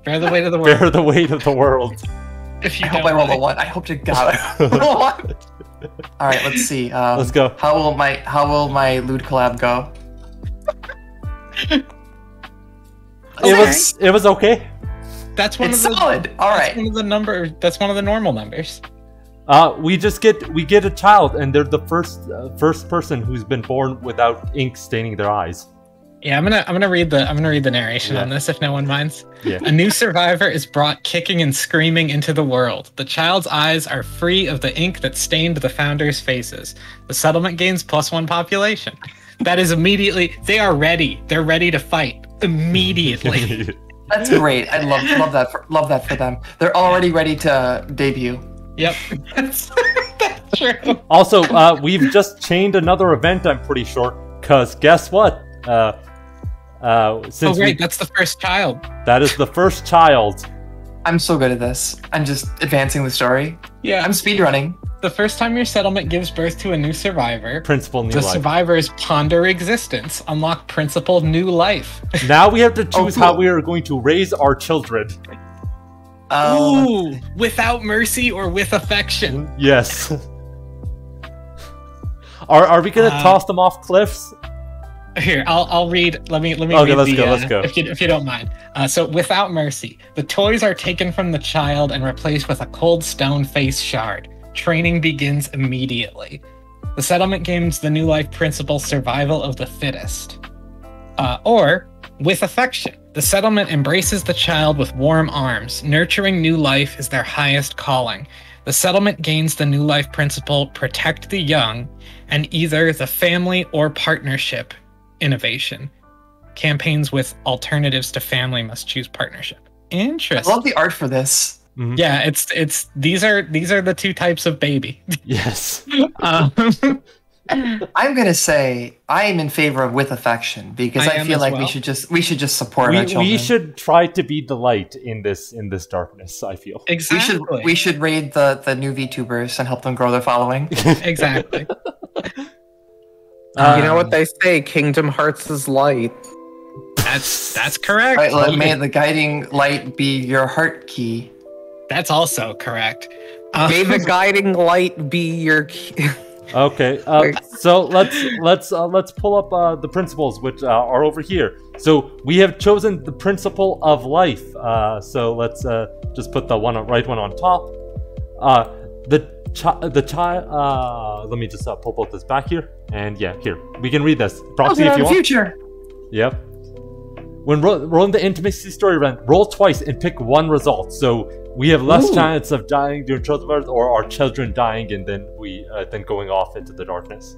bear the weight of the world. Bear the weight of the world. if I you hope don't I roll a mind. one. I hope to God. I roll a one. All right, let's see. Um, Let's go. How will my how will my lewd collab go? It was it was okay. That's one It's of the. solid. All That's one of the number. That's one of the normal numbers. Uh, we just get we get a child, and they're the first uh, first person who's been born without ink staining their eyes. Yeah, I'm gonna I'm gonna read the I'm gonna read the narration Yeah. on this if no one minds. Yeah. A new survivor is brought kicking and screaming into the world. The child's eyes are free of the ink that stained the founders' faces. The settlement gains plus one population. That is immediately they are ready. They're ready to fight immediately. That's great. I love love that for, love that for them. They're already ready to debut. Yep. That's, that's true. also, uh, we've just chained another event. I'm pretty sure, cause guess what? Uh, uh, Oh since great, we, that's the first child. that is the first child. I'm so good at this. I'm just advancing the story. Yeah. I'm speedrunning. the first time your settlement gives birth to a new survivor, Principle new the life. survivors ponder existence, unlock principle new life. Now we have to choose how cool. we are going to raise our children. Um, Ooh, without mercy or with affection. Yes. Are are we gonna Uh, toss them off cliffs? Here, I'll I'll read. Let me let me. Okay, read let's the, go, uh, let's go. If you if you don't mind. Uh, so without mercy, the toys are taken from the child and replaced with a cold stone face shard. Training begins immediately. The settlement gains the new life principle: survival of the fittest. Uh, or with affection, the settlement embraces the child with warm arms. Nurturing new life is their highest calling. The settlement gains the new life principle: protect the young, and either the family or partnership innovation. Campaigns with alternatives to family must choose partnership. Interest I love the art for this. Yeah, it's it's these are these are the two types of baby. Yes. Um, I'm gonna say I am in favor of with affection because I I, feel like well. we should just we should just support our we, children. we should try to be the light in this in this darkness. I feel. we Exactly. should we should raid the the new VTubers and help them grow their following. exactly. you know what they say? Kingdom Hearts is light. That's that's correct. All right, let, may the guiding light be your heart key. That's also correct. Uh, May the guiding light be your key. Okay, uh, so let's let's uh, let's pull up uh, the principles which uh, are over here. So we have chosen the principle of life. Uh, so let's uh, just put the one right one on top. Uh, the chi- the child. Uh, let me just uh, pull both this back here, and yeah, here we can read this. Proxy, if you want. future. Yep. When ro- rolling the intimacy story event, roll twice and pick one result. So we have less Ooh. chance of dying during children birth or our children dying and then we uh, then going off into the darkness.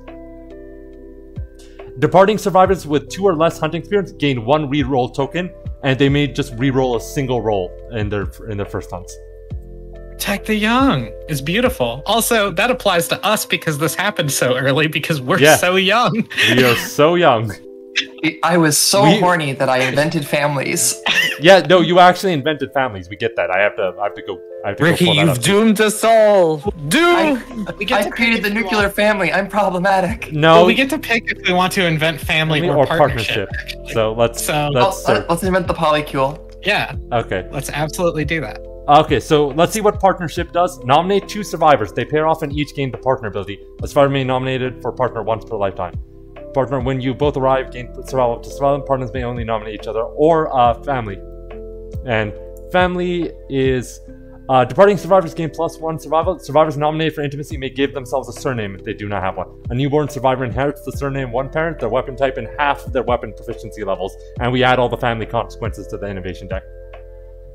Departing survivors with two or less hunting experience gain one re-roll token, and they may just re-roll a single roll in their in their first hunts. Protect the young is beautiful. Also, that applies to us because this happened so early because we're Yeah. so young. We are so young. I was so We- horny that I invented families. Yeah, no, you actually invented families. We get that. I have to. I have to go. I have to Ricki, go you've doomed us all. Doom. We get I to created the nuclear want- family. I'm problematic. No, Well, we get to pick if we want to invent family or, partnership. So let's So- let's Oh, let's invent the polycule. Yeah, okay. let's absolutely do that. Okay, so let's see what partnership does. Nominate two survivors. They pair off and each gain the partner ability. A survivor may be nominated for partner once per lifetime. Partner, when you both arrive, gain survival to survival. Partners may only nominate each other or uh, family. And family is uh, departing survivors gain plus one survival. Survivors nominated for intimacy may give themselves a surname if they do not have one. A newborn survivor inherits the surname one parent, their weapon type, and half their weapon proficiency levels. And we add all the family consequences to the innovation deck.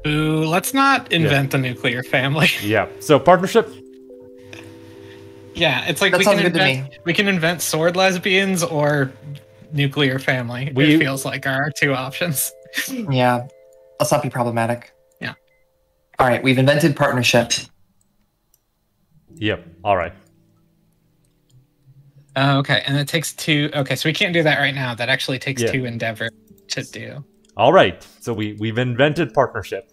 Ooh, let's not invent the nuclear family. Yeah. So partnership, yeah, it's like That we sounds can good to invent we can invent sword lesbians or nuclear family. We- it feels like are our two options. Yeah, let's not be problematic. Yeah. All right, we've invented partnership. Yep. All right. Uh, okay, and it takes two. Okay, so we can't do that right now. That actually takes Yeah. two endeavor to do. All right. So we we've invented partnership.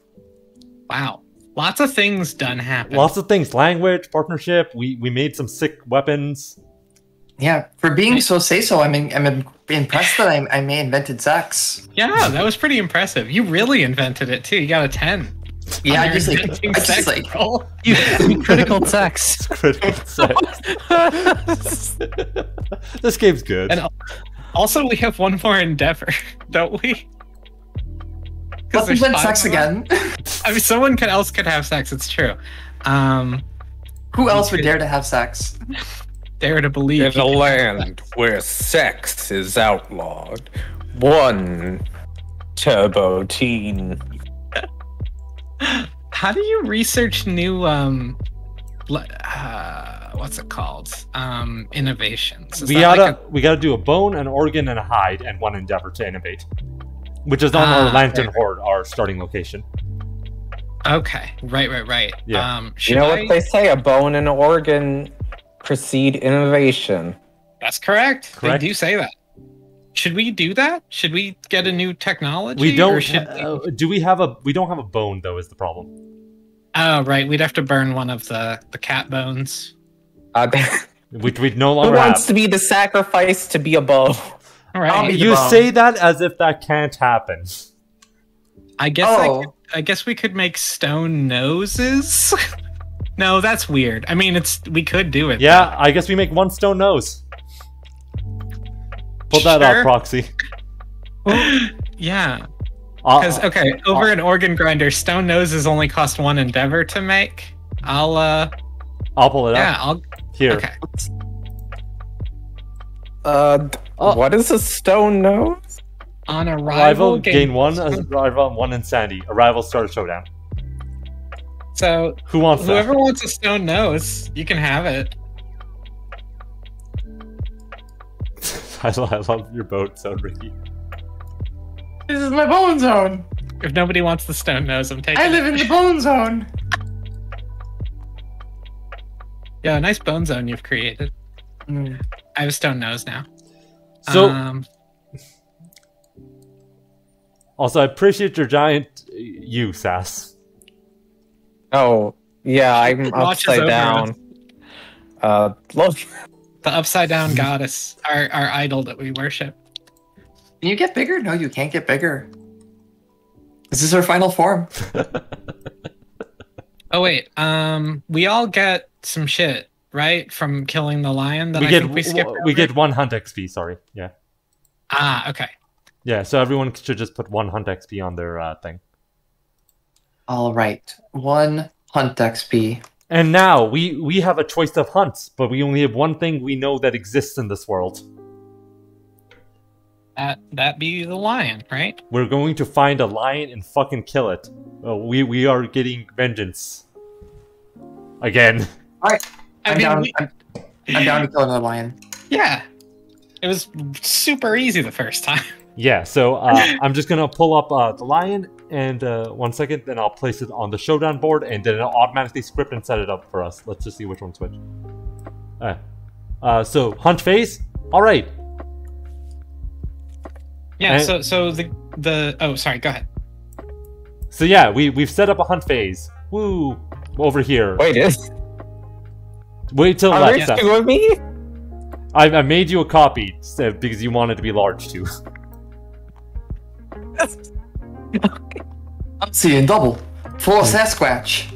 Wow, lots of things done happen. Lots of things. Language, partnership. We we made some sick weapons. Yeah, for being so say so, I'm in, I'm im- impressed that I, I may invented sex. yeah, that was pretty impressive. You really invented it too. You got a ten. Yeah, I just like I just sex like roll. You, you critical sex. Critical sex. this game's good. And Also, we have one more endeavor, don't we? 'Cause let's there's invent sex again. I mean, someone could, else could have sex. It's true. Um, Who else would dare to have sex? dare to believe. In a land where sex is outlawed, one turbo teen. How do you research new um, uh, what's it called? Um, innovations. Is we gotta like we gotta do a bone, an organ, and a hide, and one endeavor to innovate, which is on Ah, our lantern right. horde, our starting location. okay, right, right, right. Yeah. Um, You know I- what they say? A bone and an organ precede innovation. That's correct. Correct. They do say that. Should we do that? Should we get a new technology? We don't. should we- uh, do we have a? We don't have a bone though. Is the problem? Oh, right. We'd have to burn one of the the cat bones. Uh, We we no who longer wants have. to be the sacrifice to be a bow? All right. be You bone. say that as if that can't happen. I guess I, Oh. could, I guess we could make stone noses. no, that's weird. I mean, it's we could do it. Yeah, I guess we make one stone nose. Pull that Sure. up, proxy. yeah. Uh, Because okay, over an organ grinder, stone noses only cost one endeavor to make. I'll uh I'll pull it yeah, up I'll here. okay. Uh, d- Oh. what is a stone nose? On arrival, Arrival, gain one. As arrival, one insanity. Arrival, start a showdown. So Who wants whoever that? wants a stone nose, you can have it. I, lo- I love your boat sound, Ricki. This is my bone zone. If nobody wants the stone nose, I'm taking it. I it. live in the bone zone. Yeah, nice bone zone you've created. Mm. I have a stone nose now. So um, also, I appreciate your giant uh, you, Sas. Oh, yeah, I'm upside down. Uh, look. the upside down goddess, our our idol that we worship. Can you get bigger? No, you can't get bigger. This is her final form. Oh wait, um, we all get some shit right from killing the lion. That we I get think we skipped. we get one hunt XP. Sorry, yeah, ah okay. yeah. So everyone should just put one hunt XP on their uh, thing. All right, one hunt XP. And now we we have a choice of hunts, but we only have one thing we know that exists in this world. That that be the lion, right? We're going to find a lion and fucking kill it. Uh, we we are getting vengeance. Again. I I'm mean, down. we- I'm, I'm down to kill another lion. yeah, it was super easy the first time. Yeah, so uh, I'm just gonna pull up uh, the lion, and uh, one second, then I'll place it on the showdown board, and then it'll automatically script and set it up for us. Let's just see which one's which. Uh, uh, so hunt phase. All right. Yeah. And- so so the the oh sorry, go ahead. So yeah, we we've set up a hunt phase. Woo! Over here. Wait, is Wait till are left. there Seth. two of me? I, I made you a copy uh, because you wanted to be large too. I'm seeing double. Full Sasquatch.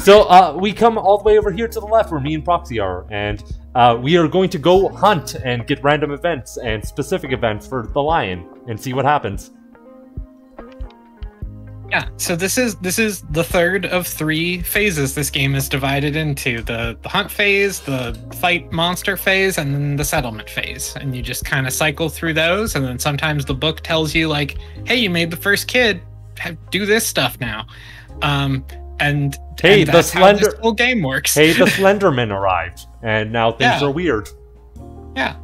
so uh, we come all the way over here to the left where me and Proxy are, and uh, we are going to go hunt and get random events and specific events for the lion and see what happens. Yeah. So this is this is the third of three phases this game is divided into the, the hunt phase, the fight monster phase, and then the settlement phase. And you just kind of cycle through those, and then sometimes the book tells you like, "Hey, you made the first kid. Have, do this stuff now." Um, and Hey, and the that's how this Slender- whole game works. Hey, the Slenderman arrived, and now things Yeah. are weird. yeah.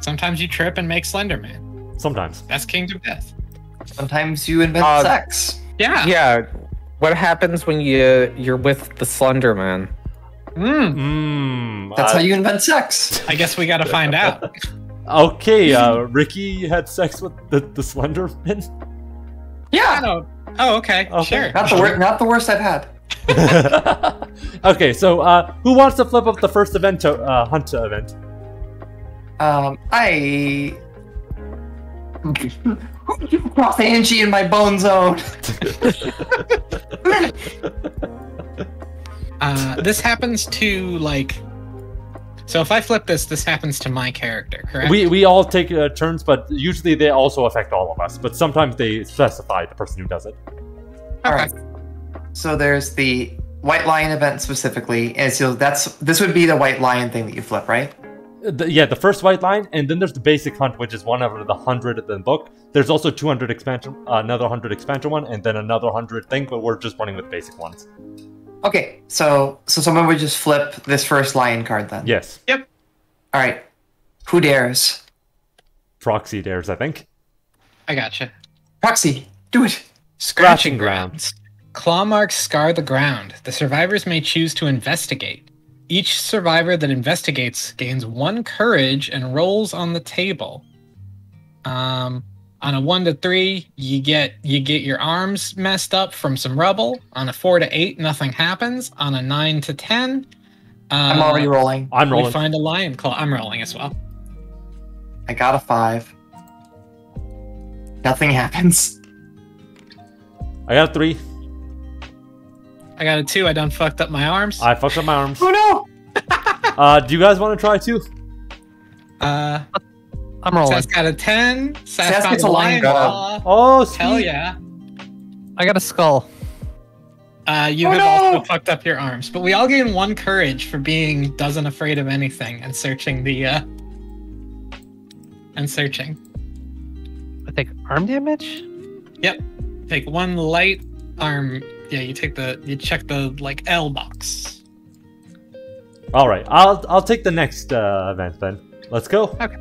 Sometimes you trip and make Slenderman. Sometimes. That's Kingdom Death. Sometimes you invent Uh, sex. Yeah. Yeah. What happens when you you're with the Slender Man? Mm, Mmm. That's how you invent sex. I guess we got to find out. Okay, uh, Ricki had sex with the, the Slenderman? I Yeah. Oh, okay. Okay. Sure. Not the wor- not the worst I've had. okay, so uh, who wants to flip up the first event to, uh, hunt event? Um, I. You cross Angie in my bone zone. Uh, this happens to like. So if I flip this, this happens to my character, correct? We we all take uh, turns, but usually they also affect all of us. But sometimes they specify the person who does it. All right. So there's the white lion event specifically, and so that's this would be the white lion thing that you flip, right? The- yeah, the first white lion, and then there's the basic hunt, which is one out of the hundred in the book. There's also 200 expansion, uh, another hundred expansion one, and then another hundred thing. But we're just running with basic ones. Okay, so so someone would just flip this first lion card then. Yes, Yep. All right. Who dares? proxy dares, I think. I gotcha. Proxy, do it. Scratching grounds. Claw marks scar the ground. The survivors may choose to investigate. Each survivor that investigates gains one courage and rolls on the table. Um, on a one to three, you get you get your arms messed up from some rubble. On a four to eight, nothing happens. On a nine to ten, uh, I'm already rolling. I'm rolling. We rolling. find a lion claw. I'm rolling as well. I got a five. Nothing happens. I got a three. I got a two. I done fucked up my arms. I fucked up my arms. Oh no! Uh, do you guys want to try too? Uh, I'm rolling. Seth's got a ten. Seth Seth found gets a a lion lion claw. Oh, sweet. Hell yeah. I got a skull. Uh, you Oh, have no! also fucked up your arms, but we all gain one courage for being doesn't afraid of anything and searching the uh and searching. I take arm damage. Yep, take one light arm. Yeah, you take the you check the like L box. All right, I'll I'll take the next uh, event then. Let's go. Okay.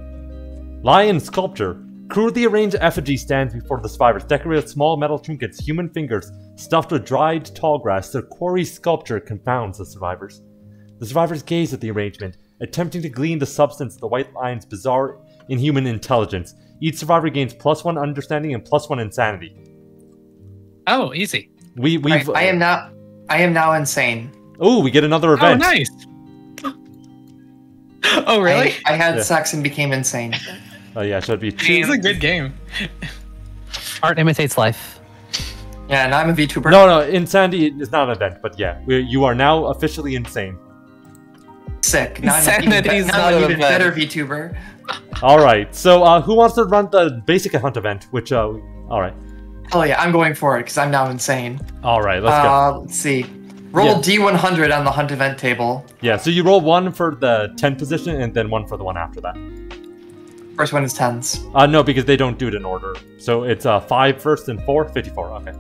Lion sculpture. Crudely arranged effigy stands before the survivors, decorated with small metal trinkets, human fingers, stuffed with dried tall grass. Their quarry sculpture confounds the survivors. The survivors gaze at the arrangement, attempting to glean the substance of the White Lion's bizarre inhuman intelligence. Each survivor gains plus one understanding and plus one insanity. Oh, easy. We we Right, I am now. I am now insane. Oh, we get another event. Oh, event. nice. oh, really? I, I had Yeah. sex and became insane. Oh yeah, should be It's a good game. Art imitates life. Yeah, and I'm a VTuber. No, no, insanity is not an event, but yeah, we you are now officially insane. sick. Now I'm an even, Insanity's be- now not I'm an an even event. better VTuber. All right, so uh, who wants to run the basic hunt event? Which uh, all right, Oh yeah, I'm going for it because I'm now insane. all right, let's go. uh, let's see. Roll Yeah. D100 on the hunt event table. Yeah, so you roll one for the 10 position and then one for the one after that. First one is tens. Uh, no, because they don't do it in order. So it's uh, 5 first and 4, 54. Okay.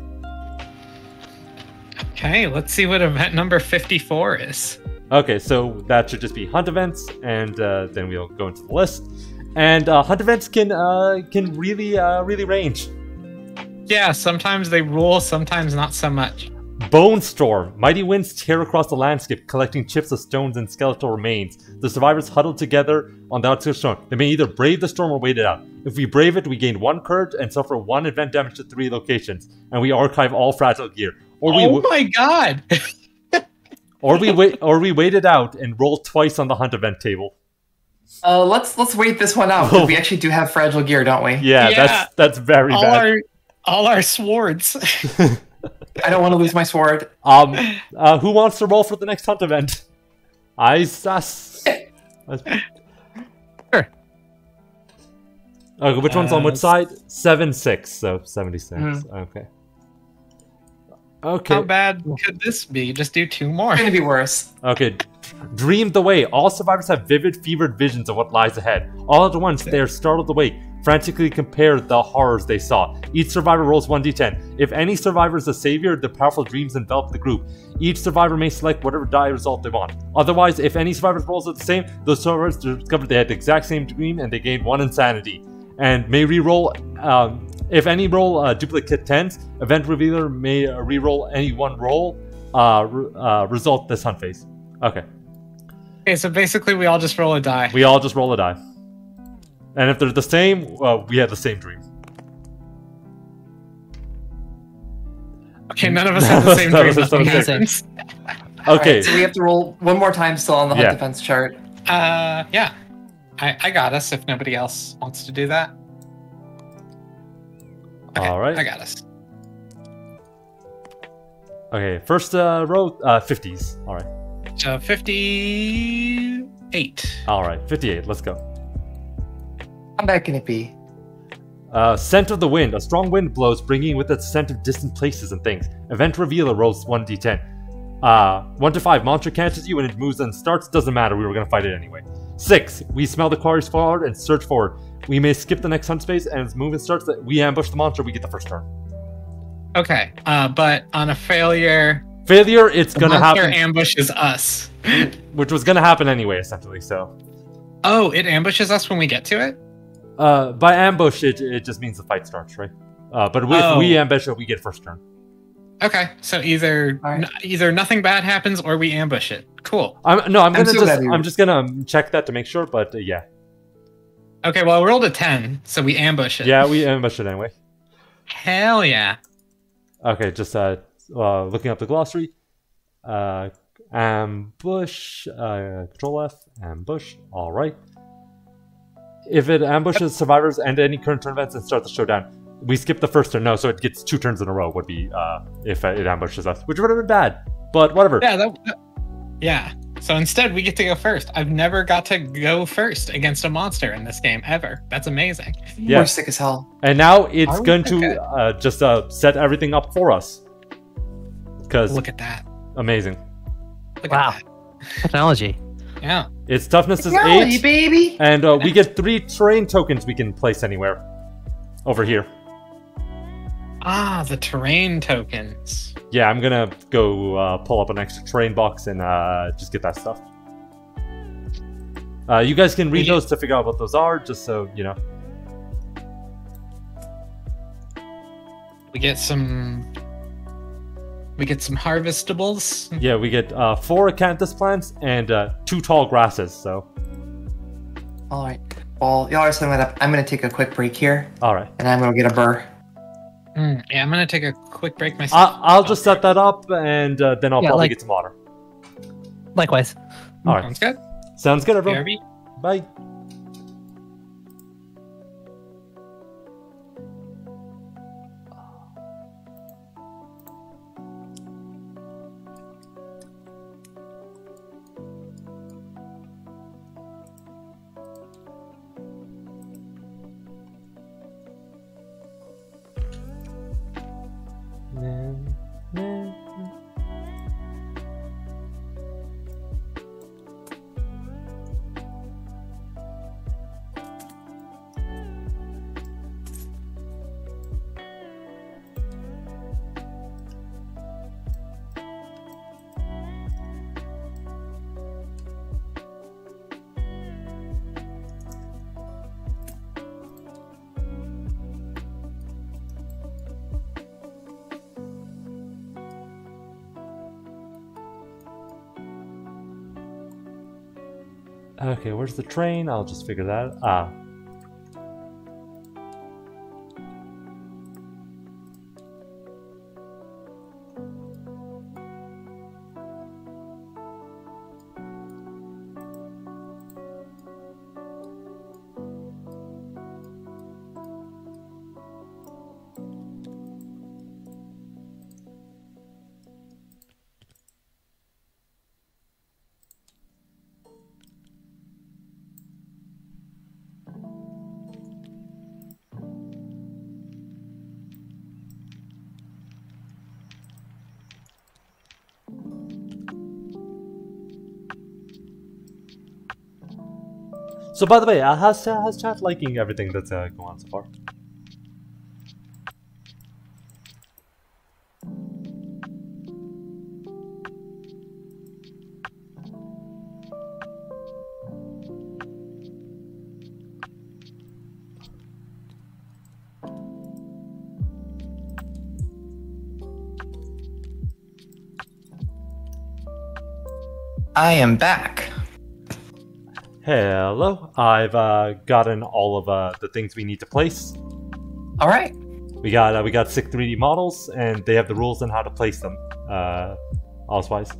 Okay, let's see what event number 54 is. Okay, so that should just be hunt events, and uh, then we'll go into the list. And uh, hunt events can uh, can really uh, really range. Yeah, sometimes they rule, sometimes not so much. Bone Storm. Mighty winds tear across the landscape, collecting chips of stones and skeletal remains. The survivors huddle together on the outskirts of the storm. They may either brave the storm or wait it out. If we brave it, we gain one courage and suffer one event damage to three locations, and we archive all fragile gear. Or we oh my god! or we wait or we wait it out and roll twice on the hunt event table. Uh, let's let's wait this one out out. 'cause we actually do have fragile gear, don't we? Yeah, Yeah. that's that's very all bad. our all our swords. I don't want to lose my sword. Um, uh, who wants to roll for the next hunt event? I sus. Sure. Okay, which one's on which Uh, side? Seven six, so seventy six. Mhm. Okay. Okay. How bad could this be? Just do two more. It's gonna be worse. Okay. Dreamed away. All survivors have vivid, fevered visions of what lies ahead. All at once, they are startled awake, frantically compare the horrors they saw. Each survivor rolls 1d10. If any survivor is a savior, the powerful dreams envelop the group. Each survivor may select whatever die result they want. Otherwise, if any survivors rolls are the same, those survivors discover they had the exact same dream and they gain one insanity. And may re-roll. Um, if any roll uh, duplicate tens, event revealer may uh, re-roll any one roll. Uh, re- uh, result this hunt phase. Okay. Okay, so basically we all just roll a die. We all just roll a die. And if they're the same, uh, we had the same dream. Okay, none of us have the same None of dream. us have Nothing the same. Okay. Alright, so we have to roll one more time still on the hunt Yeah. defense chart. Uh, yeah. I, I got us if nobody else wants to do that. Okay, All right. I got us. Okay. First uh, row, uh, 50s. All right. So 58. All right. 58. Let's go. How bad can it be? Uh, scent of the wind. A strong wind blows, bringing with it scent of distant places and things. Event revealer rolls 1d10. Uh, 1 to 5. Monster catches you and it moves and starts. Doesn't matter. We were going to fight it anyway. 6. We smell the quarries forward and search forward. We may skip the next hunt space and as movement starts, we ambush the monster. We get the first turn. Okay, uh, but on a failure, Failure, it's going to monster happen. ambushes us. which was going to happen anyway, essentially. So, Oh, it ambushes us when we get to it? Uh, by ambush, it, it just means the fight starts, right? Uh, but if Oh. we ambush it, we get first turn. Okay, so either Alright. n- either nothing bad happens or we ambush it. Cool. I'm no, I'm I'm gonna so just glad I'm just gonna um, check that to make sure. But uh, yeah, Okay, well, I rolled a 10, so we ambush it. yeah, we ambush it anyway. Hell yeah. Okay, just uh, uh looking up the glossary. Uh, ambush. Uh, control F. Ambush. All right. If it ambushes survivors and any current turn events and start the showdown, we skip the first turn. No, so it gets two turns in a row. Would be uh if uh, it ambushes us, which would have been bad. But whatever. Yeah, that, that- yeah. So instead, we get to go first. I've never got to go first against a monster in this game ever. That's amazing. Yeah. We're sick as hell. And now it's going to uh, just uh, set everything up for us. Because Look at that. amazing. Look Wow. at Technology. That. Yeah. Its toughness is Technology, eight, baby. and uh, we get three terrain tokens we can place anywhere. Over here. Ah, the terrain tokens. Yeah, I'm gonna go uh, pull up an extra terrain box and uh, just get that stuff. Uh, you guys can read Yeah. those to figure out what those are, just so you know. We get some We get some harvestables. Yeah, we get uh, four acanthus plants and uh, two tall grasses. So, All right. Well, y'all are setting that up. I'm gonna take a quick break here, all right. and I'm gonna get a burr. Mm, yeah, I'm gonna take a quick break myself. I- I'll just set that up and uh, then I'll Yeah, probably like- get some water. Likewise. All right. Sounds good. Sounds good, everyone. BRB. Bye. Okay, where's the train? I'll just figure that. out. Ah, So, by the way, uh, how's, uh, how's chat liking everything that's uh, going on so far? I am back. Hello, I've uh, gotten all of uh, the things we need to place. All right. We got uh, we got six 3D models, and they have the rules on how to place them. Uh, allswise.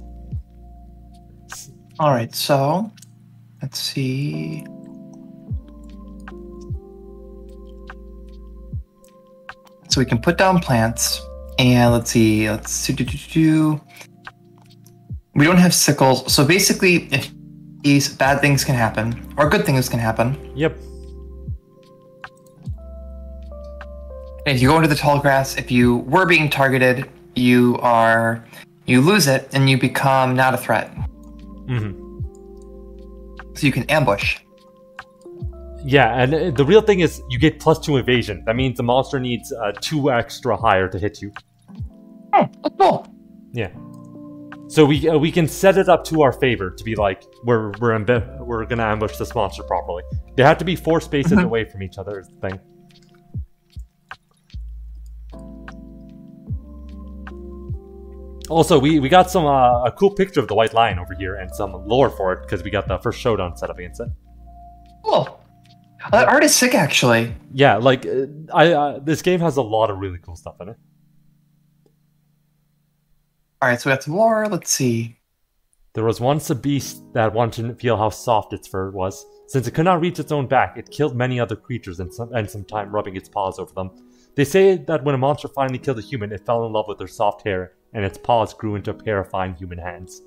All right. So, let's see. So we can put down plants, and let's see. Let's do, do, do, do. We don't have sickles, so basically, if these bad things can happen, or good things can happen. Yep. And if you go into the tall grass, if you were being targeted, you are you lose it and you become not a threat. hmm So you can ambush. Yeah, and uh, the real thing is you get plus two evasion. That means the monster needs uh, two extra higher to hit you. Oh, that's cool. Yeah. So we uh, we can set it up to our favor to be like we're we're we're gonna ambush this monster properly. They have to be four spaces Mhm. away from each other. Is the thing. Also, we, we got some uh, a cool picture of the white lion over here and some lore for it because we got the first showdown set up against it. Cool. Uh, that art is sick, actually. Yeah, like uh, I uh, this game has a lot of really cool stuff in it. All right, so we got some more. Let's see. There was once a beast that wanted to feel how soft its fur was. Since it could not reach its own back, it killed many other creatures and some, and some time rubbing its paws over them. They say that when a monster finally killed a human, it fell in love with their soft hair, and its paws grew into a pair of fine human hands.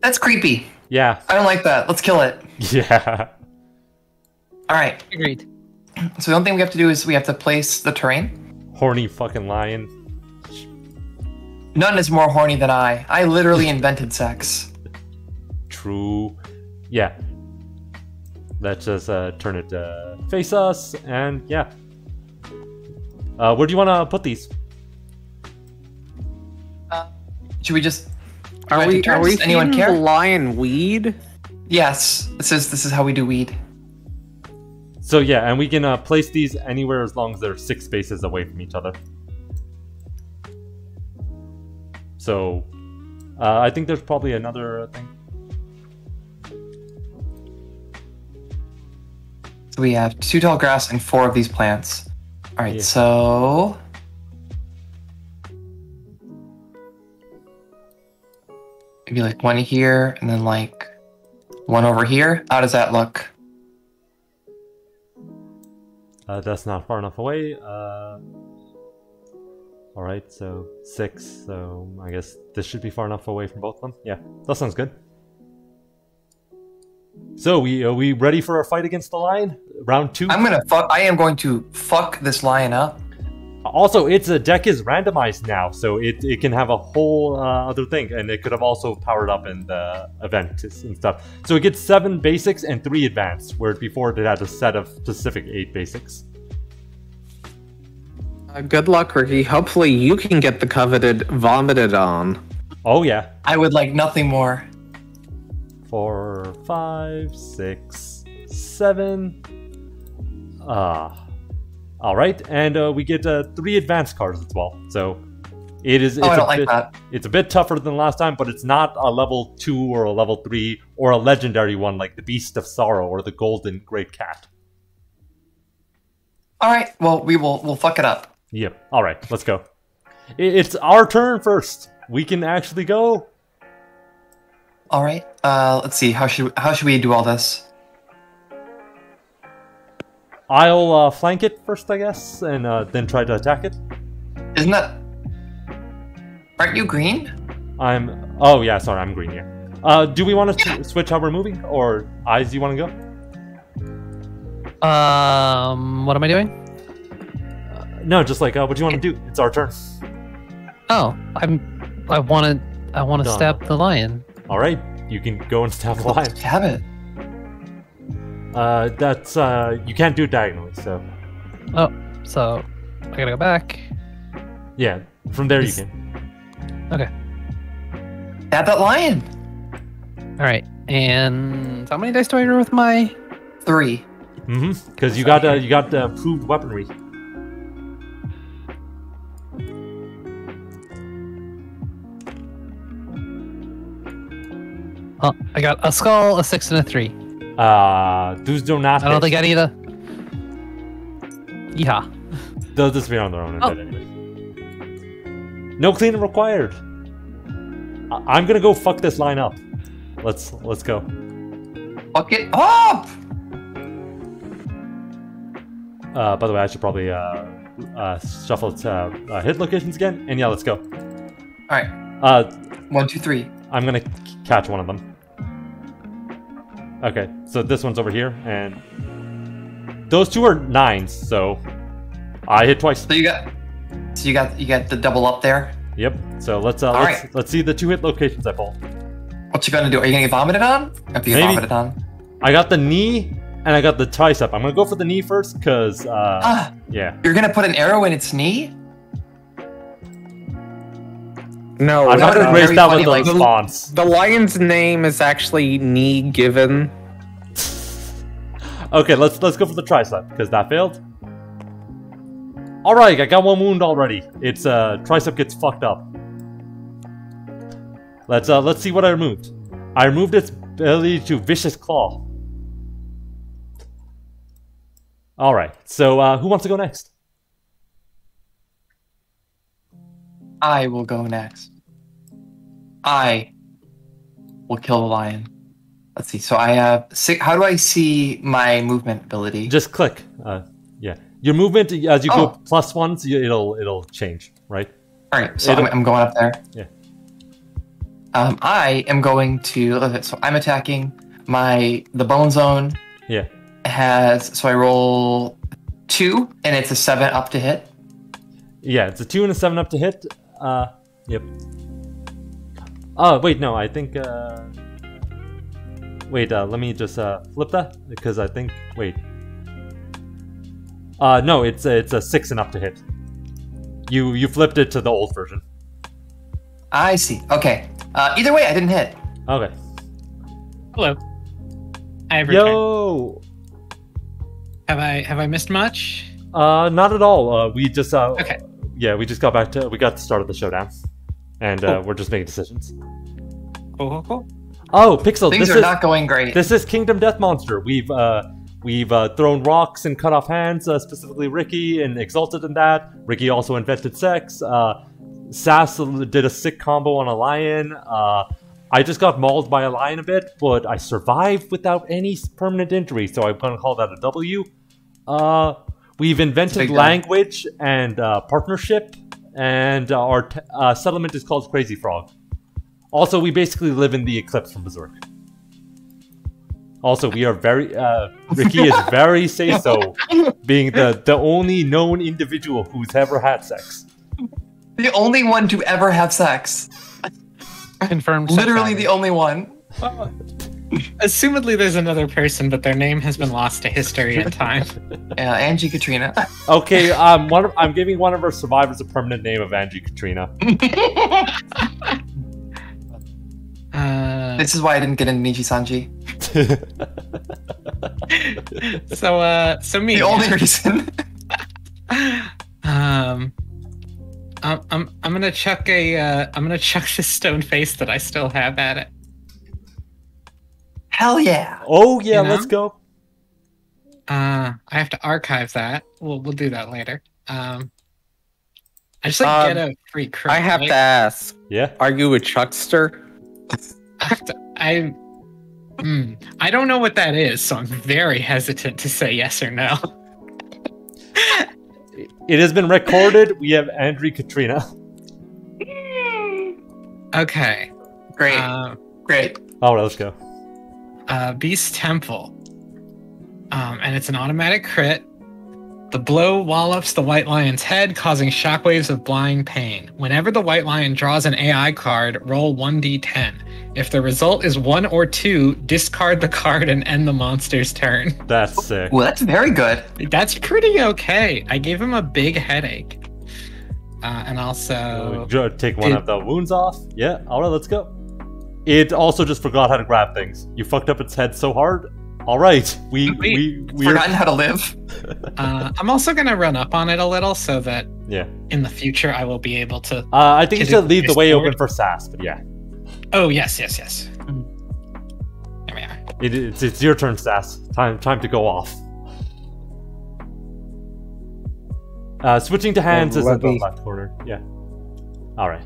That's creepy. Yeah, I don't like that. Let's kill it. yeah. All right. Agreed. So the only thing we have to do is we have to place the terrain. Horny fucking lion. None is more horny than I. I literally invented sex. True. Yeah. Let's just uh, turn it to face us, and yeah. Uh, where do you want to put these? Should we just? Are we are we. Anyone feeding care? the lion weed? Yes. This is this is how we do weed. So yeah, and we can uh, place these anywhere as long as they're six spaces away from each other. So uh, I think there's probably another thing. So we have two tall grass and four of these plants. All right, Yeah. so maybe like one here and then like one over here. How does that look? Uh, that's not far enough away. Uh, all right, so six. So I guess this should be far enough away from both of them. Yeah, that sounds good. So we are we ready for our fight against the lion? Round two. I'm gonna fuck. I am going to fuck this lion up. Also, its a deck is randomized now, so it, it can have a whole uh, other thing, and it could have also powered up in the event and stuff. So it gets seven basics and three advanced, where before it had a set of specific eight basics. Uh, good luck, Ricki. Hopefully, you can get the coveted vomited on. Oh yeah, I would like nothing more. four, five, six, seven. Ah, all right, and uh, we get uh, three advanced cards as well. So it is. It's Oh, I a don't like bit, that. It's a bit tougher than last time, but it's not a level two or a level three or a legendary one like the Beast of Sorrow or the Golden Great Cat. All right, well we will we'll fuck it up. Yep. All right, let's go. It's our turn first. We can actually go. All right. Uh, let's see. How should how should we do all this? I'll uh, flank it first, I guess, and uh, then try to attack it. Isn't that? Aren't you green? I'm. Oh yeah, sorry, I'm green here. Uh, do we want to switch how we're moving, or eyes? Do You want to go? Um, what am I doing? No, just like uh, what do you want to do? It's our turn. Oh, I'm. I want to. I want to Done. stab the lion. All right, you can go and stab the lion. Have it. Uh, that's uh, you can't do it diagonally. So Oh, so I gotta go back. yeah, from there you can. Okay. Stab that lion. All right, and how many dice do I roll with my? Three. Mm-hmm. Because you got uh, you got uh, approved weaponry. Oh, I got a skull, a six, and a three. Uh, those do not. I don't hit. think I need a. Yeehaw. They'll disappear on their own. Oh. Anyway. No cleaning required. I- I'm gonna go fuck this line up. Let's let's go. Fuck it up. Uh, by the way, I should probably uh, uh, shuffle its uh, uh, hit locations again. And yeah, let's go. All right. Uh, One, two, three. I'm gonna c- catch one of them. Okay, so this one's over here, and those two are nines. So I hit twice. So you got. So you got you got the double up there. Yep. So let's uh, All let's right. let's see the two hit locations I pulled. What you gonna do? Are you gonna get vomited on? If you Maybe. vomited on. I got the knee and I got the tricep. I'm gonna go for the knee first, cause uh, Ah, yeah. you're gonna put an arrow in its knee? No, I'm not gonna was grace very that with a like- response. the lion's name is actually knee given. Okay, let's let's go for the tricep because that failed. All right, I got one wound already. It's uh tricep gets fucked up. Let's uh let's see what I removed. I removed its ability to vicious claw. All right, so uh, who wants to go next? I will go next. I will kill the lion. Let's see. So I have six. How do I see my movement ability? Just click. Uh, yeah, your movement as you Oh. go plus ones, you, it'll it'll change, right? All right. So I'm, it'll- I'm going up there. Yeah. Um, I am going to. So I'm attacking my the bone zone Yeah. has. So I roll two, and it's a seven up to hit. Yeah, it's a two and a seven up to hit. Uh, yep. Oh wait, no, I think. Uh, wait, uh, let me just uh, flip that because I think. Wait. Uh, no, it's a, it's a six and up to hit. You you flipped it to the old version. I see. Okay. Uh, either way, I didn't hit. Okay. Hello. I have returned. Yo. Have I have I missed much? Uh, not at all. Uh, we just uh. Okay. Yeah, we just got back to we got the start of the showdown. And uh, we're just making decisions. Cool, cool, cool. Oh, Pixel, Things this are is not going great. this is Kingdom Death Monster. We've uh, we've uh, thrown rocks and cut off hands, uh, specifically Ricki, and exalted in that. Ricki also invented sex. Uh, Sas did a sick combo on a lion. Uh, I just got mauled by a lion a bit, but I survived without any permanent injury, so I'm gonna call that a W. Uh, we've invented language and uh, partnership, and uh, our t- uh, settlement is called Crazy Frog. Also, we basically live in the eclipse from Berserk. Also, we are very uh, Ricki is very say so, being the the only known individual who's ever had sex. the only one to ever have sex. Confirmed. Literally the only one. Assumedly, there's another person, but their name has been lost to history and time. Yeah, Angie Katrina. Okay, um, one of, I'm giving one of our survivors a permanent name of Angie Katrina. Uh, this is why I didn't get into Nijisanji. so, uh, so me. The only reason. Um, I'm, I'm, I'm gonna chuck a, uh, I'm gonna chuck this stone face that I still have at it. Hell yeah. oh yeah, You know? let's go. Uh, I have to archive that. We'll, we'll do that later. Um, I just like Um, get a free credit. I have right? to ask: Yeah. Are you a Chuckster? I have to. I. Hmm, I don't know what that is, so I'm very hesitant to say yes or no. It has been recorded. We have Andrew Katrina. Okay. Great. Uh, Great. All right, let's go. Uh, Beast Temple. Um, and it's an automatic crit. The blow wallops the white lion's head, causing shockwaves of blind pain. Whenever the white lion draws an AI card, roll 1d10. If the result is 1 or 2, discard the card and end the monster's turn. That's sick. Well, that's very good. That's pretty okay. I gave him a big headache. Uh, and also. Uh, take one Did- of the wounds off. Yeah. All right, let's go. It also just forgot how to grab things. You fucked up its head so hard. All right, we Wait, we we're Forgotten how to live. Uh, I'm also going to run up on it a little so that yeah. in the future I will be able to. Uh, I think you Is should leave the way restored? open for Sas, but yeah, Oh, yes, yes, yes. There we are. it, it's it's your turn, Sas. Time time to go off. Uh, switching to hands is let in the me- left corner. Yeah. All right.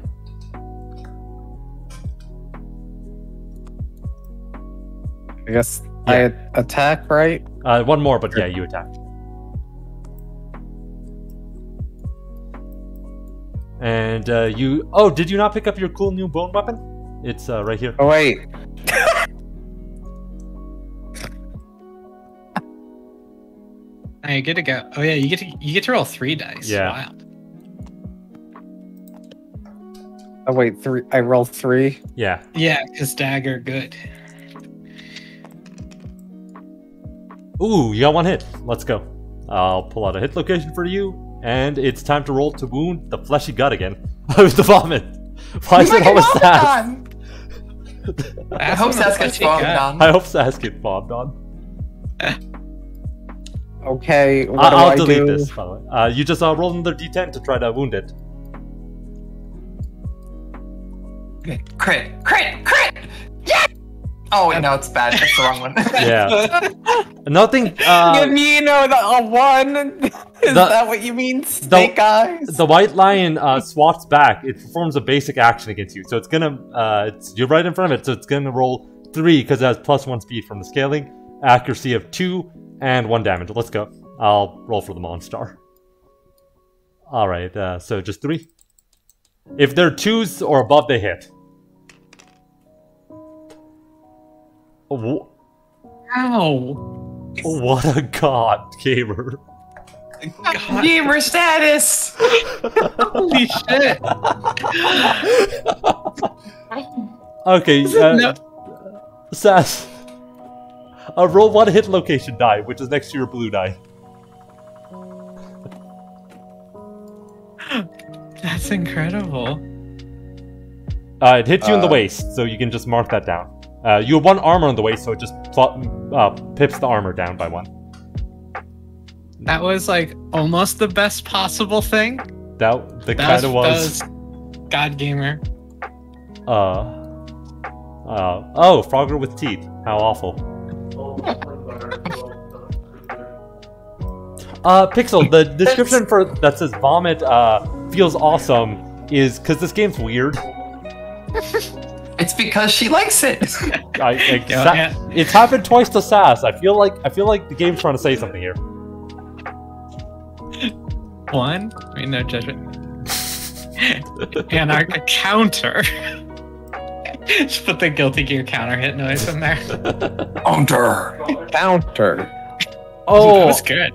I guess I attack, right? Uh, one more, but yeah, you attack. And uh, you. Oh, did you not pick up your cool new bone weapon? It's uh, right here. Oh wait, Oh, you get to go. Oh yeah, you get to you get to roll three dice. Yeah. Wild. oh wait, three. I roll three. Yeah. Yeah, because dagger good. Ooh, you got one hit. Let's go. I'll pull out a hit location for you, and it's time to roll to wound the fleshy gut again. I was the vomit. Why is it always Sas? I hope what Sas gets fuck bombed on. I hope Sas gets bombed on. Okay, what I- do I'll I delete do? this, by the way. Uh, you just uh, roll another d10 to try to wound it. Okay. Crit. Crit. Crit. Oh, wait, no, it's bad. That's the wrong one. Yeah. Nothing. Uh, Give me, you know, the a one. Is The- that what you mean? Snake eyes. the white lion uh, swats back. It performs a basic action against you, so it's gonna. Uh, it's, you're right in front of it, so it's gonna roll three because it has plus one speed from the scaling, accuracy of two, and one damage. Let's go. I'll roll for the monster. All right. Uh, so just three. If they're twos or above, they hit. Wh- Ow. What a god, gamer. God. Gamer status. Holy shit. Okay, uh, Sas. Uh, roll one hit location die, which is next to your blue die. That's incredible. Uh, it hits you in the Uh, waist, so you can just mark that down. Uh, you have one armor on the waist, so it just uh, pips the armor down by one. That was like almost the best possible thing. That, That kind of was. was God Gamer. Uh. Uh. Oh, Frogger with teeth. How awful. Uh, Pixel, the description for that says vomit uh, feels awesome is because this game's weird. It's because she likes it. I, I- Yeah, Sa- It's happened twice to Sas. I feel like I feel like the game's trying to say something here. One. I mean, no judgment. and our counter. Just put the Guilty Gear counter hit noise in there. Counter. Counter. that Oh, was good.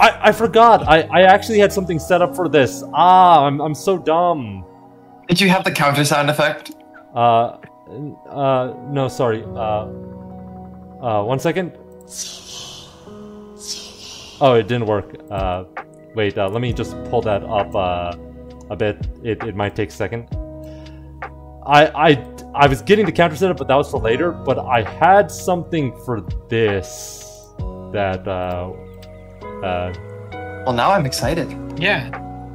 I, I forgot. I, I actually had something set up for this. Ah, I'm, I'm so dumb. Did you have the counter sound effect? Uh, uh, no, sorry. Uh, uh, one second. Oh, it didn't work. Uh, wait, uh, let me just pull that up, uh, a bit. It, it might take a second. I, I, I was getting the counter set up, but that was for later. But I had something for this that, uh, uh, Well, now I'm excited. Yeah.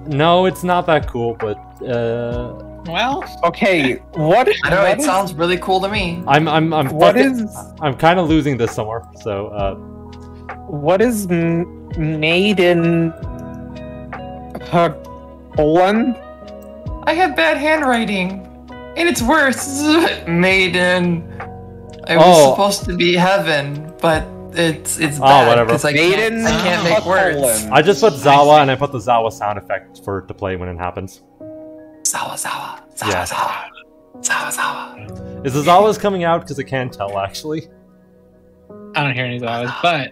no, it's not that cool, but, uh, Well, Okay, what? I know what it is- sounds really cool to me. I'm, I'm, I'm, What fucking- is I'm kind of losing this somewhere. So, uh, what is m- made in Poland? I have bad handwriting, and it's worse. Maiden. It was Oh. supposed to be heaven, but it's it's bad Oh, bad whatever. because I Made can't, in I can't make words. I just put Zawa see. and I put the Zawa sound effect for to play when it happens. Zawa zawa zawa Yeah. zawa zawa zawa. Is the Zawa's coming out? Because I can't tell actually. I don't hear any of but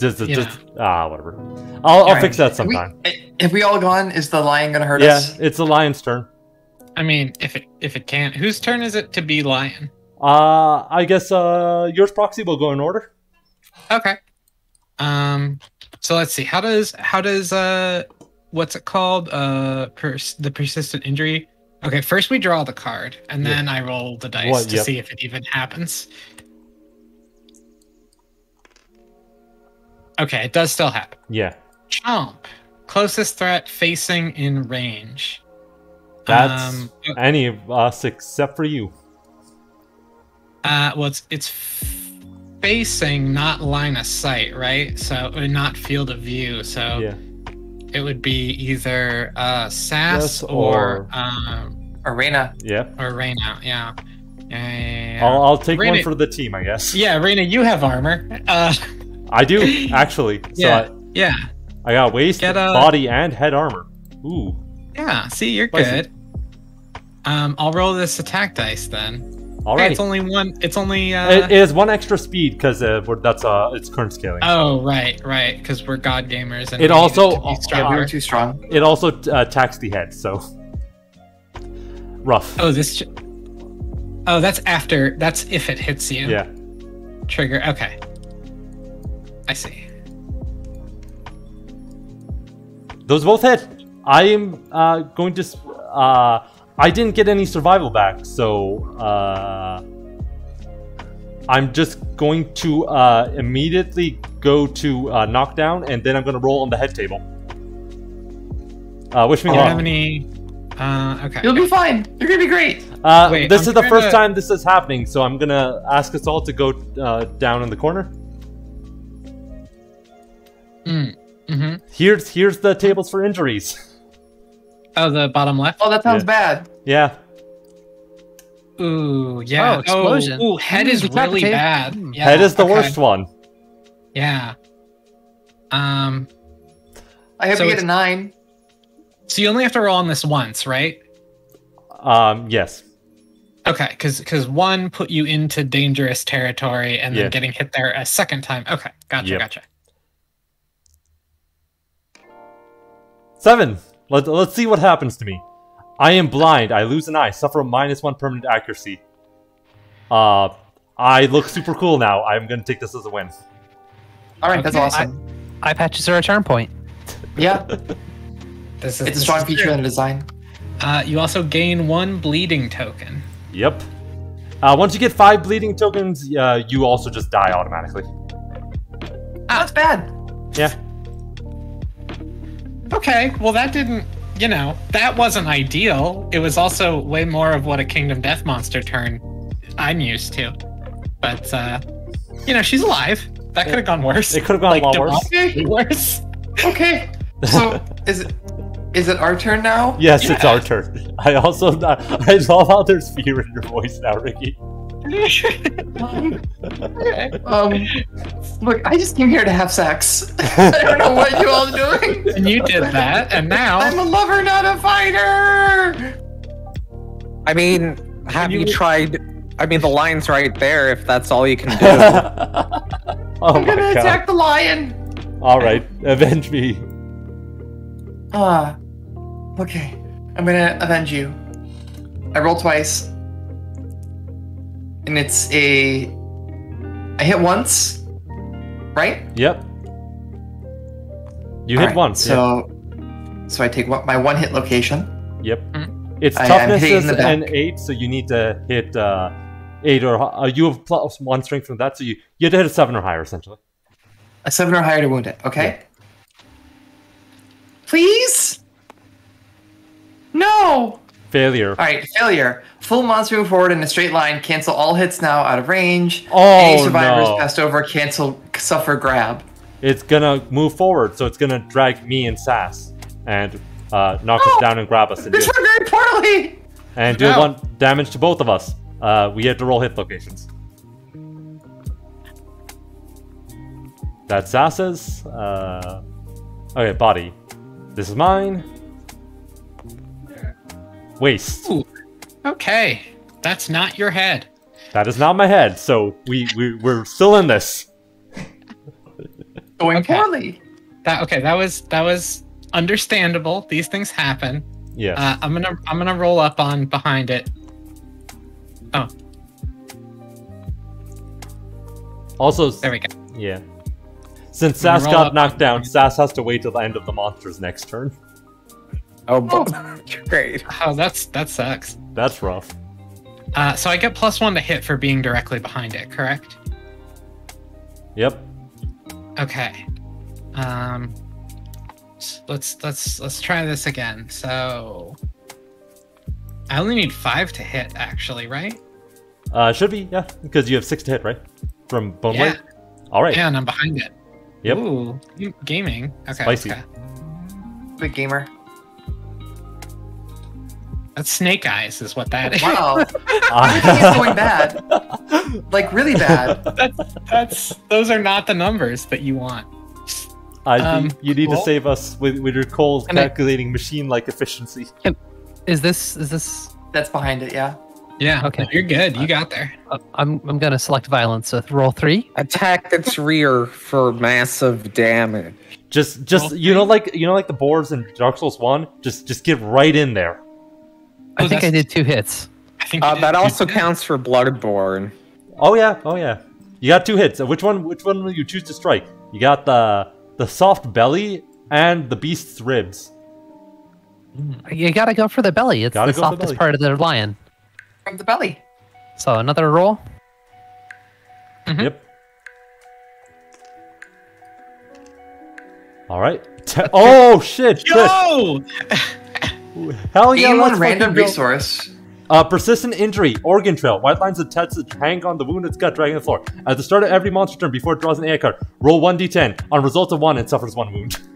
Just, just, just ah, whatever. I'll, I'll Alright. fix that Have we, sometime. have we all gone? Is the lion gonna hurt Yeah, us? it's the lion's turn. I mean, if it if it can't, whose turn is it to be lion? Uh, I guess uh, yours proxy will go in order. Okay. Um. So let's see. How does how does uh what's it called uh pers- the persistent injury? Okay. First we draw the card, and Yeah. then I roll the dice What- to yep. see if it even happens. Okay, it does still happen. Yeah, Chomp, closest threat facing in range. that's Um, any of us except for you. Uh, well, it's it's facing, not line of sight, right? So, not field of view. So Yeah, it would be either uh, Sas Yes, or or- um, Arena. yeah. or Reina. Yeah. Yeah. I'll, I'll take one for the team, I guess. yeah, Reina, you have armor. Uh, I do actually. So yeah, yeah, I, I got waist, Get a- body, and head armor. Ooh, yeah. See, you're Spicy. good. Um, I'll roll this attack dice then. All Hey, it's only one. It's only. Uh, it is one extra speed because uh, we're- that's uh, it's current scaling. oh, right, right. Because we're god gamers and It we need also- to be yeah, Yeah, we stronger. were too strong. It also uh, attacks the head, so rough. Oh, this. Oh, that's after. That's if it hits you. Yeah. Trigger. Okay. I see. Those both hit. I am uh, going to. s- Uh, I didn't get any survival back, so uh, I'm just going to uh, immediately go to uh, knockdown, and then I'm going to roll on the head table. Uh, wish me Do you luck. have any? Uh, okay. You'll be fine. You're gonna be great. Uh, Wait, this I'm is the first to- time this is happening, so I'm gonna ask us all to go uh, down in the corner. Mm, hmm Here's here's the tables for injuries. Oh, the bottom left. Oh, that sounds Yeah. bad. Yeah, Ooh, yeah. Oh, explosion. ooh, head is Mm, really bad. Mm. Yeah, head is the okay. worst one. Yeah. Um. I hope So you get a nine. So you only have to roll on this once, right? Um, yes. Okay, because because one put you into dangerous territory, and then Yeah. getting hit there a second time. Okay, gotcha, Yep. gotcha. Seven. Let, let's see what happens to me. I am blind. I lose an eye. Suffer a minus one permanent accuracy. Uh, I look super cool now. I'm gonna take this as a win. All right, that's Okay. awesome. Eye patches are a charm point. yeah, This is it's a strong is feature in the design. Uh, you also gain one bleeding token. Yep. Uh, once you get five bleeding tokens, uh, you also just die automatically. That's bad. Yeah. Okay, well that didn't you know, that wasn't ideal. It was also way more of what a Kingdom Death Monster turn I'm used to. But uh you know, she's alive. That could have gone worse. It could have gone a lot worse. demonstrably worse. Okay. So is it is it our turn now? Yes, it's our turn. I also I love how there's fear in your voice now, Ricki. Okay. Um, look, I just came here to have sex. I don't know what you all are doing. and you did that, and now I'm a lover, not a fighter. I mean, have you, you- tried? I mean, the lion's right there. If that's all you can do. oh I'm gonna god. attack the lion. All right, avenge me. Ah, okay. I'm gonna avenge you. I roll twice, and it's a. I hit once, right? Yep. You hit Alright, once. yeah. So, so I take one, my one hit location. Yep. Its I am toughness is an eight, so you need to hit uh, eight or uh, you have plus one strength from that, so you you have to hit a seven or higher essentially. A seven or higher to wound it. Okay. Please. No. Failure. All right, failure. Full monster move forward in a straight line. Cancel all hits now out of range. Oh Any survivors no! passed over cancel suffer grab. It's gonna move forward, so it's gonna drag me and Sas and uh, knock Oh! us down and grab us and do, This went very poorly. and do No. one damage to both of us. Uh, we had to roll hit locations. That's Sas's. Uh, okay, body. This is mine. Waist. Ooh. Okay, that's not your head. That is not my head, so we, we we're still in this. Going Okay. poorly. That okay? That was that was understandable. These things happen. Yeah. Uh, I'm gonna I'm gonna roll up on behind it. Oh, also, there we go. yeah. Since I'm Sas got knocked down, mine. Sas has to wait till the end of the monster's next turn. Oh, bo- great. Oh, that's that sucks. That's rough. Uh, so I get plus one to hit for being directly behind it, correct? Yep. Okay. Um, let's let's let's try this again. So I only need five to hit, actually, right? Uh, should be, yeah, because you have six to hit, right? From Bone Yeah. Blade? Alright. Yeah, and I'm behind it. Yep. Ooh, gaming. Okay. Spicy. okay. Good gamer. That's snake eyes, is what that is. Wow. Everything is going bad. Like really bad. that's, that's those are not the numbers that you want. I Um, think you need to save us with, with your Cole's Can calculating machine-like efficiency. Is this is this? That's behind it. Yeah. Yeah. Okay. You're good. You got there. Uh, I'm I'm gonna select violence with roll three. Attack its rear for massive damage. Just, just Well, you know, like you know, like the boars in Dark Souls One. Just, just get right in there. I Oh, think I did two hits. I think Uh, that also did. counts for Bloodborne. Oh yeah, oh yeah. You got two hits. Which one? Which one will you choose to strike? You got the the soft belly and the beast's ribs. You gotta go for the belly. It's Gotta the go for the softest part of the lion. From the belly. So another roll. Mhm. Yep. All right. Te- oh shit! Chris. Yo! Hell yeah! Gain let's one random go. resource. Uh, persistent injury, organ trail. White lines of tests that hang on the wounded gut, dragging the floor. At the start of every monster turn, before it draws an AI card, roll 1d10. On results of 1, it suffers 1 wound.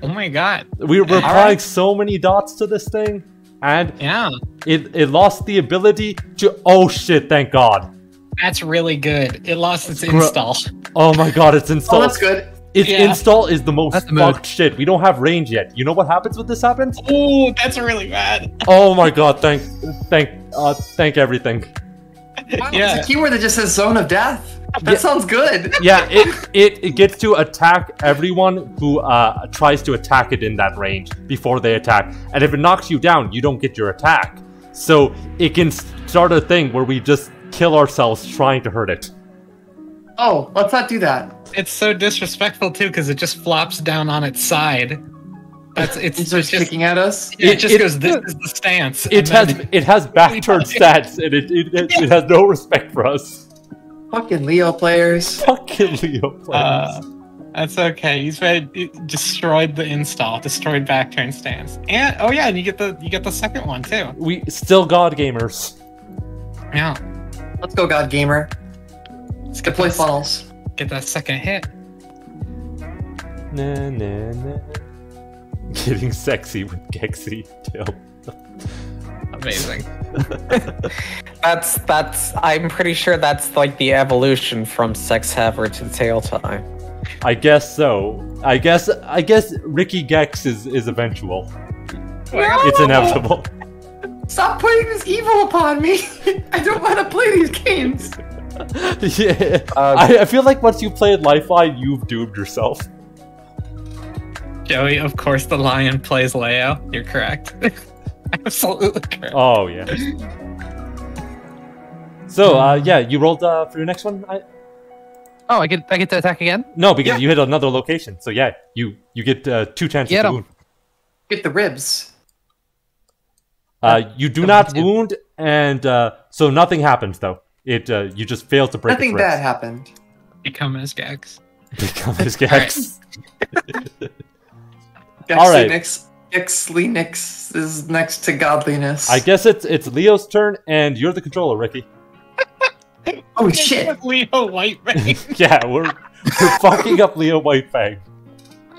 Oh my god. We, we're All applying right. so many dots to this thing, and Yeah. it, it lost the ability to. Oh shit, thank god. That's really good. It lost its Gro- install. Oh my god, it's installed. Oh, that's good. Its Yeah. install is the most That's the move. fucked shit. We don't have range yet. You know what happens when this happens? Ooh, that's really bad. Oh my god, thank, thank, uh, thank everything. Wow, Yeah. It's a keyword that just says zone of death. That Yeah. sounds good. Yeah, it, it it gets to attack everyone who uh, tries to attack it in that range before they attack. And if it knocks you down, you don't get your attack. So it can start a thing where we just kill ourselves trying to hurt it. Oh, let's not do that. It's so disrespectful too because it just flops down on its side. That's it's, it's starts just kicking at us. it, It- just it- goes. This is the stance. It and has then- it has back turned stats and it, it, it, it has no respect for us. Fucking Leo players. Fucking Leo players. Uh, That's okay. He's been destroyed the install, destroyed back turn stance, and oh yeah, and you get the you get the second one too. We still God gamers. Yeah, Let's go, God Gamer. Let's Deploy that, funnels. get that second hit. Na, na, na. Getting sexy with Gexy too. Amazing. That's that's. I'm pretty sure that's like the evolution from sex haver to tail time. I guess so. I guess I guess Ricki Gex is is eventual. It's inevitable. Stop putting this evil upon me. I don't want to play these games. yeah. Uh, I, I feel like once you played Lifeline, you've doomed yourself. Joey, of course, the lion plays Leo. You're correct. Absolutely correct. Oh yeah. So uh, yeah, you rolled uh, for your next one. I... Oh, I get I get to attack again. No, because Yeah. you hit another location. So yeah, you you get uh, two chances Get to 'em. wound. Get the ribs. Uh, you do not wound, and uh, so nothing happens though. It uh, you just fail to break. Nothing its bad happened. Become as gags. Become as Gex. Gex All right. Linux. Gex Linux is next to godliness. I guess it's it's Leo's turn, and you're the controller, Ricki. oh shit. Leo Whiteman. yeah, we're we're fucking up Leo Whitefang.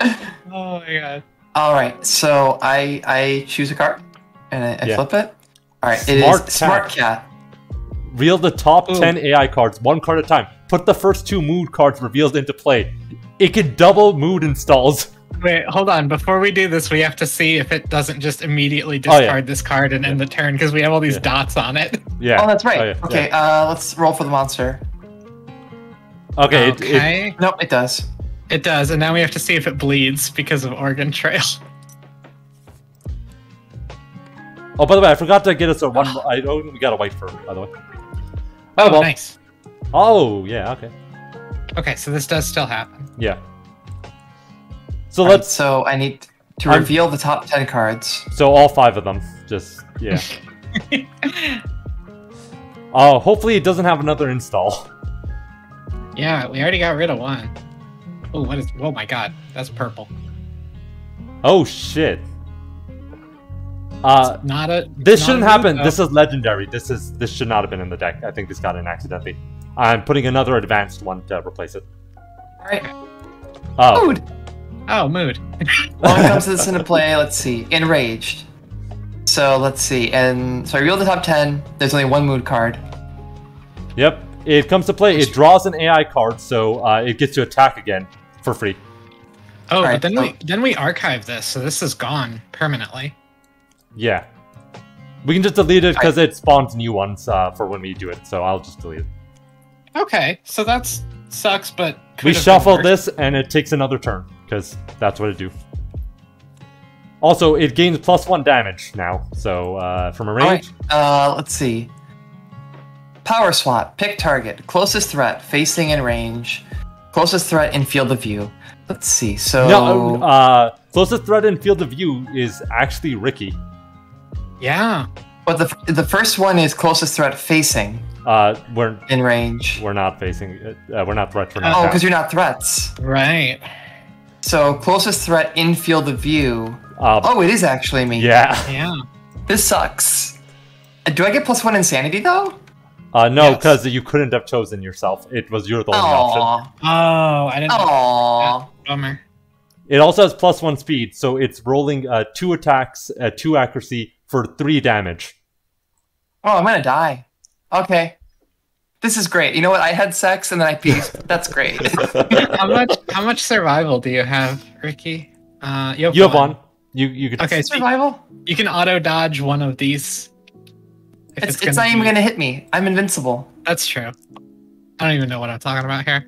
oh my god. All right, so I I choose a card and I, I Yeah. flip it. All right, it Smart is Smart cat. Cat. Reel the top Ooh. 10 AI cards, one card at a time. Put the first two mood cards revealed into play. It can double mood installs. Wait, hold on. Before we do this, we have to see if it doesn't just immediately Oh, yeah. discard this card and end the turn because we have all these Yeah. dots on it. Yeah. Oh, that's right. yeah, okay, yeah. uh, let's roll for the monster. Okay. it- it- Okay. Nope, it does. It does, and now we have to see if it bleeds because of Oregon Trail. oh, by the way, I forgot to get us a one. I don't. we got a white fur, by the way. Oh, well. nice. Oh, yeah. Okay. Okay, so this does still happen. Yeah. So let's. so I need to I'm- reveal the top ten cards. So all five of them. Just yeah. Oh, hopefully it doesn't have another install. yeah, we already got rid of one. Oh, what is? Oh my god, that's purple. Oh shit. Uh, Not a. this not shouldn't a happen. blue, This is legendary. This is this should not have been in the deck. I think this got in accidentally. I'm putting another advanced one to replace it. All right, Oh, food. Oh, mood. When comes this into play, let's see. Enraged. So let's see, and so I reveal the top ten. There's only one mood card. yep. It comes to play. It draws an AI card, so uh, it gets to attack again for free. Oh, Alright, but then so- we then we archive this, so this is gone permanently. Yeah. We can just delete it because it spawns new ones uh, for when we do it. So I'll just delete it. Okay, so that's sucks, but we been this, and it takes another turn because that's what it do. Also, it gains plus one damage now. So uh, from a All right, range, uh, let's see. Power swat. Pick target. Closest threat facing in range. Closest threat in field of view. Let's see. So no, uh, closest threat in field of view is actually Ricki. Yeah. but the the first one is closest threat facing Uh, we're in range. we're not facing. Uh, we're not threat for Oh, because you're not threats. Right. So closest threat in field of view. uh, Oh, it is actually me. yeah. Yeah. This sucks. Uh, Do I get plus one insanity though? Uh, no, Yes. because you couldn't have chosen yourself. It was your the only option. Oh, I didn't. Aww. Bummer. It also has plus one speed, so it's rolling uh, two attacks, uh, two accuracy for three damage. Oh, I'm gonna die. Okay. This is great. You know what? I had sex and then I peed. That's great. how much? How much survival do you have, Ricki? Uh, you have You have one. You you could. Okay, Survival? you can auto dodge one of these. if It's, it's, not be- even gonna hit me. I'm invincible. That's true. I don't even know what I'm talking about here.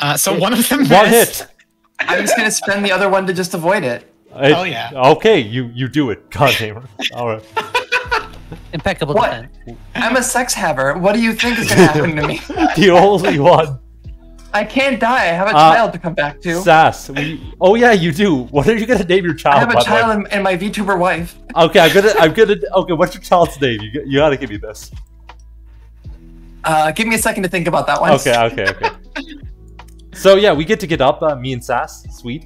Uh, so one of them One missed. hit. I'm just gonna spend the other one to just avoid it. It- Oh, yeah. Okay, you you do it. God damn it. All right. Impeccable What? defense. I'm a sex haver. What do you think is gonna happen to me? The only one. I can't die. I have a Uh, child to come back to. Sas. We, oh yeah, you do. What are you gonna name your child? I have a by the way? child and, and my VTuber wife. Okay, I'm gonna. I'm gonna. Okay, what's your child's name? You, you gotta give me this. Uh, give me a second to think about that one. Okay, okay, okay. So yeah, we get to get up, uh, me and Sas. Sweet.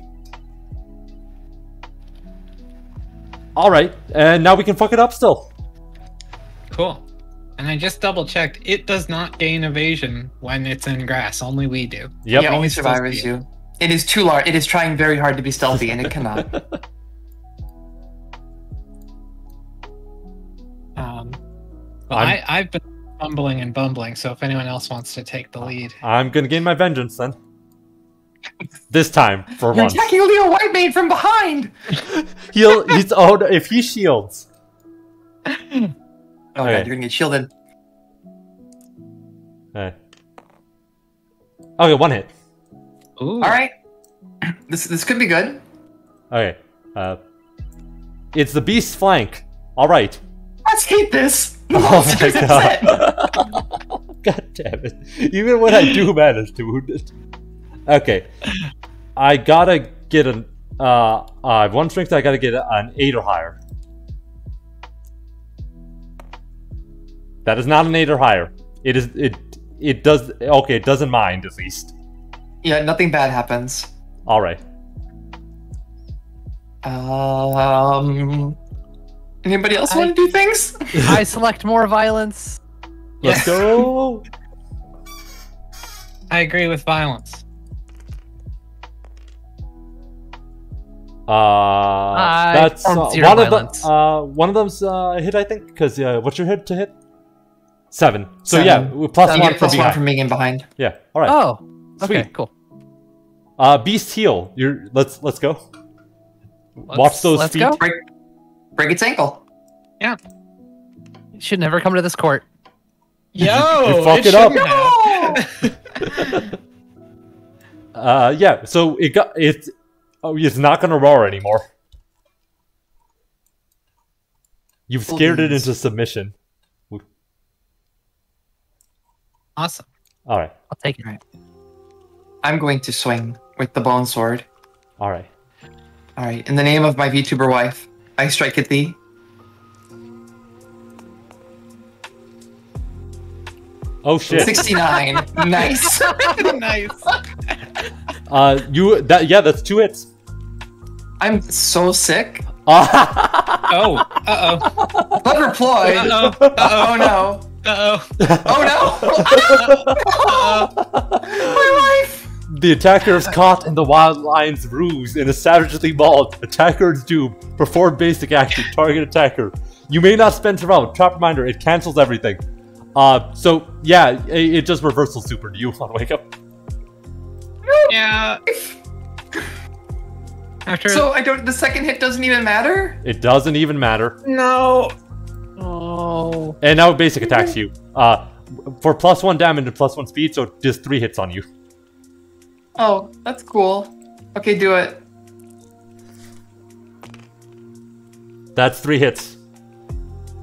All right, and now we can fuck it up still. Cool. And I just double checked. It does not gain evasion when it's in grass. Only we do. Yep. yeah, only survivors do. It is too large. It is trying very hard to be stealthy, and it cannot. Um, well, I'm- I, I've been fumbling and bumbling, so if anyone else wants to take the lead. I'm gonna gain my vengeance then. This time, for You're once. attacking Leo Whitemane from behind. He'll. He's. Oh, if he shields. Oh Okay. god, you're gonna get shielded. Okay. Okay, one hit. Ooh. All right, this this could be good. Okay. Uh. It's the beast's flank. All right. Let's hate this. Oh my god. god damn it. Even when I do manage to wound it. Okay. I gotta get an uh I have one strength, I gotta get an eight or higher. That is not an eight or higher. It is it it does okay, it doesn't mind at least. Yeah, nothing bad happens. Alright. Um, anybody else want to do things? I select more violence. Let's Yes. go. I agree with violence. Uh, that's formed uh, zero one of violence. them. Uh, one of them's uh, hit, I think. Because uh, what's your hit to hit? Seven. So Seven. yeah, w- plus you one plus one from being in behind. Yeah. All right. Oh, okay, Sweet. cool. Uh, beast heel. You're. Let's let's go. Let's- Watch those let's feet. go. Break, break its ankle. Yeah should never come to this court. Yo, You fuck it up. shouldn't. Uh, yeah. So it got it's. Oh, it's not gonna roar anymore. You've scared it into submission. Awesome. All right. I'll take it. I'm going to swing with the bone sword. All right. All right, in the name of my VTuber wife, I strike at thee. Oh shit. 69. nice. nice. Uh, you that yeah, that's two hits. I'm so sick. Oh. Uh oh. Clever ploy. Uh oh. Uh Oh no. oh. Oh no. my wife. The attacker is caught in the wild lion's ruse in a savagely mauled attacker's doom. Perform basic action. Target attacker. You may not spend survival. Trap reminder. It cancels everything. Uh, so yeah, it, it just reversal super. Do you want to wake up? Yeah. After So I don't. The second hit doesn't even matter. It doesn't even matter. no. Oh. And now basic attacks you. Uh, for plus one damage and plus one speed, so just three hits on you. Oh, that's cool. Okay, do it. That's three hits.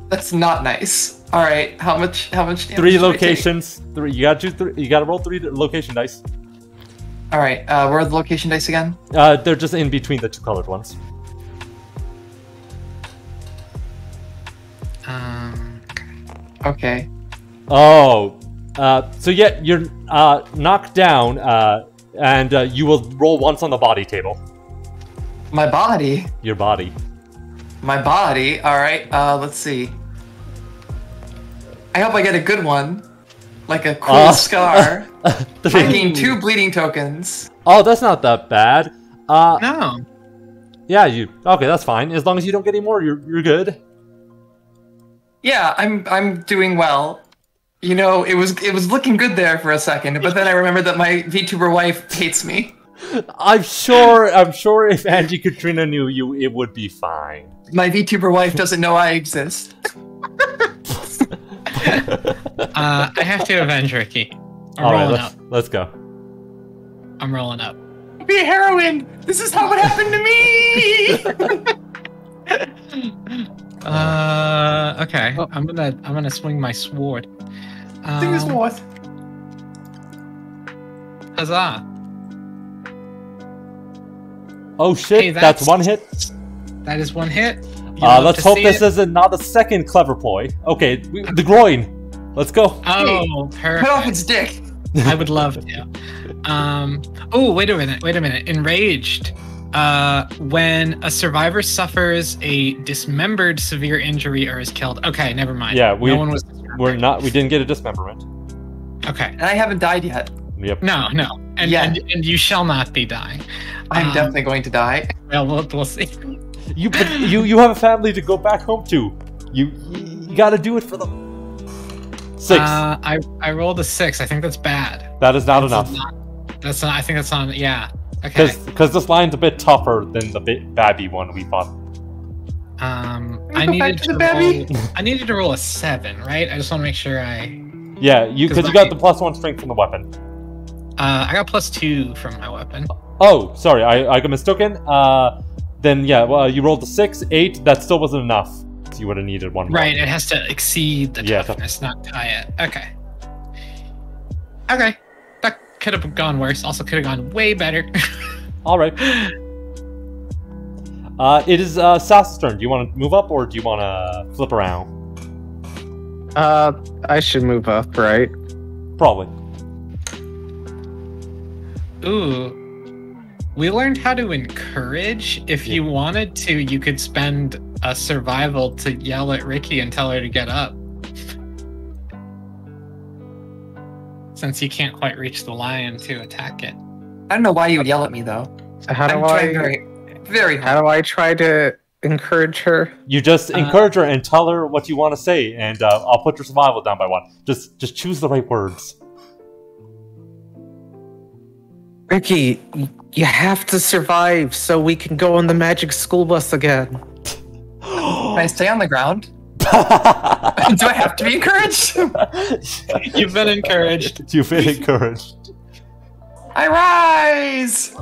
That's not nice. All right, how much? How much? damage Three should I take? locations. Three. You got to three. You got to roll three location dice. All right, uh, where are the location dice again? Uh, they're just in between the two colored ones. Um. Okay. Oh, uh, so yeah, you're uh, knocked down, uh, and uh, you will roll once on the body table. My body. Your body. My body. All right. Uh, let's see. I hope I get a good one, like a cool Uh, scar. I gain two bleeding tokens. Oh, that's not that bad. Uh, No. yeah, you. Okay, that's fine. As long as you don't get any more, you're you're good. Yeah, I'm I'm doing well. You know, it was it was looking good there for a second, but then I remembered that my VTuber wife hates me. I'm sure. I'm sure if Ange Katrina knew you, it would be fine. My VTuber wife doesn't know I exist. Uh, I have to avenge Ricki. I'm All right, rolling let's up. let's go. I'm rolling up. Be a heroine. This is how it happened to me. Uh, okay. Oh. I'm gonna I'm gonna swing my sword. Sing this Um, north. Huzzah! Oh shit, Hey, that's, that's- one hit. That is one hit. You Uh, love let's to hope see this it. isn't not a second clever ploy. Okay, we- the groin. Let's go. Oh, Cut off its dick. I would love to. Um. Oh, wait a minute. Wait a minute. Enraged. Uh, when a survivor suffers a dismembered severe injury or is killed. Okay, never mind. Yeah, we- no one was. We're not. We didn't get a dismemberment. Okay. And I haven't died yet. Yep. No, no, and Yeah. and, and you shall not be dying. I'm Um, definitely going to die. Well, we'll, we'll see. You you you have a family to go back home to. You you gotta do it for them. Six. Uh, I I rolled a six. I think that's bad. that is not That's enough. not- That's not. I think that's not. Yeah. Okay. Because because this line's a bit tougher than the bit babby one we fought. Um, I needed to to the babby? roll. I needed to roll a seven, right? I just want to make sure I. Yeah, you 'Cause because you got the plus one strength from the weapon. Uh, I got plus two from my weapon. Oh, sorry, I, I got mistaken. Uh, then yeah, well, you rolled a six, eight. That still wasn't enough. So you would have needed one. more. Right. It has to exceed the Yeah, toughness, not tie it. Okay. Okay. That could have gone worse. Also, could have gone way better. All right. Uh, it is uh, Sas's turn. Do you want to move up or do you want to flip around? Uh, I should move up, right? Probably. Ooh. We learned how to encourage. If you wanted to, you could spend a survival to yell at Ricki and tell her to get up. Since you can't quite reach the lion to attack it. I don't know why you would yell at me though. So how do I'm I? trying very, very hard. How do I try to encourage her? You just Uh, encourage her and tell her what you want to say, and uh, I'll put your survival down by one. Just just choose the right words. Ricki, y- you have to survive so we can go on the magic school bus again. Can I stay on the ground? Do I have to be encouraged? You've been encouraged. You've been encouraged. I rise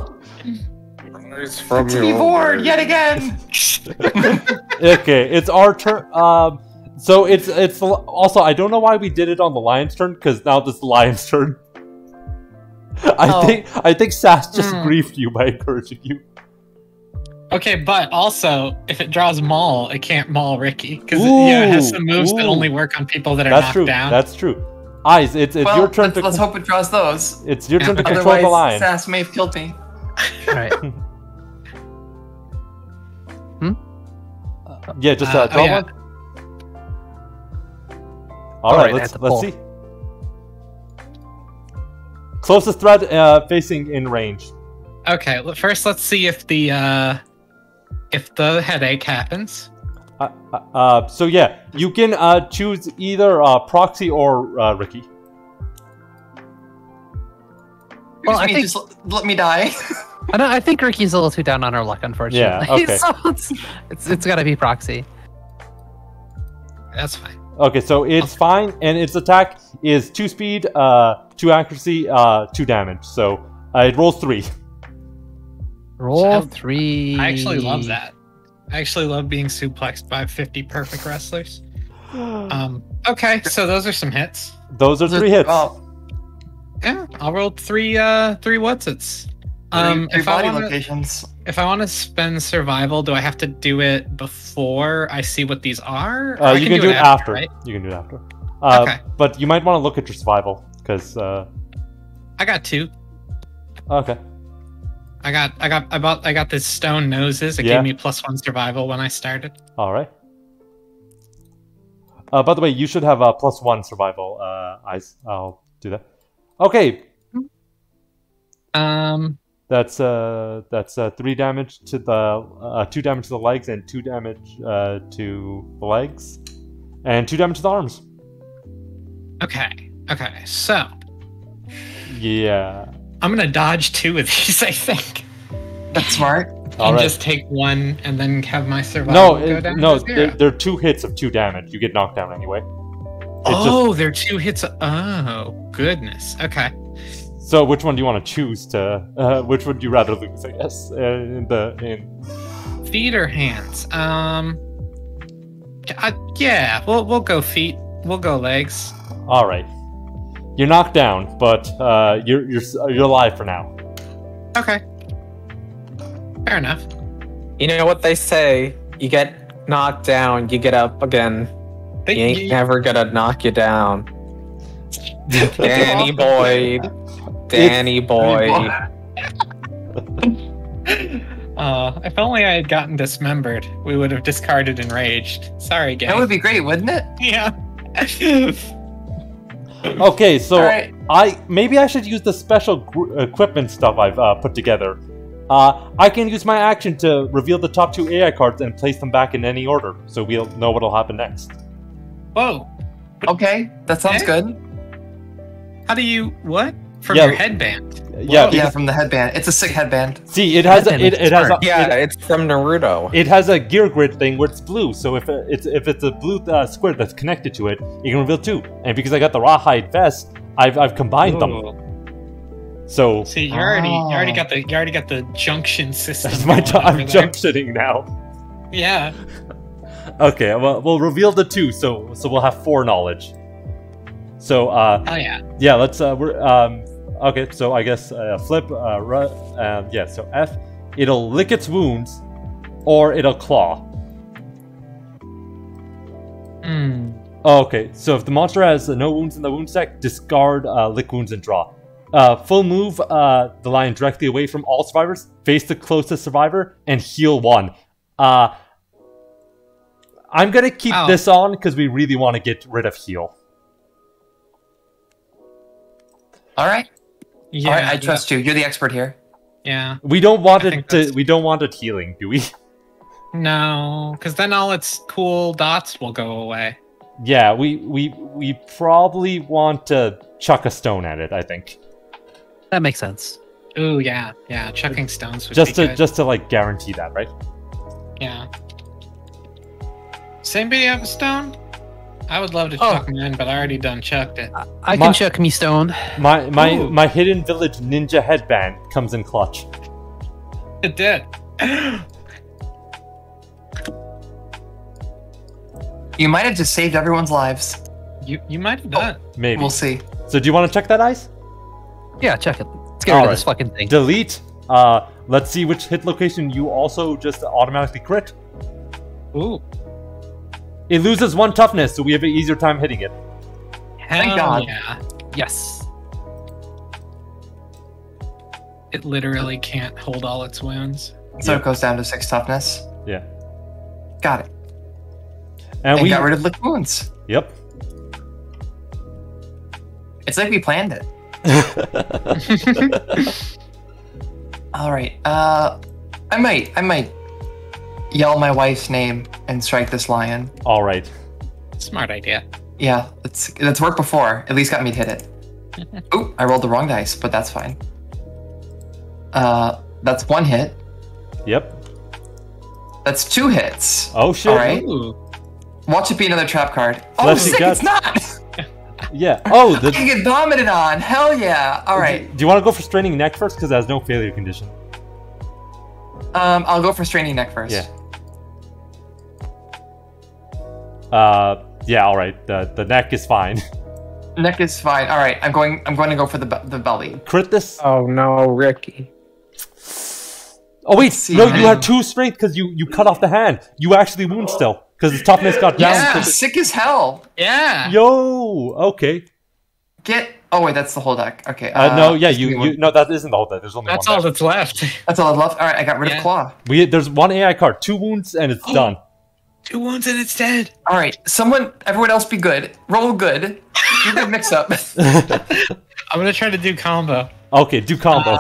From to be bored yet again. okay, it's our turn. Um, so it's it's also I don't know why we did it on the lion's turn because now this the lion's turn. I Oh. think I think Sas just griefed you by encouraging you. Okay, but also, if it draws Maul, it can't Maul Ricki. Because it, yeah, it has some moves that only work on people that are That's knocked true. down. That's true. Eyes, it's it's well, your turn let's, to let's hope it draws those. it's your turn to Yeah. control the lion. Sas may have killed me. All right. Hmm. Yeah, just Uh, uh, oh, yeah. one. All right, Alright, I let's let's pull. see. Closest threat uh, facing in range. Okay, well, first let's see if the uh if the headache happens. Uh, uh, uh, so yeah, you can uh, choose either uh, proxy or uh, Ricki. Well, I me, think- just let me die. I, don't, I think Ricki's a little too down on her luck, unfortunately. Yeah, okay. so it's it's, it's got to be proxy. That's fine. Okay, so it's fine, and its attack is two speed, uh, two accuracy, uh, two damage. So uh, it rolls three. Roll I- three. I actually love that. I actually love being suplexed by 50 perfect wrestlers. Um, okay, so those are some hits. Those are three hits. Oh, Yeah, I'll roll three uh three what's its. Um three if I body wanna, locations. if I want to spend survival, do I have to do it before I see what these are? Uh, you can do it after. right? You can do it after. Uh, Okay. But you might want to look at your survival because. Uh, I got two. okay. I got I got I bought I got this stone noses. It Yeah. gave me plus one survival when I started. All right. Uh, by the way, you should have a plus one survival. Uh, eyes. I'll do that. Okay, Um that's uh, that's uh, three damage to the uh, two damage to the legs and two damage uh, to the legs, and two damage to the arms. okay. Okay. So Yeah. I'm gonna dodge two of these, I think. That's smart. All and right. just take one and then have my No, survival go down no, to they're, they're two hits of two damage. You get knocked down anyway. It's just- Oh, they're two hits. Oh, goodness. Okay. so which one do you want to choose to? Uh, which would you rather lose? I guess uh, in the in Feet or hands? Um. I, yeah, we'll we'll go feet. We'll go legs. All right. You're knocked down, but uh, you're you're you're alive for now. Okay. Fair enough. You know what they say? You get knocked down, you get up again. They- He ain't you- never gonna knock you down. Danny boy, Danny boy. Uh, if only I had gotten dismembered, we would have discarded enraged. Sorry, gang. That would be great, wouldn't it? yeah. Okay, so All right. I maybe I should use the special gr- equipment stuff I've uh, put together. Uh, I can use my action to reveal the top two AI cards and place them back in any order, so we'll know what'll happen next. Whoa. Okay, that sounds Okay. good. How do you what? From Yeah. your headband. Yeah, Yeah, from the headband. It's a sick headband. see, it has a, Headband it, is it has a. Yeah, it, it's from Naruto. it has a gear grid thing where it's blue. So if it's if it's a blue uh, square that's connected to it, you can reveal two. And because I got the rawhide vest, I've I've combined them. So See, you already you already Oh. got the you already got the junction system. that's my going time. over I'm there. junctioning now. Yeah. Okay, well we'll reveal the two, so so we'll have four knowledge. So uh, Oh yeah. yeah, let's uh, we're um okay. So I guess uh, flip uh, ru- um yeah. So F, it'll lick its wounds, or it'll claw. Oh, okay, so if the monster has uh, no wounds in the wound stack, discard uh, lick wounds and draw. Uh, full move uh, the lion directly away from all survivors, face the closest survivor, and heal one. Uh, I'm gonna keep Oh. this on because we really want to get rid of heal. All right. Yeah. All right, I yeah, trust you. You're the expert here. Yeah. We don't want I it to. We don't want it healing, do we? No, because then all its cool dots will go away. yeah, we we we probably want to chuck a stone at it. I think That makes sense. Ooh, yeah, yeah. Chucking stones would just be to good. just to like guarantee that, right? yeah. Does anybody have a stone? I would love to Oh. chuck mine, but I already done chucked it. I My- can chuck me stone. My my Ooh. my hidden village ninja headband comes in clutch. It did. You might have just saved everyone's lives. you you might have done. Maybe. We'll see. So do you want to check that ice? Yeah, check it. Let's get rid of this fucking thing. Delete. Uh, let's see which hit location you also just automatically crit. Ooh. It loses one toughness, so we have an easier time hitting it. Hell God. yeah. Yes. It literally can't hold all its wounds. So Yep. it goes down to six toughness. Yeah. Got it. And And we. got rid of lick wounds. Yep. It's like we planned it. All right. Uh, I might, I might yell my wife's name and strike this lion. All right. Smart idea. Yeah, it's that's worked before. At least got me to hit it. Ooh, I rolled the wrong dice, but that's fine. Uh, that's one hit. Yep. That's two hits. Oh shit. All right. Ooh. Watch it be another trap card. Oh, Fleshy sick! guts. It's not. Yeah. Oh, I the. can get vomited on. Hell yeah! All right. Do you want to go for straining neck first? Because it has no failure condition. Um, I'll go for straining neck first. Yeah. Uh, yeah. All right. The the neck is fine. Neck is fine. All right. I'm going. I'm going to go for the the belly. Crit this. Oh no, Ricki. Oh wait, see, no, you man. had two strength because you you cut off the hand. You actually wound still because his toughness got down. Yeah, sick as hell. Yeah. Yo. Okay. Get. Oh wait, that's the whole deck. Okay. Uh, no, yeah, you, you no, that isn't the whole deck. There's only That's one. all deck. that's left. That's all I left. All right, I got rid Yeah. of claw. We there's one AI card, two wounds, and it's done. Two wounds and it's dead. All right, someone, everyone else, be good. Roll good. Do the mix up. I'm gonna try to do combo. Okay, do combo.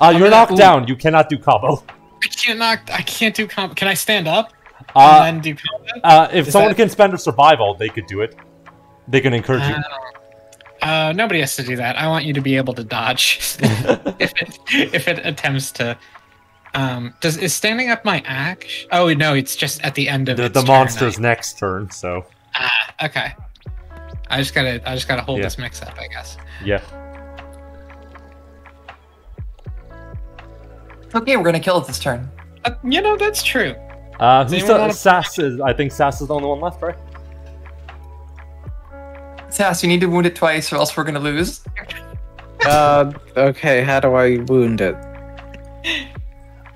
Uh, you're gonna- knocked ooh. down. You cannot do combo. I can't knock. I can't do combo. Can I stand up Uh, then do combo? uh, if Is someone that- can spend a survival, they could do it. They can encourage you. Uh, nobody has to do that. I want you to be able to dodge if it if it attempts to. Um, does is standing up my act? Oh no, it's just at the end of The, its the turn, monster's next turn. So I- okay. I just gotta I just gotta hold Yeah. this mix up, I guess. yeah. okay, we're gonna kill it this turn. Uh, you know that's true. Uh, Does who's anyone the, Sas is? I think Sas is the only one left, right? Sas, you need to wound it twice, or else we're gonna lose. Uh, okay, how do I wound it?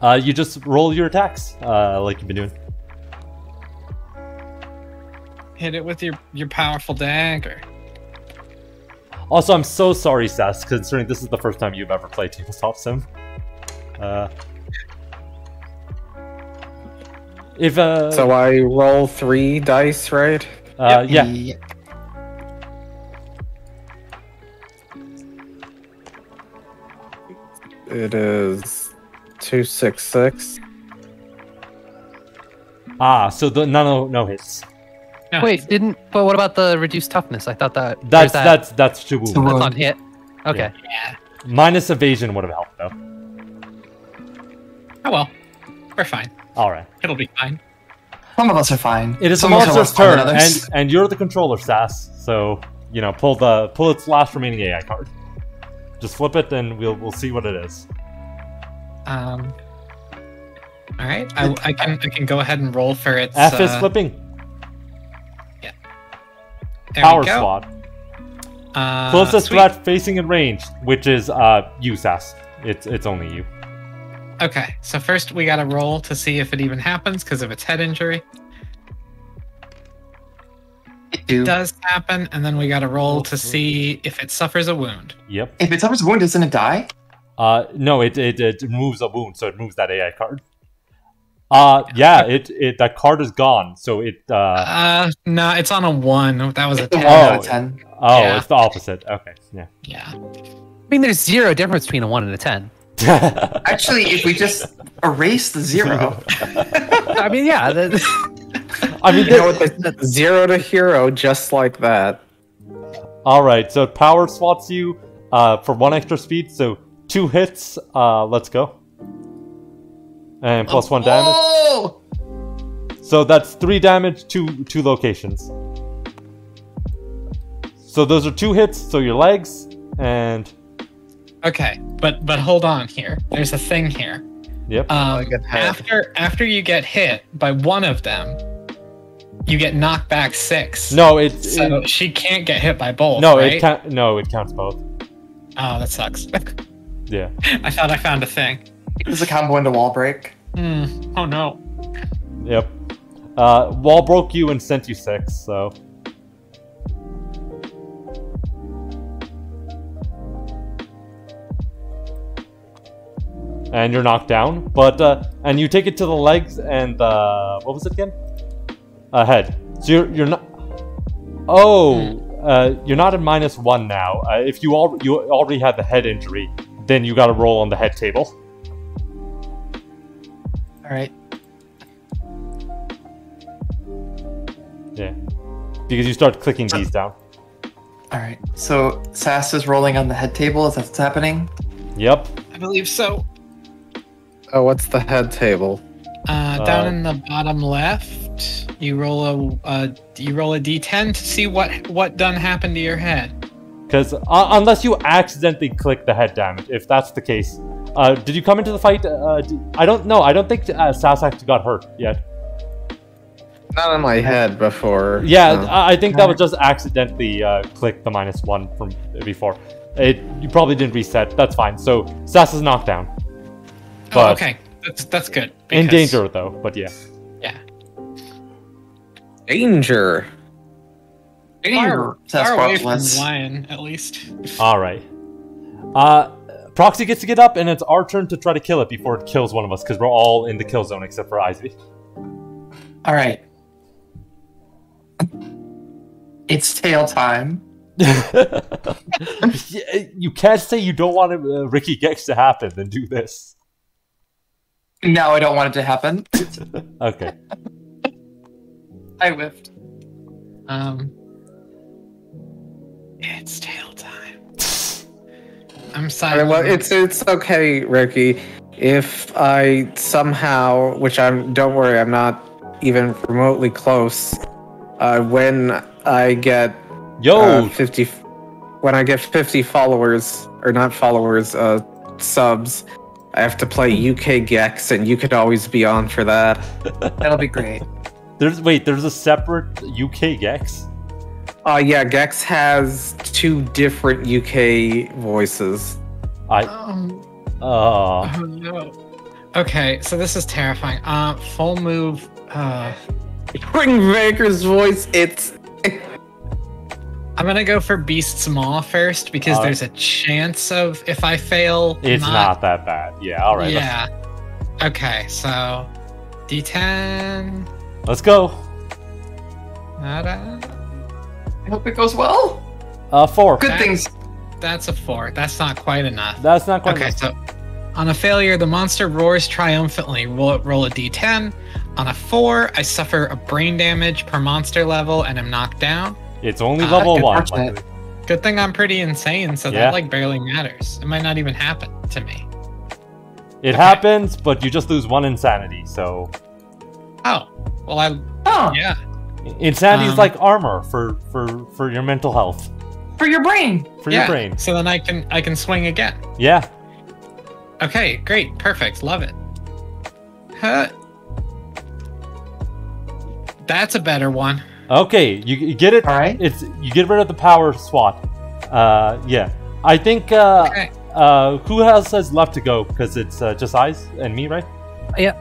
Uh, you just roll your attacks, uh, like you've been doing. Hit it with your your powerful dagger. Also, I'm so sorry, Sas, considering this is the first time you've ever played Tabletop Sim. Uh, if uh, So I roll three dice, right? uh yeah, It is two six six. ah, so the no no no hits. No, Wait, didn't. But what about the reduced toughness? I thought that. That's that, that's that's two wounds. So- that's on hit. Okay. Yeah. Minus evasion would have helped though. Oh well. We're fine. All right. It'll be fine. Some of us are fine. It is the Some of us are monster's turn, and and you're the controller, Sas. So you know, pull the pull its last remaining AI card. Just flip it, and we'll we'll see what it is. Um. All right. I, I can I can go ahead and roll for its. F is uh, flipping. there Power slot. Uh, Closest sweet. threat facing in range, which is uh you, Sas. It's it's only you. Okay, so first we gotta roll to see if it even happens because of its head injury. It do. It does happen, and then we gotta roll to see if it suffers a wound. Yep. If it suffers a wound, doesn't it die? Uh no, it it, it removes a wound, so it moves that AI card. Uh yeah, it it that card is gone, so it uh Uh, no, it's on a one. That was a ten. one out Oh. of ten. oh yeah. it's the opposite. Okay, yeah. Yeah. I mean, there's zero difference between a one and a ten. Actually, if we just erase the zero, I mean, yeah. that- I mean, You know what? The zero to hero, just like that. All right, so power swats you uh, for one extra speed, so two hits. Uh, let's go. And plus one damage. Oh! So that's three damage, two two locations. So those are two hits. So your legs and Okay, but but hold on here. There's a thing here. yep. Um, get after after you get hit by one of them, you get knocked back six. no, it, So it- she can't get hit by both. no right? it can't. No, it counts both. Oh, that sucks. Yeah. I thought I found a thing. There's a combo into wall break. Hmm. Oh no. Yep. Uh, wall broke you and sent you six. So and you're knocked down. But uh, and you take it to the legs and uh, what was it again? Uh, head. So you're you're not. Oh, uh, you're not at minus one now. Uh, if you all you already had the head injury, then you got to roll on the head table. All right. Yeah, because you start clicking these down. All right. So Sas is rolling on the head table. Is that what's happening? Yep. I believe so. Oh, what's the head table? Uh, down Uh, in the bottom left, you roll a uh, you roll a d10 to see what what done happened to your head. Because uh, unless you accidentally click the head damage, if that's the case, uh, did you come into the fight? Uh, d- I don't know. I don't think uh, Sas actually got hurt yet. Not on my head before. Yeah, no. I I think that was just accidentally uh, click the minus one from before. It you probably didn't reset. That's fine. So Sas is knocked down, Oh, okay, that's that's good. in danger though. But yeah. Yeah. Danger. Danger, Sas far away from lion, at least. All right. Uh, Proxy gets to get up, and it's our turn to try to kill it before it kills one of us, because we're all in the kill zone except for Izve. All right. It's tail time. You can't say you don't want uh, Ricki Gex to happen, then do this. No, I don't want it to happen. Okay. I whiffed. Um, it's tail time. I'm sorry. right, well, it's it's okay, Ricki. If I somehow, which I'm, don't worry, I'm not even remotely close. Uh, when I get Yo, uh, 50 when i get 50 followers or not followers uh subs i have to play uk gex and you could always be on for that That'll be great. There's wait, there's a separate UK Gex. uh yeah gex has two different uk voices I Um, uh oh no. Okay, so this is terrifying. Uh, full move. Uh, ring baker's voice it's I'm gonna go for Beast's Maw first because Alright. there's a chance of if I fail. It's not, that bad. Yeah. All right. yeah. Okay, so D10. Let's, let's go. Ta-da. I hope it goes well. Uh, four. Good That- things. That's a four. That's not quite enough. That's not quite. Okay, enough. so on a failure, the monster roars triumphantly. Roll, roll a d10. On a four, I suffer a brain damage per monster level and am knocked down. It's only Ah, level good one. fortunate. Good thing I'm pretty insane, so Yeah. that like barely matters. It might not even happen to me. It Okay. happens, but you just lose one insanity. So Oh, well, I Oh, yeah. insanity is Um, like armor for for for your mental health, for your brain. for yeah. your brain. So then I can I can swing again. Yeah. Okay, great, perfect, love it. Huh. That's a better one. Okay. You, you get it. All right. It's you get rid of the power swat. Uh, yeah. I think. Uh, Okay. uh, who else has left to go? Because it's uh, just eyes and me, right? Yeah,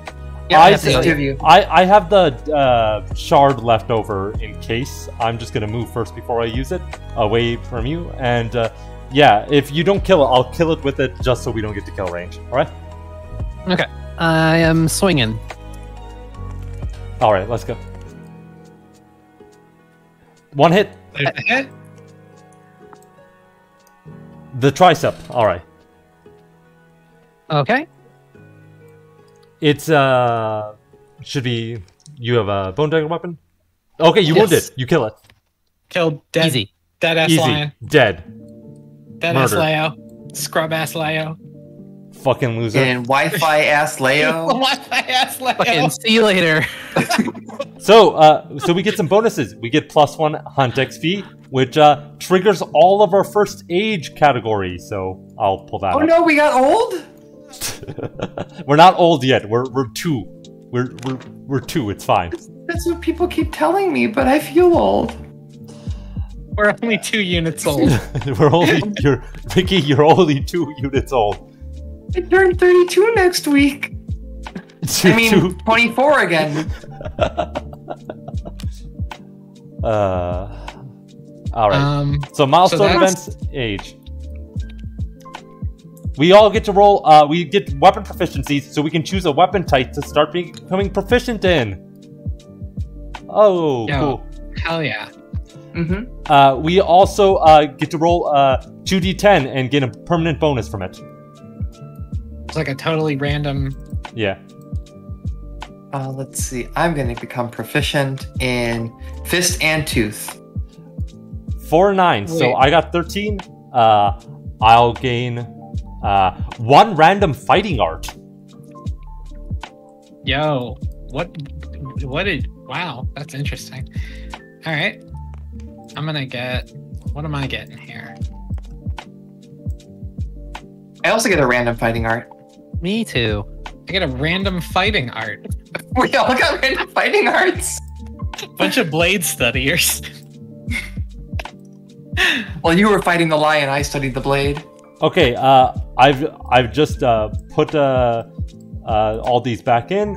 I that's the see. two of you. I, I have the uh, shard left over in case. I'm just gonna move first before I use it, away from you. And uh, yeah, if you don't kill it, I'll kill it with it just so we don't get to kill range. All right. Okay. I am swinging. All right. Let's go. One hit. Hit. The tricep. All right. Okay. It's uh should be. You have a bone dagger weapon. Okay, you Yes. wound it. You kill it. Killed dead, Easy. dead ass Easy. lion, Dead. dead ass Leo, scrub ass Leo. Fucking loser. And Wi-Fi ass Leo. Wi-Fi ass Leo? Fucking see you later. So, uh, so we get some bonuses. We get plus one hunt XP, which uh, triggers all of our first age category. So I'll pull that Oh up. no, we got old. we're not old yet. We're we're two. We're we're we're two. It's fine. That's what people keep telling me, but I feel old. We're only two units old. we're only you're Vicky. You're only two units old. I turn 32 next week. I mean, 24 again. uh, all right. Um, So milestone that's- events age. We all get to roll. Uh, we get weapon proficiencies, so we can choose a weapon type to start becoming proficient in. Oh, Yo. cool. hell yeah. Mm-hmm. Uh, we also uh, get to roll uh, 2d10 and get a permanent bonus from it. It's like a totally random. Yeah. Uh, let's see. I'm going to become proficient in fist and tooth. Four nine. So I got 13. Uh, I'll gain uh, one random fighting art. Yo, what? What did? Wow, that's interesting. All right, I'm gonna get. What am I getting here? I also get a random fighting art. Me too. I get a random fighting art. We all got random fighting arts. Bunch of blade studiers. While you were fighting the lion, I studied the blade. Okay, uh, I've I've just uh, put uh, uh, all these back in.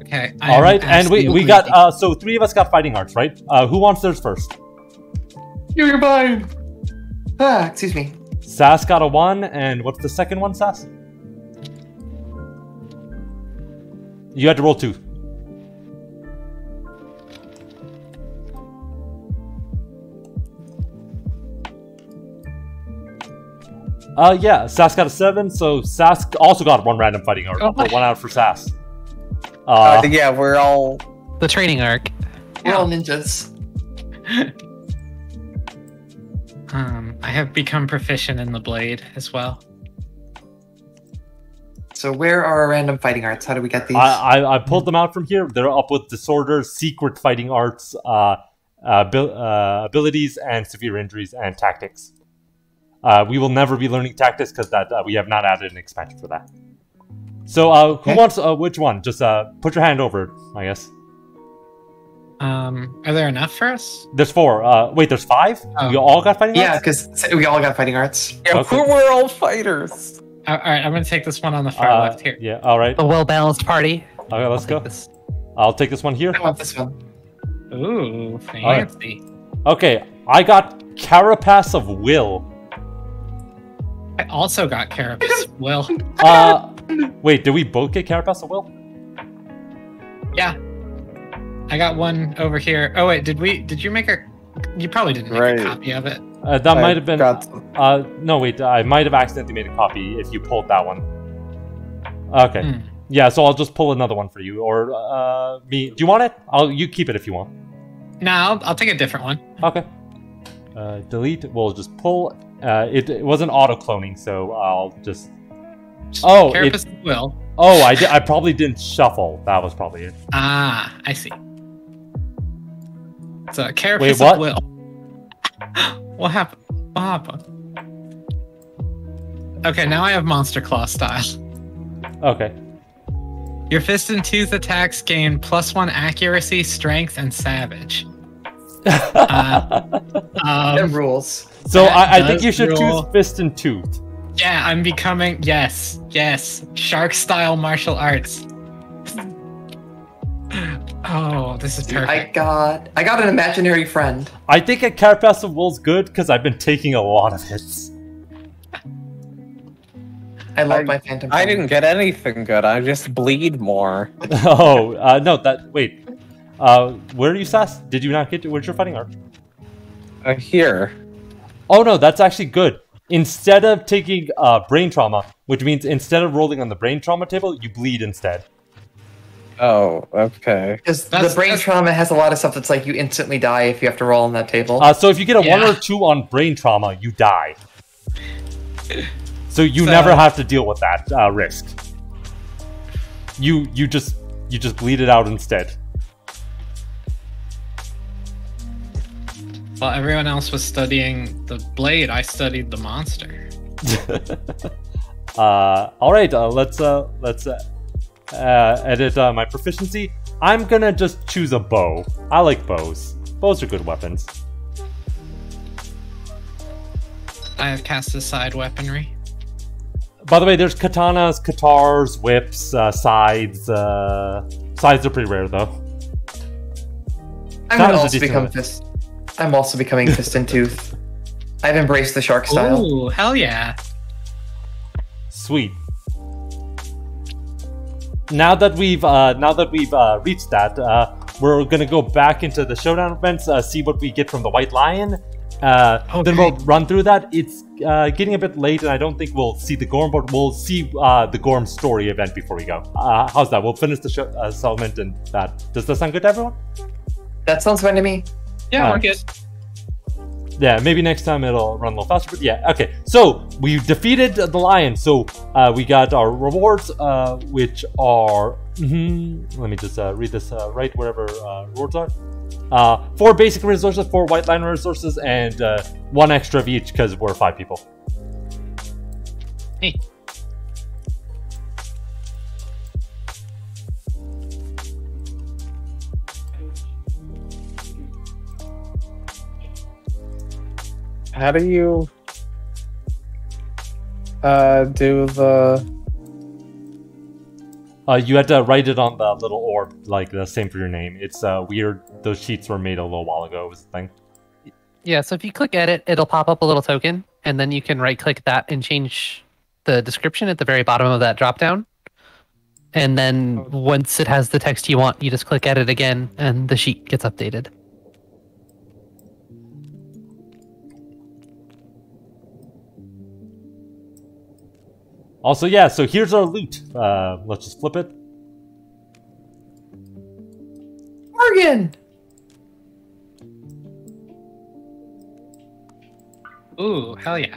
Okay. I all right, and we, we got uh, so three of us got fighting arts, right? Uh, who wants theirs first? You're mine. Ah, excuse me. Sas got a one, and what's the second one, Sas? You had to roll two. Uh, yeah, Sas got a seven, so Sas also got one random fighting art. Oh my- Put one out for Sas. Uh, Uh, yeah, we're all. The training arc. We're all ninjas. Um, I have become proficient in the blade as well. So where are our random fighting arts? How do we get these? I, I I pulled them out from here. They're up with disorders, secret fighting arts, uh, uh, abil- uh, abilities, and severe injuries and tactics. Uh, we will never be learning tactics because that uh, we have not added an expansion for that. So, uh, who Okay. wants uh, which one? Just uh, put your hand over. I guess Um, are there enough for us? there's four. Uh, wait, there's five. Oh. We all got fighting arts? yeah, because we all got fighting arts. Yeah, Okay. we're all fighters. Uh, all right, I'm gonna take this one on the far Uh, left here. Yeah. All right. A well balanced party. Okay, let's I'll go. take this. I'll take this one here. I want this one. Ooh, fancy. Okay, I got Carapace of Will. I also got Carapace. Will. Uh, wait, did we both get Carapace of Will? Yeah. I got one over here. Oh wait, did we? Did you make a? You probably didn't make Right. a copy of it. Uh, that I might have been. got- Uh, no, wait, I might have accidentally made a copy if you pulled that one. Okay. Hmm. Yeah, so I'll just pull another one for you, or uh, me. Do you want it? I'll you keep it if you want. No, I'll, I'll take a different one. Okay. Uh, delete. We'll just pull. Uh, it, it wasn't auto cloning, so I'll just. Oh, it, Carapace of Will. oh, I, di- I probably didn't shuffle. That was probably it. Ah, I see. So Carapace Wait, what? Will. what happened? What happened? Okay, now I have Monster Claw style. Okay. Your fist and tooth attacks gain plus one accuracy, strength, and savage. Uh, It Um, rules. So I, I think you should roll- choose fist and tooth. yeah, I'm becoming yes, yes, shark style martial arts. Oh, this is perfect. I got I got an imaginary friend. I think a Carapace of Will's good because I've been taking a lot of hits. I love I- my phantom. I friend. didn't get anything good. I just bleed more. oh, uh, no, that wait. Uh, where are you, Sas? Did you not get to? Where's your fighting art? Uh, here. Oh no, that's actually good. Instead of taking uh, brain trauma, which means instead of rolling on the brain trauma table, you bleed instead. Oh, okay. Because the brain that's- trauma has a lot of stuff that's like you instantly die if you have to roll on that table. Uh, so if you get a one or two on brain trauma, you die. So you So- never have to deal with that uh, risk. You you just you just bleed it out instead. While everyone else was studying the blade, I studied the monster. Uh, all right, uh, let's uh, let's uh, uh, edit uh, my proficiency. I'm gonna just choose a bow. I like bows. Bows are good weapons. I have cast aside weaponry. By the way, there's katanas, katars, whips, uh, scythes. Uh, scythes are pretty rare though. I'm that gonna also decent become one. Fist. I'm also becoming fist and tooth. I've embraced the shark style. Ooh, hell yeah! Sweet. Now that we've uh, now that we've uh, reached that, uh, we're gonna go back into the showdown events, uh, see what we get from the White Lion. Uh, Then we'll run through that. It's uh, getting a bit late, and I don't think we'll see the Gorm, but we'll see uh, the Gorm story event before we go. Uh, how's that? We'll finish the show, uh, settlement and that. Does that sound good to everyone? That sounds fine to me. Yeah, we're good. Yeah, maybe next time it'll run a little faster. But yeah, okay. So we defeated the lion. So uh, we got our rewards, uh, which are. mhm, let me just uh, read this uh, right wherever uh, rewards are. Uh, four basic resources, four white lion resources, and uh, one extra of each because we're five people. Hey. How do you uh do the Uh, you had to write it on the little orb, like the same for your name. It's uh, weird. Those sheets were made a little while ago. It Was the thing. Yeah, so if you click edit, it'll pop up a little token, and then you can right click that and change the description at the very bottom of that drop down. And then once it has the text you want, you just click edit again, and the sheet gets updated. Also, yeah. So here's our loot. Uh, let's just flip it. Morgan! Ooh, hell yeah!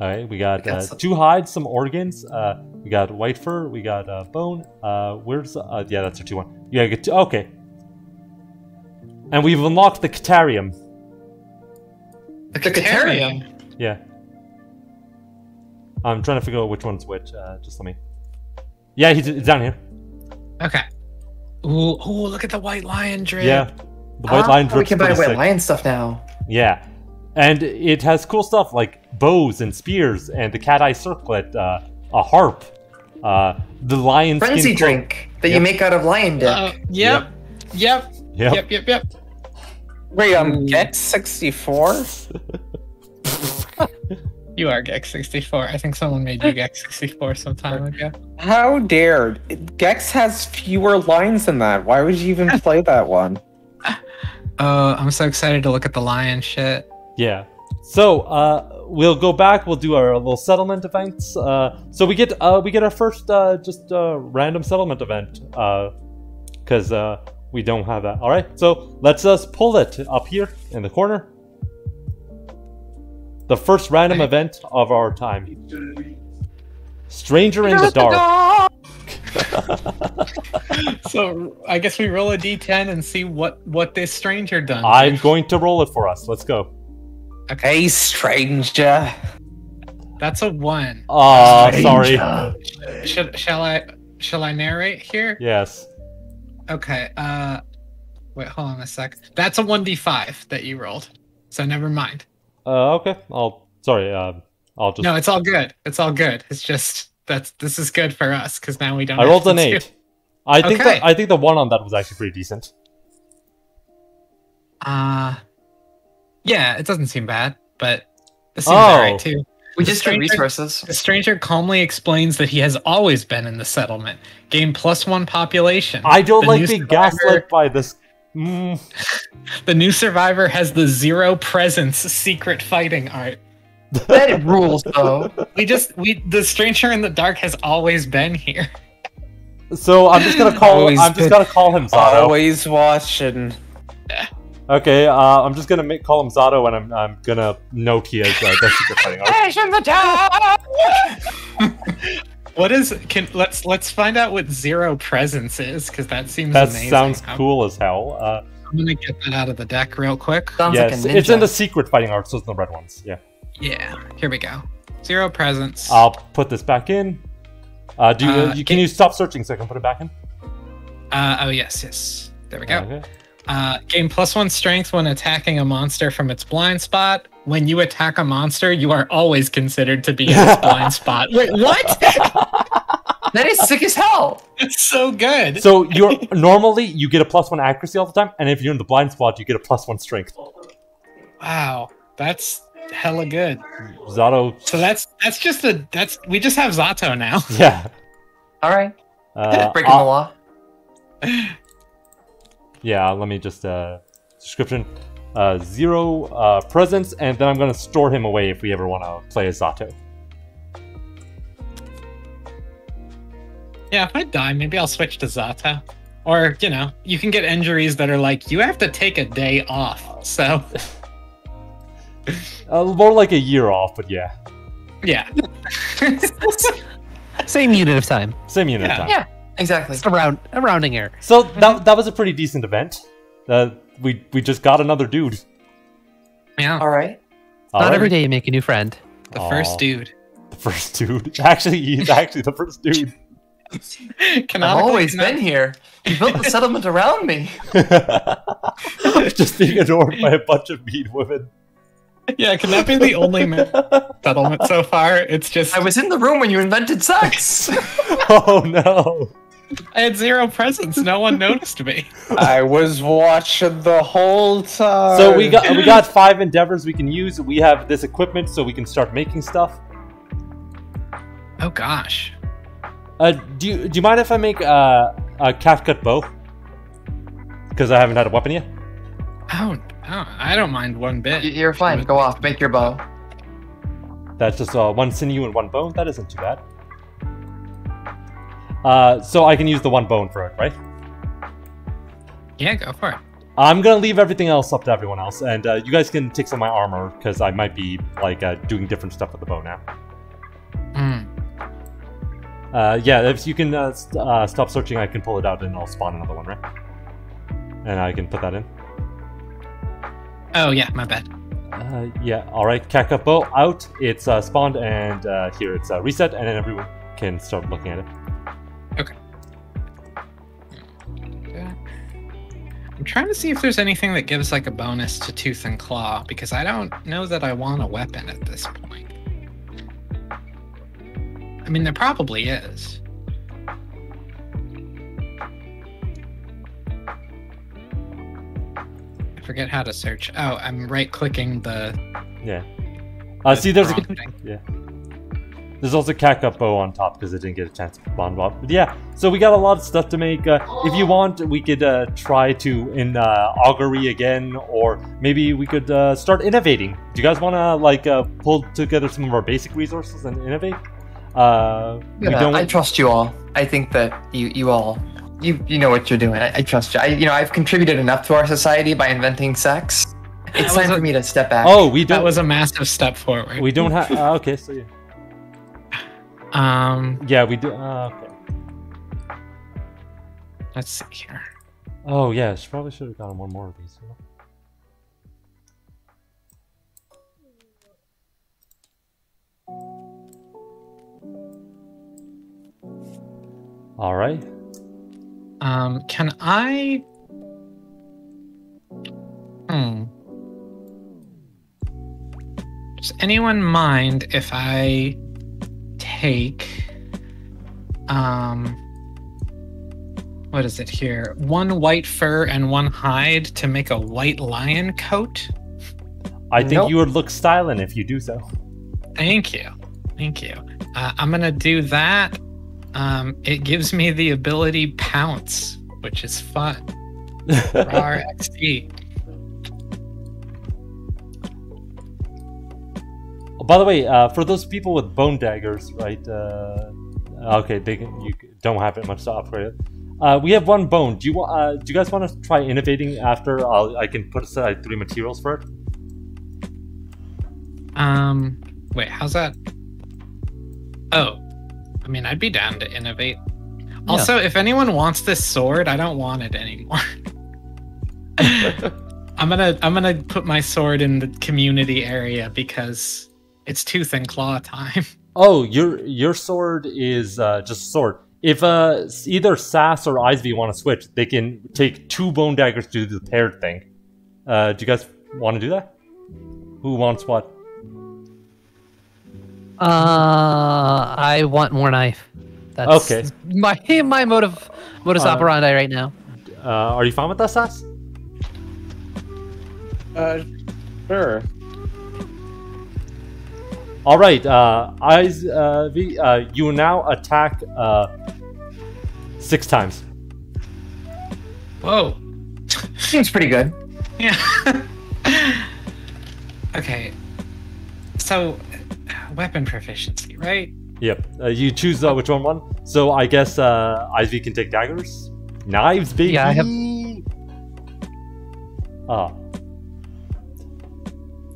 All right, we got, got uh, some- two hides, some organs. Uh, we got white fur. We got uh, bone. Uh, where's uh, yeah, that's our two one. Yeah, get two, okay. And we've unlocked the Catarium. The Catarium. Yeah. I'm trying to figure out which one's which. Uh, just let me. Yeah, he's it's down here. Okay. Ooh, ooh, look at the white lion drip. Yeah, the white Ah, lion We drips can buy pretty white sick. lion stuff now. Yeah, and it has cool stuff like bows and spears and the cat eye circlet, uh, a harp, uh, the lion skin Frenzy cloak- drink that you make out of lion dick. Uh, yep. Yep. Yep. Yep. Yep. Yep. Wait, I'm Gex 64? You are Gex 64. I think someone made you Gex 64 some time ago. How dare? Gex has fewer lines than that. Why would you even play that one? Oh, I'm so excited to look at the lion shit. Yeah. So uh, we'll go back. We'll do our little settlement events. Uh, so we get uh, we get our first uh, just uh, random settlement event because uh, we don't have that. All right. So let's just pull it up here in the corner. The first random event of our time. Stranger in the dark. So I guess we roll a d10 and see what what this stranger done. I'm going to roll it for us. Let's go. Hey, stranger. That's a one. Oh, sorry. Should, shall I shall I narrate here? Yes. Okay. Uh, wait, hold on a sec. That's a one d5 that you rolled. So never mind. Uh, okay. I'll. Sorry. Uh, I'll just. No, it's all good. It's all good. It's just that's this is good for us because now we don't. I rolled to an do- eight. I think Okay. the, I think the one on that was actually pretty decent. Uh yeah, it doesn't seem bad, but it seems Oh. alright too. We The just get stranger- resources. The stranger calmly explains that he has always been in the settlement. Gain plus one population. I don't The like new being gaslit by this. Mm, The new survivor has the zero presence secret fighting art. That rules, though. We just we the stranger in the dark has always been here. so I'm just gonna call. Always I'm just gonna call him Zato. Always watching. Okay. Uh, I'm just gonna make call him Zato, and I'm I'm gonna note he has uh, the secret fighting art. What is can let's let's find out what zero presence is because that seems That amazing. sounds I'm- cool as hell. Uh, I'm gonna get that out of the deck real quick. Sounds yes, like a ninja. it's in the secret fighting art, so it's the red ones. Yeah. Yeah, here we go. Zero presence. I'll put this back in. Uh, do you, Uh, you can it- you stop searching so I can put it back in? Uh, oh yes, yes. There we go. Okay. Uh, gain plus one strength when attacking a monster from its blind spot. When you attack a monster, you are always considered to be in its blind spot. Wait, what? That is sick as hell. It's so good. So you're normally you get a plus one accuracy all the time, and if you're in the blind spot, you get a plus one strength. Wow, that's hella good. Zato, So that's that's just a that's we just have Zato now. yeah. All right. Uh, Breaking I'll- the law. Yeah, let me just uh description. Uh zero uh presence, and then I'm gonna store him away if we ever wanna play as Zato. Yeah, if I die, maybe I'll switch to Zato. Or, you know, you can get injuries that are like, you have to take a day off. So, Uh, more like a year off, but yeah. yeah. Same unit of time. Same unit Yeah. time. Yeah. Exactly. Just a round, a rounding error. So that that was a pretty decent event. Uh we we just got another dude. Yeah. All right. All Not right. every day you make a new friend. The Aw. first dude. The first dude. Actually, he's actually the first dude. I've Canonically, always not- been here. You built the settlement around me. just being adored by a bunch of mean women. Yeah, can that be the only ma- settlement so far? It's just I was in the room when you invented sex. Oh no. I had zero presence. No one noticed me. I was watching the whole time. So we got we got five endeavors we can use. We have this equipment, so we can start making stuff. Oh gosh. Uh, do you do you mind if I make uh, a Catgut bow? Because I haven't had a weapon yet. Oh, oh, I don't mind one bit. You're fine. Go off. Make your bow. That's just uh, one sinew and one bone. That isn't too bad. Uh, so I can use the one bone for it, right? Yeah, go for it. I'm gonna leave everything else up to everyone else, and uh, you guys can take some of my armor because I might be like uh, doing different stuff with the bow now. Hmm. Uh, yeah, if you can uh, st- uh, stop searching, I can pull it out and I'll spawn another one, right? And I can put that in. Oh yeah, my bad. Uh, yeah, all right. Catgut bow out. It's uh, spawned, and uh, here it's uh, reset, and then everyone can start looking at it. I'm trying to see if there's anything that gives like a bonus to tooth and claw because I don't know that I want a weapon at this point. I mean, there probably is. I forget how to search. Oh, I'm right clicking the. Yeah. Uh, see, there's a, prompting. There's also Catgut Bow on top because I didn't get a chance to bond up. But yeah, so we got a lot of stuff to make. Uh, if you want, we could uh, try to in uh, augury again, or maybe we could uh, start innovating. Do you guys want to like uh, pull together some of our basic resources and innovate? Uh, we Yeah, don't. I trust you all. I think that you you all you you know what you're doing. I, I trust you. I you know I've contributed enough to our society by inventing sex. It's time a- for me to step back. oh, we That don't. was a massive step forward. we don't have. Uh, okay, so yeah, Um, yeah, we do. Uh, okay. let's see here. Oh yeah, she probably should have gotten one more of these. All right. Um, can I? Hmm. Does anyone mind if I take um what is it here? One white fur and one hide to make a white lion coat? I think Nope. you would look styling if you do so. Thank you. Thank you. Uh, I'm gonna do that. Um, it gives me the ability pounce, which is fun. R By the way, uh, for those people with bone daggers, right? Uh, okay, they can, you don't have it much to upgrade. it. Uh, we have one bone. Do you want? Uh, do you guys want to try innovating after? I'll, I can put aside three materials for it. Um, wait, how's that? Oh, I mean, I'd be down to innovate. Also, if anyone wants this sword, I don't want it anymore. I'm gonna I'm gonna put my sword in the community area because it's tooth and claw time. Oh, your your sword is uh, just a sword. If uh, either Sas or Izve want to switch, they can take two bone daggers to do the paired thing. Uh, do you guys want to do that? Who wants what? Uh, I want more knife. That's Okay. my my motive modus Uh, operandi right now. Uh, are you fine with that, Sas? Uh, sure. All right, uh, Eyes, uh, v, uh, you now attack uh, six times. Whoa. Seems pretty good. Yeah. okay. So, weapon proficiency, right? Yep. Uh, you choose uh, which one one. So I guess uh, Ivy can take daggers, knives, baby. Yeah, I have- Ah.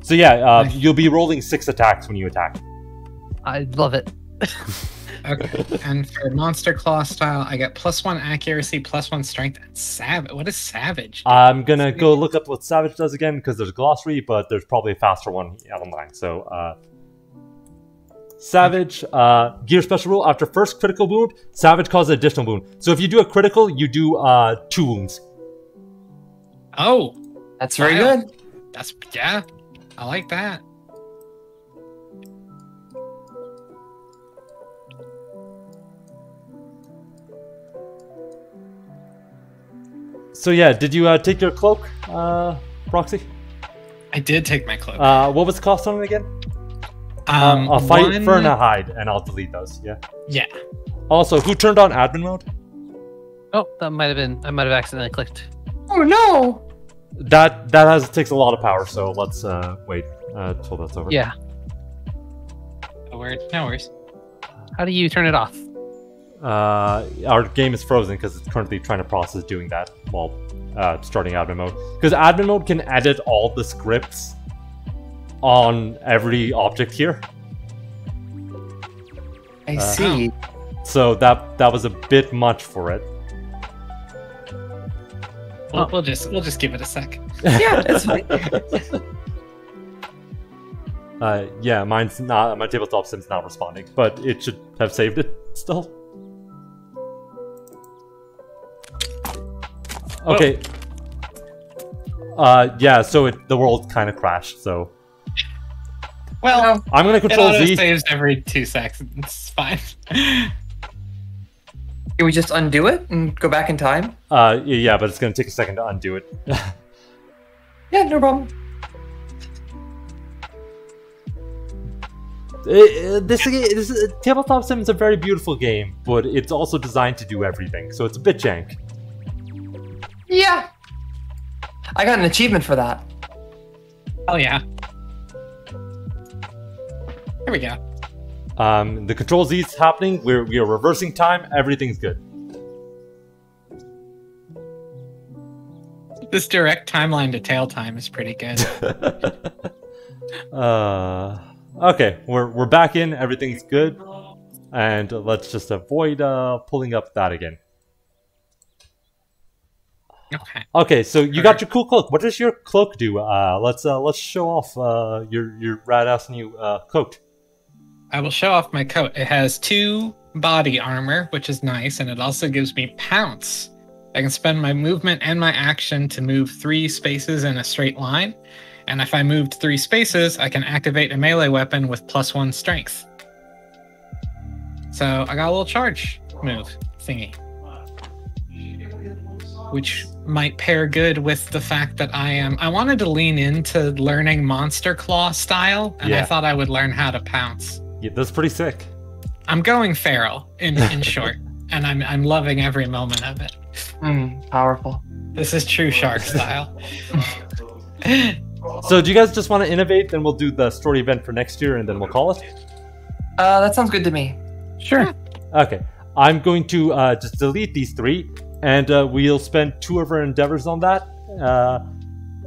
So yeah, uh, Nice. you'll be rolling six attacks when you attack. I love it. Okay. and for monster claw style, I get plus one accuracy, plus one strength, and savage. What is savage? I'm gonna go look up what Savage does again because there's a glossary, but there's probably a faster one online. So, uh, Savage uh, gear special rule: after first critical wound, Savage causes additional wound. So if you do a critical, you do uh, two wounds. oh, That's very Wow. good. that's yeah. I like that. So yeah, did you uh, take your cloak, uh, Proxy? I did take my cloak. Uh, what was the cost on it again? um, uh, a fight one- for a hide, and I'll delete those. Yeah. Yeah. Also, who turned on admin mode? Oh, that might have been. I might have accidentally clicked. Oh no! That that has takes a lot of power. So let's uh, wait uh, till that's over. Yeah. No worries. No worries. How do you turn it off? Uh, our game is frozen because it's currently trying to process doing that while uh, starting admin mode. Because admin mode can edit all the scripts on every object here. I Uh, see. So that that was a bit much for it. We'll, we'll just we'll just give it a sec. Yeah, that's fine. Uh, yeah, mine's not. My tabletop sim's not responding, but it should have saved it still. Okay. Uh, yeah. So it the world kind of crashed. So Well, I'm gonna control auto Z. saves every two seconds. It's fine. Can we just undo it and go back in time? Uh, yeah, but it's gonna take a second to undo it. Yeah, no problem. Uh, uh, this, this uh, tabletop sim is a very beautiful game, but it's also designed to do everything, so it's a bit jank. Yeah. I got an achievement for that. Oh yeah. Here we go. Um, the control Z is happening. We're we are reversing time. Everything's good. This direct timeline to tail time is pretty good. uh, okay, we're we're back in. Everything's good, and let's just avoid uh, pulling up that again. okay. Okay, so you got your cool cloak. What does your cloak do? Uh, let's uh, let's show off uh, your your rad ass new uh, coat. I will show off my coat. It has two body armor, which is nice, and it also gives me pounce. I can spend my movement and my action to move three spaces in a straight line. And if I moved three spaces, I can activate a melee weapon with plus one strength. So I got a little charge move thingy. Which might pair good with the fact that I am. I wanted to lean into learning Monster Claw style, and I thought I would learn how to pounce. Yeah, that's pretty sick. I'm going feral in in short, and I'm I'm loving every moment of it. Hmm, powerful. This is true shark style. So do you guys just want to innovate? Then we'll do the story event for next year, and then we'll call it. Uh, that sounds good to me. Sure. Okay, I'm going to uh, just delete these three, and uh, we'll spend two of our endeavors on that. Uh,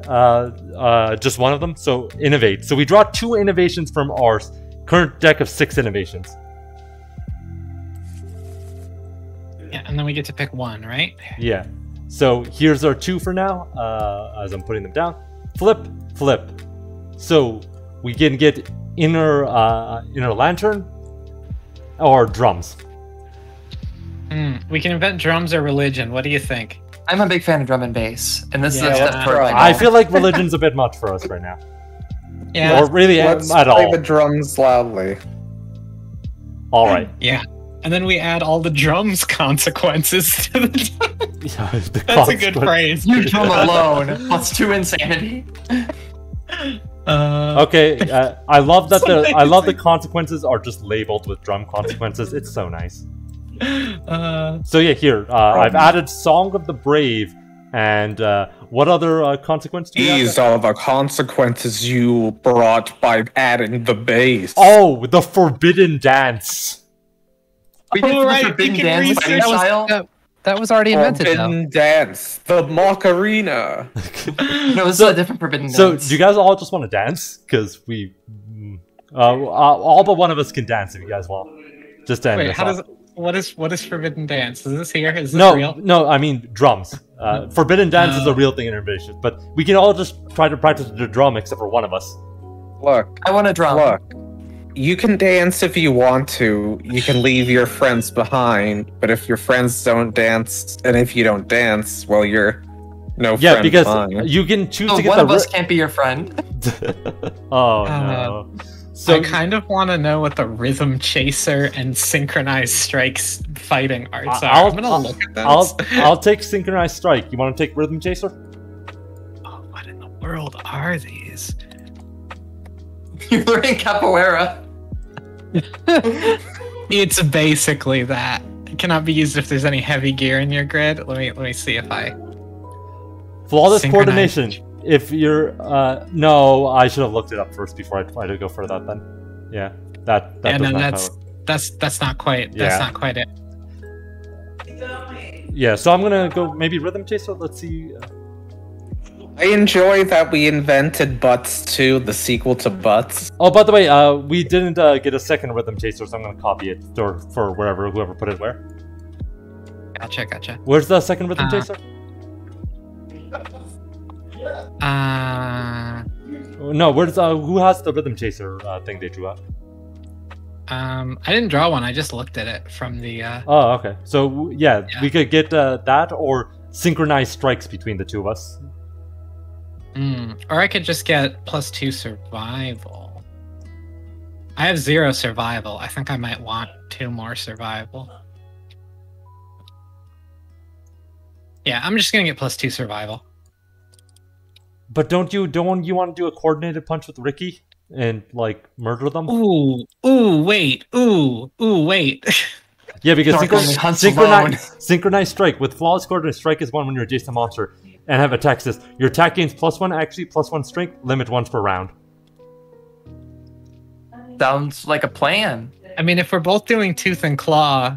uh, uh, just one of them. So innovate. So we draw two innovations from our current deck of six innovations. yeah, and then we get to pick one, right? Yeah. So here's our two for now. Uh, as I'm putting them down, flip, flip. So we can get inner uh, inner lantern or drums. Hmm, we can invent drums or religion. What do you think? I'm a big fan of drum and bass, and this Yeah, is a let's step toward try. I feel like religion's a bit much for us right now, Yeah, or really Let's at play all. the drums loudly. All right. yeah. And then we add all the drums consequences to the. The That's a good phrase. You drum alone plus two insanity. Uh, Okay, uh, I love that the I love the consequences are just labeled with drum consequences. It's so nice. uh, So yeah, here uh, I've added "Song of the Brave" and uh, what other uh, consequence do you? These are the consequences you brought by adding the bass. Oh, the Forbidden Dance. We did Oh, right, we forbidden dance research- That was- style. that- That was already invented, though. Forbidden dance, the Macarena. No, this So- is a different forbidden So dance. do you guys all just want to dance? Because we, mm, uh, uh, all but one of us can dance if you guys want. Just to end wait, this how off. does what is what is forbidden dance? Is this here? Is this no, real? no, I mean drums. Uh, Forbidden dance is a Oh. real thing in innovation, but we can all just try to practice the drum except for one of us. Look, I want to drum. look. You can dance if you want to. You can leave your friends behind. But if your friends don't dance, and if you don't dance, well, you're no Yeah, friend because of mine. you can choose So to get one the. of us ri- can't be your friend. oh Uh, no! I So I kind of want to know what the rhythm chaser and synchronized strikes fighting arts are. I'll- I'm gonna I'll- look at those. I'll I'll take synchronized strike. You want to take rhythm chaser? Oh, what in the world are these? You're learning capoeira. It's basically that. It cannot be used if there's any heavy gear in your grid. Let me let me see if I. Flawless coordination. If you're uh no, I should have looked it up first before I tried to go for that. Then, yeah, that that and does then not that's cover. that's that's not quite that's Yeah. not quite it. Yeah, so I'm gonna go maybe rhythm chaser. Let's see. uh, I enjoy that we invented Butts 2, the sequel to Butts. Oh, by the way, uh, we didn't uh, get a second rhythm chaser, so I'm gonna copy it or for wherever whoever put it where. Gotcha, gotcha. Where's the second rhythm Uh, chaser? Uh, No, where's uh, who has the rhythm chaser uh, thing they drew out? um, I didn't draw one. I just looked at it from the. Uh, Oh, okay. So yeah, Yeah. we could get uh, that or synchronized strikes between the two of us. mm, or I could just get plus two survival. I have zero survival. I think I might want two more survival. Yeah, I'm just gonna get plus two survival. But don't you don't you want to do a coordinated punch with Ricki and like murder them? Ooh, ooh, wait, ooh, ooh, wait. Yeah, because Dark synchro- only hunts alone. synchronized, synchronized strike with flawless coordinate strike is one when you're adjacent monster and have attack assist. Your attack gains plus one actually plus one strength, limit once per round. Sounds like a plan. I mean, if we're both doing tooth and claw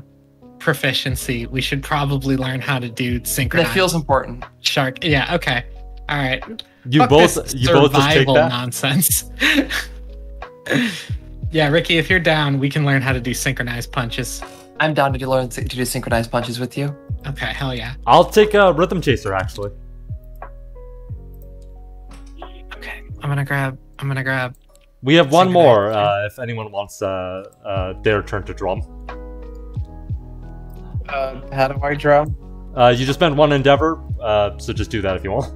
proficiency, we should probably learn how to do synchronized. That feels important. shark. Yeah, okay. All right. You Fuck both this you both just take that. nonsense. yeah, Ricki, if you're down, we can learn how to do synchronized punches. I'm down to learn to do synchronized punches with you. Okay, hell yeah. I'll take a rhythm chaser actually. Okay, I'm gonna grab. I'm gonna grab. We have one more uh, if anyone wants uh, uh, their turn to drum. Uh, how do I drum? Uh, you just spent one endeavor, uh, so just do that if you want.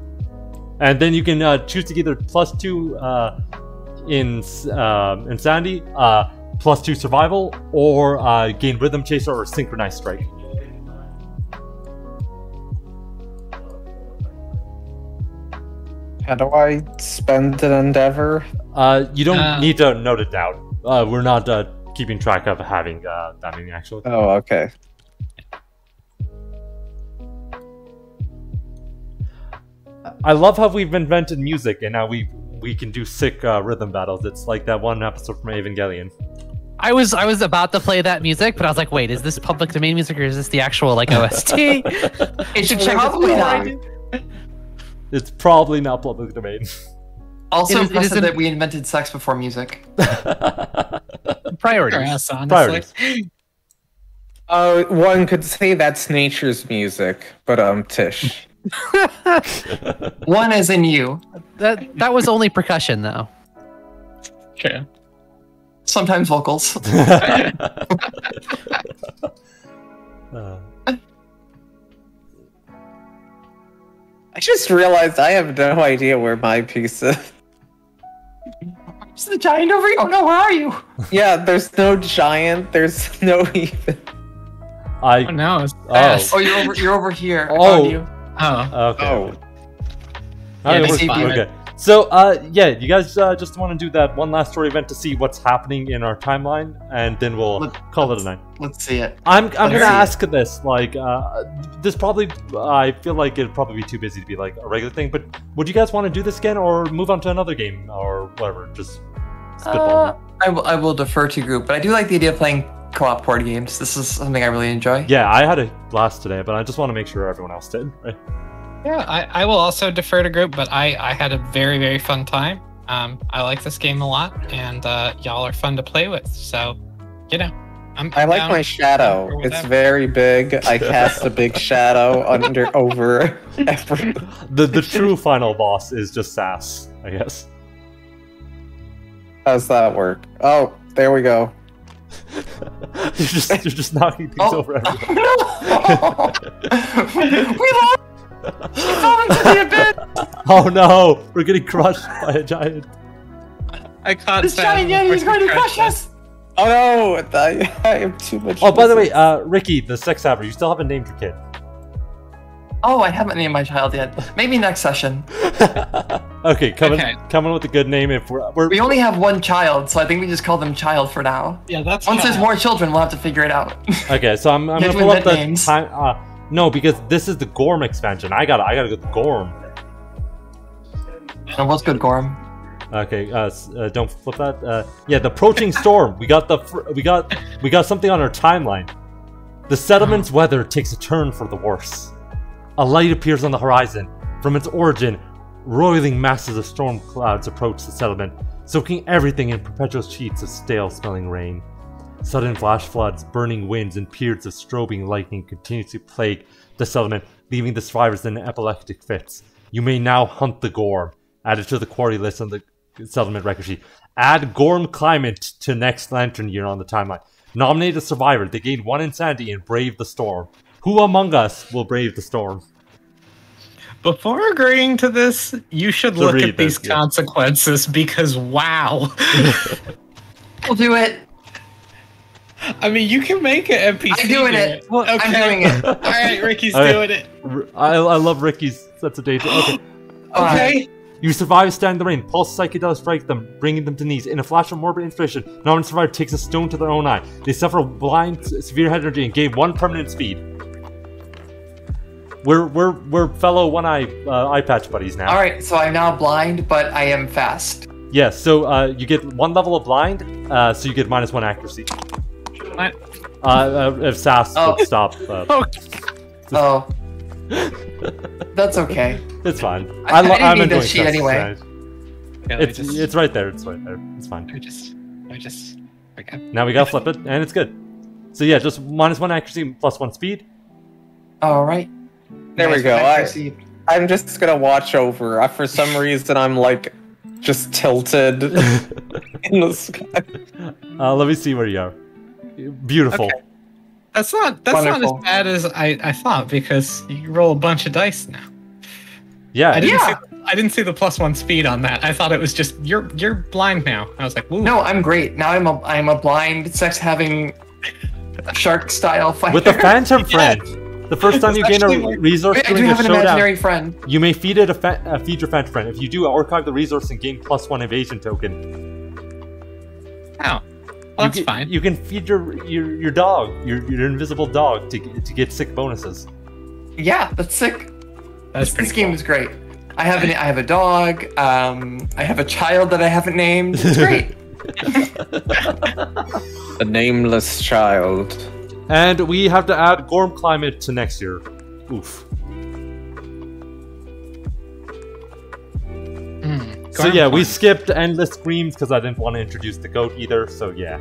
And then you can uh, choose to either plus two uh, in uh, insanity, uh, plus two survival, or uh, gain rhythm chaser or synchronized strike. How do I spend an endeavor? Uh, you don't Uh. need to note it down. Uh, we're not uh, keeping track of having uh, that many actually. Oh, okay. I love how we've invented music and now we we can do sick uh, rhythm battles. It's like that one episode from Evangelion. I was I was about to play that music, but I was like, wait, is this public domain music or is this the actual like OST? It should check this probably before not. It's probably not public domain. Also It is- it impressive isn't- that we invented sex before music. Priorities. Grass, honestly. Priorities. Oh, one could say that's nature's music, but um, Tish. One is in you. That that was only percussion though. True. Sometimes vocals. Uh, I just realized I have no idea where my piece is. Is the giant over here? Oh no, where are you? Yeah, there's no giant. There's no even. Oh I no, it's Oh. Oh, you're over. You're over here. I Oh. you. Oh. okay. Oh, okay. Yeah, Alright, this we're- fine. okay. So, uh, yeah, you guys uh, just want to do that one last story event to see what's happening in our timeline, and then we'll Let- call it a night. Let's see it. I'm I'm Let's gonna see it. ask this like uh, this probably I feel like it'd probably be too busy to be like a regular thing, but would you guys want to do this again or move on to another game or whatever? Just spitball. I will. I will defer to group, but I do like the idea of playing co-op board games. This is something I really enjoy. yeah, I had a blast today, but I just want to make sure everyone else did. Right? Yeah, I, I will also defer to group, but I, I had a very, very fun time. Um, I like this game a lot, and uh, y'all are fun to play with. So, you know, I'm. I like my shadow. It's very big. I cast a big shadow under over every. The the true final boss is just Sas, I guess. How's that work? Oh, there we go. you're just you're just knocking things Oh. over everyone. we lost. He fell into the abyss. Oh no, we're getting crushed by a giant. I caught This Sam giant yeti is before going to crush crushed us. Oh no! I, I have too much. Oh, by the way, uh, Ricki, the sex haver, you still haven't named your kid. Oh, I haven't named my child yet. Maybe next session. okay, coming Okay. coming with a good name. If we're, we're We only have one child, so I think we just call them child for now. Yeah, that's Once there's more children, we'll have to figure it out. okay, so I'm, I'm gonna have to pull up the names. time. Uh, no, because this is the Gorm expansion. I gotta I gotta go to Gorm. and what's good, Gorm? Okay, uh, uh, don't flip that. Uh, yeah, the approaching storm. We got the fr- we got we got something on our timeline. The settlement's weather takes a turn for the worse. A light appears on the horizon. From its origin, roiling masses of storm clouds approach the settlement, soaking everything in perpetual sheets of stale-smelling rain. Sudden flash floods, burning winds, and periods of strobing lightning continuously plague the settlement, leaving the survivors in epileptic fits. You may now hunt the Gorm. Added to the quarry list on the settlement record sheet. Add Gorm Climate to next Lantern Year on the timeline. Nominate a survivor. They gain one insanity and brave the storm. Who among us will brave the storm? Before agreeing to this, you should To look at these this, yeah. consequences because wow. We'll do it. I mean, you can make an NPC. I'm doing do it. Well, I'm doing it. All right, Ricki's Okay. doing it. I love Ricki's sense of danger. Okay. Alright. Okay. You survive stand the rain. Pulse psychedelic strike them, bringing them to knees. In a flash of morbid inspiration, an armed survivor takes a stone to their own eye. They suffer blind, severe head injury and gain one permanent speed. We're we're we're fellow one eye uh, eye patch buddies now. All right, so I'm now blind, but I am fast. Yeah, so uh, you get one level of blind, uh, so you get minus one accuracy. What? Uh, uh, if Sas Oh. would stop, uh, Oh, that's okay. it's fine. I- I lo- didn't I'm need this sheet anyway. Yeah, It's just, it's right there. It's right there. It's fine. I just, I just, okay. Now we gotta flip it, and it's good. So yeah, just minus one accuracy, plus one speed. All right. There we go. I, accuracy. I'm just gonna watch over. Uh, for some reason, I'm like just tilted in the sky. Uh, let me see where you are. Beautiful. Okay. That's not that's Wonderful. not as bad as I, I thought because you roll a bunch of dice now. Yeah. I didn't Yeah. see I didn't see the plus one speed on that. I thought it was just you're you're blind now. I was like, Woo. No, I'm great. Now I'm a I'm a blind sex having shark style fighter. With the Phantom Yes. friend, the first time you gain a like- resource Wait, I do during a have an showdown, imaginary friend. you may feed it a, fa- uh, feed your Phantom friend. If you do, archive the resource and gain plus one evasion token. Oh. Well, that's you can, fine. You can feed your your, your dog, your, your invisible dog, to get- to get sick bonuses. Yeah, that's sick. That's this pretty this game is great. I have an I have a dog. Um, I have a child that I haven't named. It's great. a nameless child. And we have to add Gorm Climate to next year. Oof. Mm, So Garm yeah, we skipped Endless Screams because I didn't want to introduce the goat either. So yeah.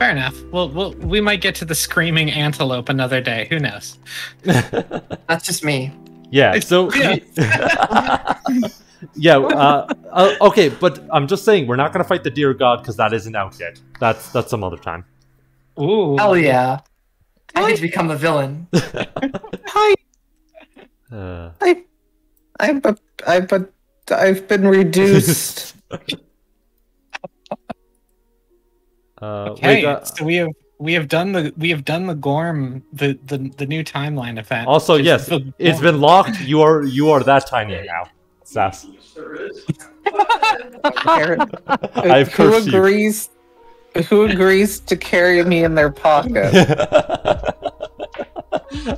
Fair enough. Well, we'll we might get to the screaming antelope another day. Who knows? That's just me. Yeah. So Yeah. yeah. Uh, uh, okay, but I'm just saying we're not gonna fight the deer god because that isn't out yet. That's that's some other time. Ooh. Hell yeah. I get to become a villain. Hi, Uh, I, I'm a, I'm a, I've been reduced. uh, Okay, wait, uh, so we have we have done the we have done the Gorm the the, the new timeline event. also, which yes, it's been locked. You are you are that tiny now, Sas. I've who cursed you. Agrees? Who agrees to carry me in their pocket?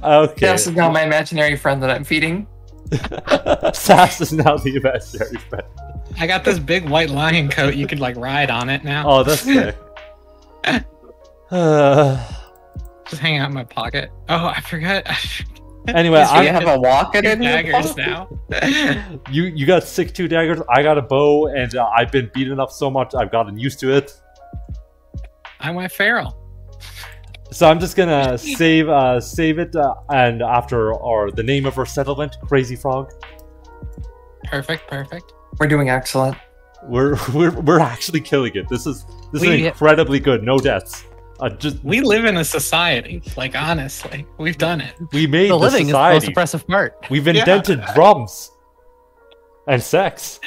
okay. This is now my imaginary friend that I'm feeding. Sas is now the imaginary friend. I got this big white lion coat. You could like ride on it now. Oh, that's sick. Uh, Just hang out in my pocket. Oh, I forgot. anyway, Yes, I'm, have a walking in your daggers now. you you got six two daggers. I got a bow, and uh, I've been beaten up so much I've gotten used to it. I went feral. So I'm just gonna save uh, save it, uh, and after or the name of our settlement, Crazy Frog. Perfect, perfect. We're doing excellent. We're we're we're actually killing it. This is this is incredibly good. No deaths. Uh, just We live in a society. Like honestly, we've done it. we made The the, living is the most society. impressive part. We've Yeah. invented drums and sex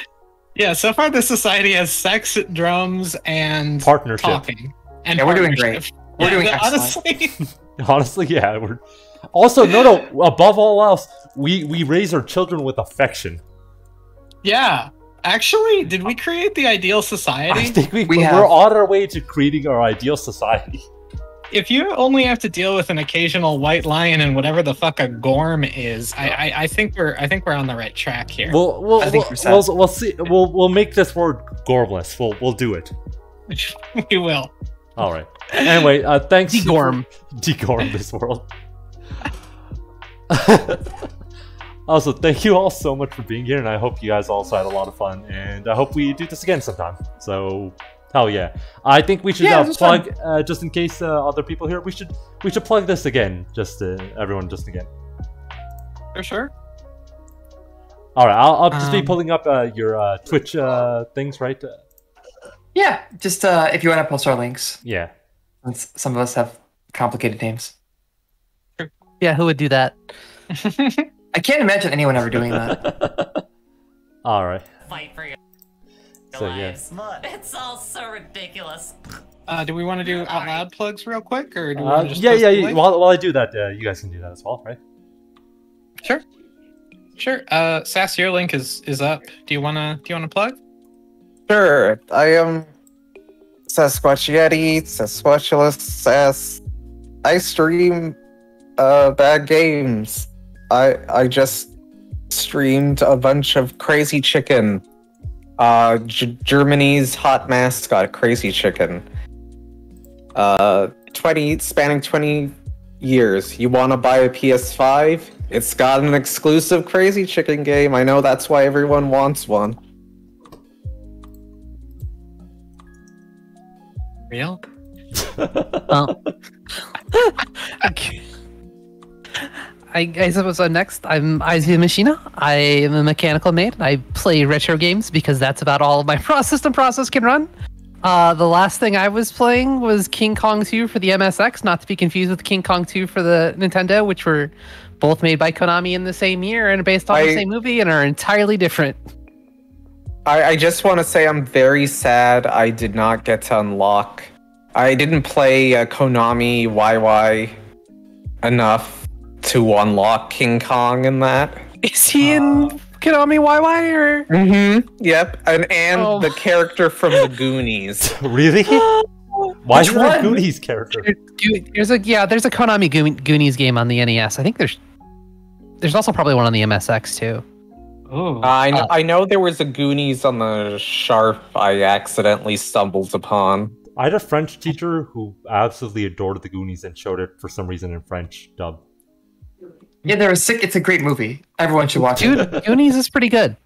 Yeah. So far, the society has sex, drums, and partnership. talking. And Yeah, we're doing great. We're Yeah, doing no, honestly. Honestly, yeah. We're also no no. Above all else, we we raise our children with affection. yeah. Actually, did we create the ideal society? I society? think we, We we have. are on our way to creating our ideal society. if you only have to deal with an occasional white lion and whatever the fuck a gorm is, I, I, I think we're I think we're on the right track here. We'll we'll, I think we'll, we'll, we'll see. We'll we'll make this word gormless. We'll we'll do it. we will. All right. Anyway, uh, thanks. Degorm. Degorm this world. also, thank you all so much for being here, and I hope you guys also had a lot of fun. And I hope we do this again sometime. So, hell yeah! I think we should Yeah, uh, this was fun. plug, uh, just in case uh, other people here. We should we should plug this again, just everyone, just again. For sure. All right, I'll, I'll just be Um, pulling up uh, your uh, Twitch uh, things, right? Yeah, just uh, if you want to post our links, yeah. since some of us have complicated names. Yeah, who would do that? I can't imagine anyone ever doing that. all right. Fight for your So yeah. It's all so ridiculous. uh, do we want to do out loud plugs real quick, or do we Uh, want to just yeah, yeah. yeah. While, while I do that, uh, you guys can do that as well, right? Sure. Sure. Uh, Sas, your link is is up. Do you wanna do you wanna plug? Sure, I am Sasquatchetti, Sasquatchulous, Sas. I stream uh, bad games. I I just streamed a bunch of Crazy Chicken. Uh, G- Germany's hot mascot, Crazy Chicken. Uh, 20, spanning 20 years. You want to buy a PS5? It's got an exclusive Crazy Chicken game. I know that's why everyone wants one. Real? Well, okay. I, I suppose so next, I'm Izve Mashina. I am a mechanical maid. I play retro games because that's about all my system process can run. Uh, the last thing I was playing was King Kong 2 for the MSX, not to be confused with King Kong 2 for the Nintendo, which were both made by Konami in the same year and based on the same movie and are entirely different. I, I just want to say I'm very sad I did not get to unlock. I didn't play uh, Konami Wai Wai enough to unlock King Kong in that. Is he in Konami Wai Wai or? Mm-hmm. Yep. And and Oh. the character from the Goonies. really? Why is Which there a one? Goonies character? There's a yeah, there's a Konami Goonies game on the NES. I think there's there's also probably one on the MSX too. Oh. I know, ah. I know there was a Goonies on the Sharp I accidentally stumbled upon. I had a French teacher who absolutely adored the Goonies and showed it for some reason in French dub. Yeah, they're a sick. It's a great movie. Everyone should watch it. Dude, Goonies is pretty good.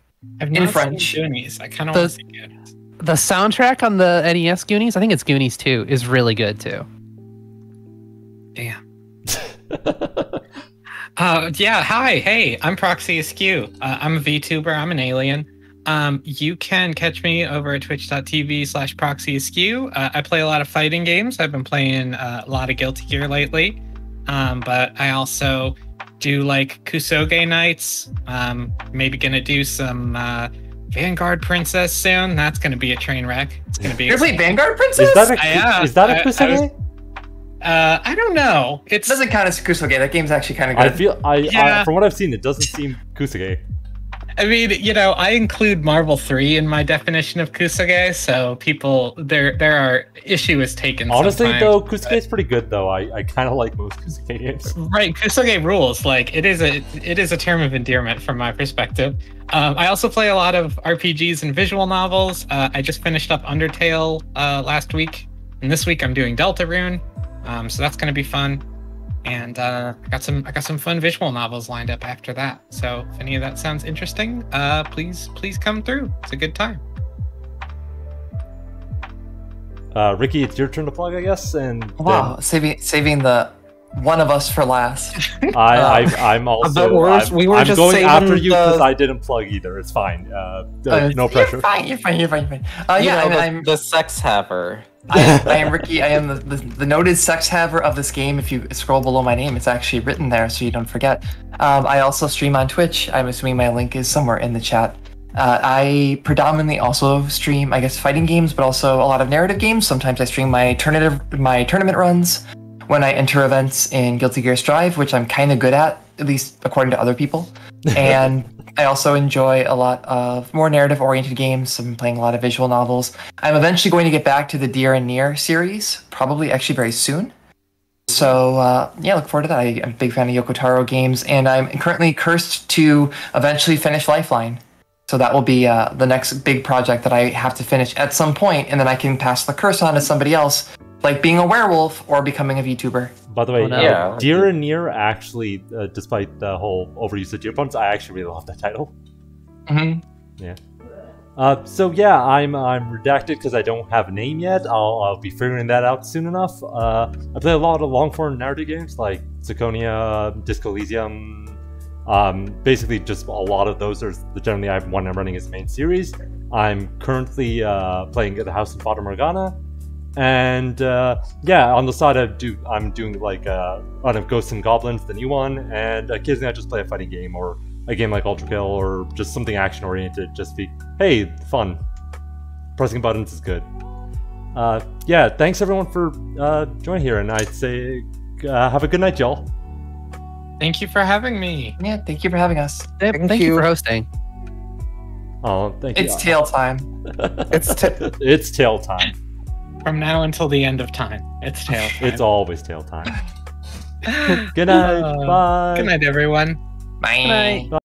I've in French. Goonies. I kind of The- want to see Goonies. The soundtrack on the NES Goonies, I think it's Goonies 2, is really good too. Damn. Uh, yeah. Hi. Hey, I'm Proxy Askew. Uh, I'm a VTuber. I'm an alien. Um, you can catch me over at twitch.tv slash proxy askew. Uh, I play a lot of fighting games. I've been playing uh, a lot of Guilty Gear lately. Um, but I also do like Kusoge nights. Um, maybe gonna do some uh, Vanguard Princess soon. That's gonna be a train wreck. It's gonna be. You ever play Vanguard Princess? Is that a, I, uh, is that I- a I Kusoge? Uh, I don't know. It's It doesn't count as Kusoge. That game's actually kind of I good. feel I, Yeah. I from what I've seen, it doesn't seem Kusoge. I mean, you know, I include Marvel 3 in my definition of Kusoge, so people there there are issue is taken. Honestly, though, Kusoge is pretty good. Though I, I kind of like most Kusoge games. Right, Kusoge rules. Like it is a it is a term of endearment from my perspective. Um, I also play a lot of RPGs and visual novels. Uh, I just finished up Undertale uh, last week, and this week I'm doing Deltarune, um, so that's gonna be fun. And uh, I got some I got some fun visual novels lined up after that. So if any of that sounds interesting, uh, please please come through. It's a good time. Uh, Ricki, it's your turn to plug, I guess. And then Wow, saving saving the one of us for last. I, I, I'm also. But we're- I'm, we were I'm just going after you because the- I didn't plug either. It's fine. Uh, uh, Uh, no pressure. You're fine. You're fine. You're fine. You're fine. Uh, You yeah, know, I'm, the, I'm, the sex haver. I, I am Ricki. I am the, the, the noted sex haver of this game. If you scroll below my name, it's actually written there, so you don't forget. Um, I also stream on Twitch. I'm assuming my link is somewhere in the chat. Uh, I predominantly also stream, I guess, fighting games, but also a lot of narrative games. Sometimes I stream my tournament my tournament runs when I enter events in Guilty Gear Strive, which I'm kind of good at, at least according to other people. And I also enjoy a lot of more narrative-oriented games. I've been playing a lot of visual novels. I'm eventually going to get back to the Dear and Near series, probably actually very soon. So uh, yeah, look forward to that. I, I'm a big fan of Yoko Taro games, and I'm currently cursed to eventually finish Lifeline. So that will be uh, the next big project that I have to finish at some point, and then I can pass the curse on to somebody else, like being a werewolf or becoming a VTuber. By the way, Oh, no. Yeah. Dear and Near actually, uh, despite the whole overuse of deer puns, I actually really love that title. Mm-hmm. Uh, so yeah, I'm I'm redacted because I don't have a name yet. I'll, I'll be figuring that out soon enough. Uh, I play a lot of long form narrative games like Zirconia, Disco Elysium. Um, basically, just a lot of those are the generally I have one I'm running as the main series. I'm currently uh, playing at The House of Fata Morgana, and uh, yeah, on the side I do I'm doing like uh, run of Ghosts and Goblins, the new one, and occasionally I just play a fighting game or a game like Ultra Kill or just something action oriented. Just be hey, fun. Pressing buttons is good. Uh, yeah, thanks everyone for uh, joining here, and I'd say uh, have a good night, y'all. Thank you for having me. Yeah, thank you for having us. Yep, Thank thank you. you. for hosting. Oh, thank you. It's tail time. It's t- it's tail time. From now until the end of time, it's tail time. It's always tail time. Good night. Uh, Bye. Good night, everyone. Bye. Bye.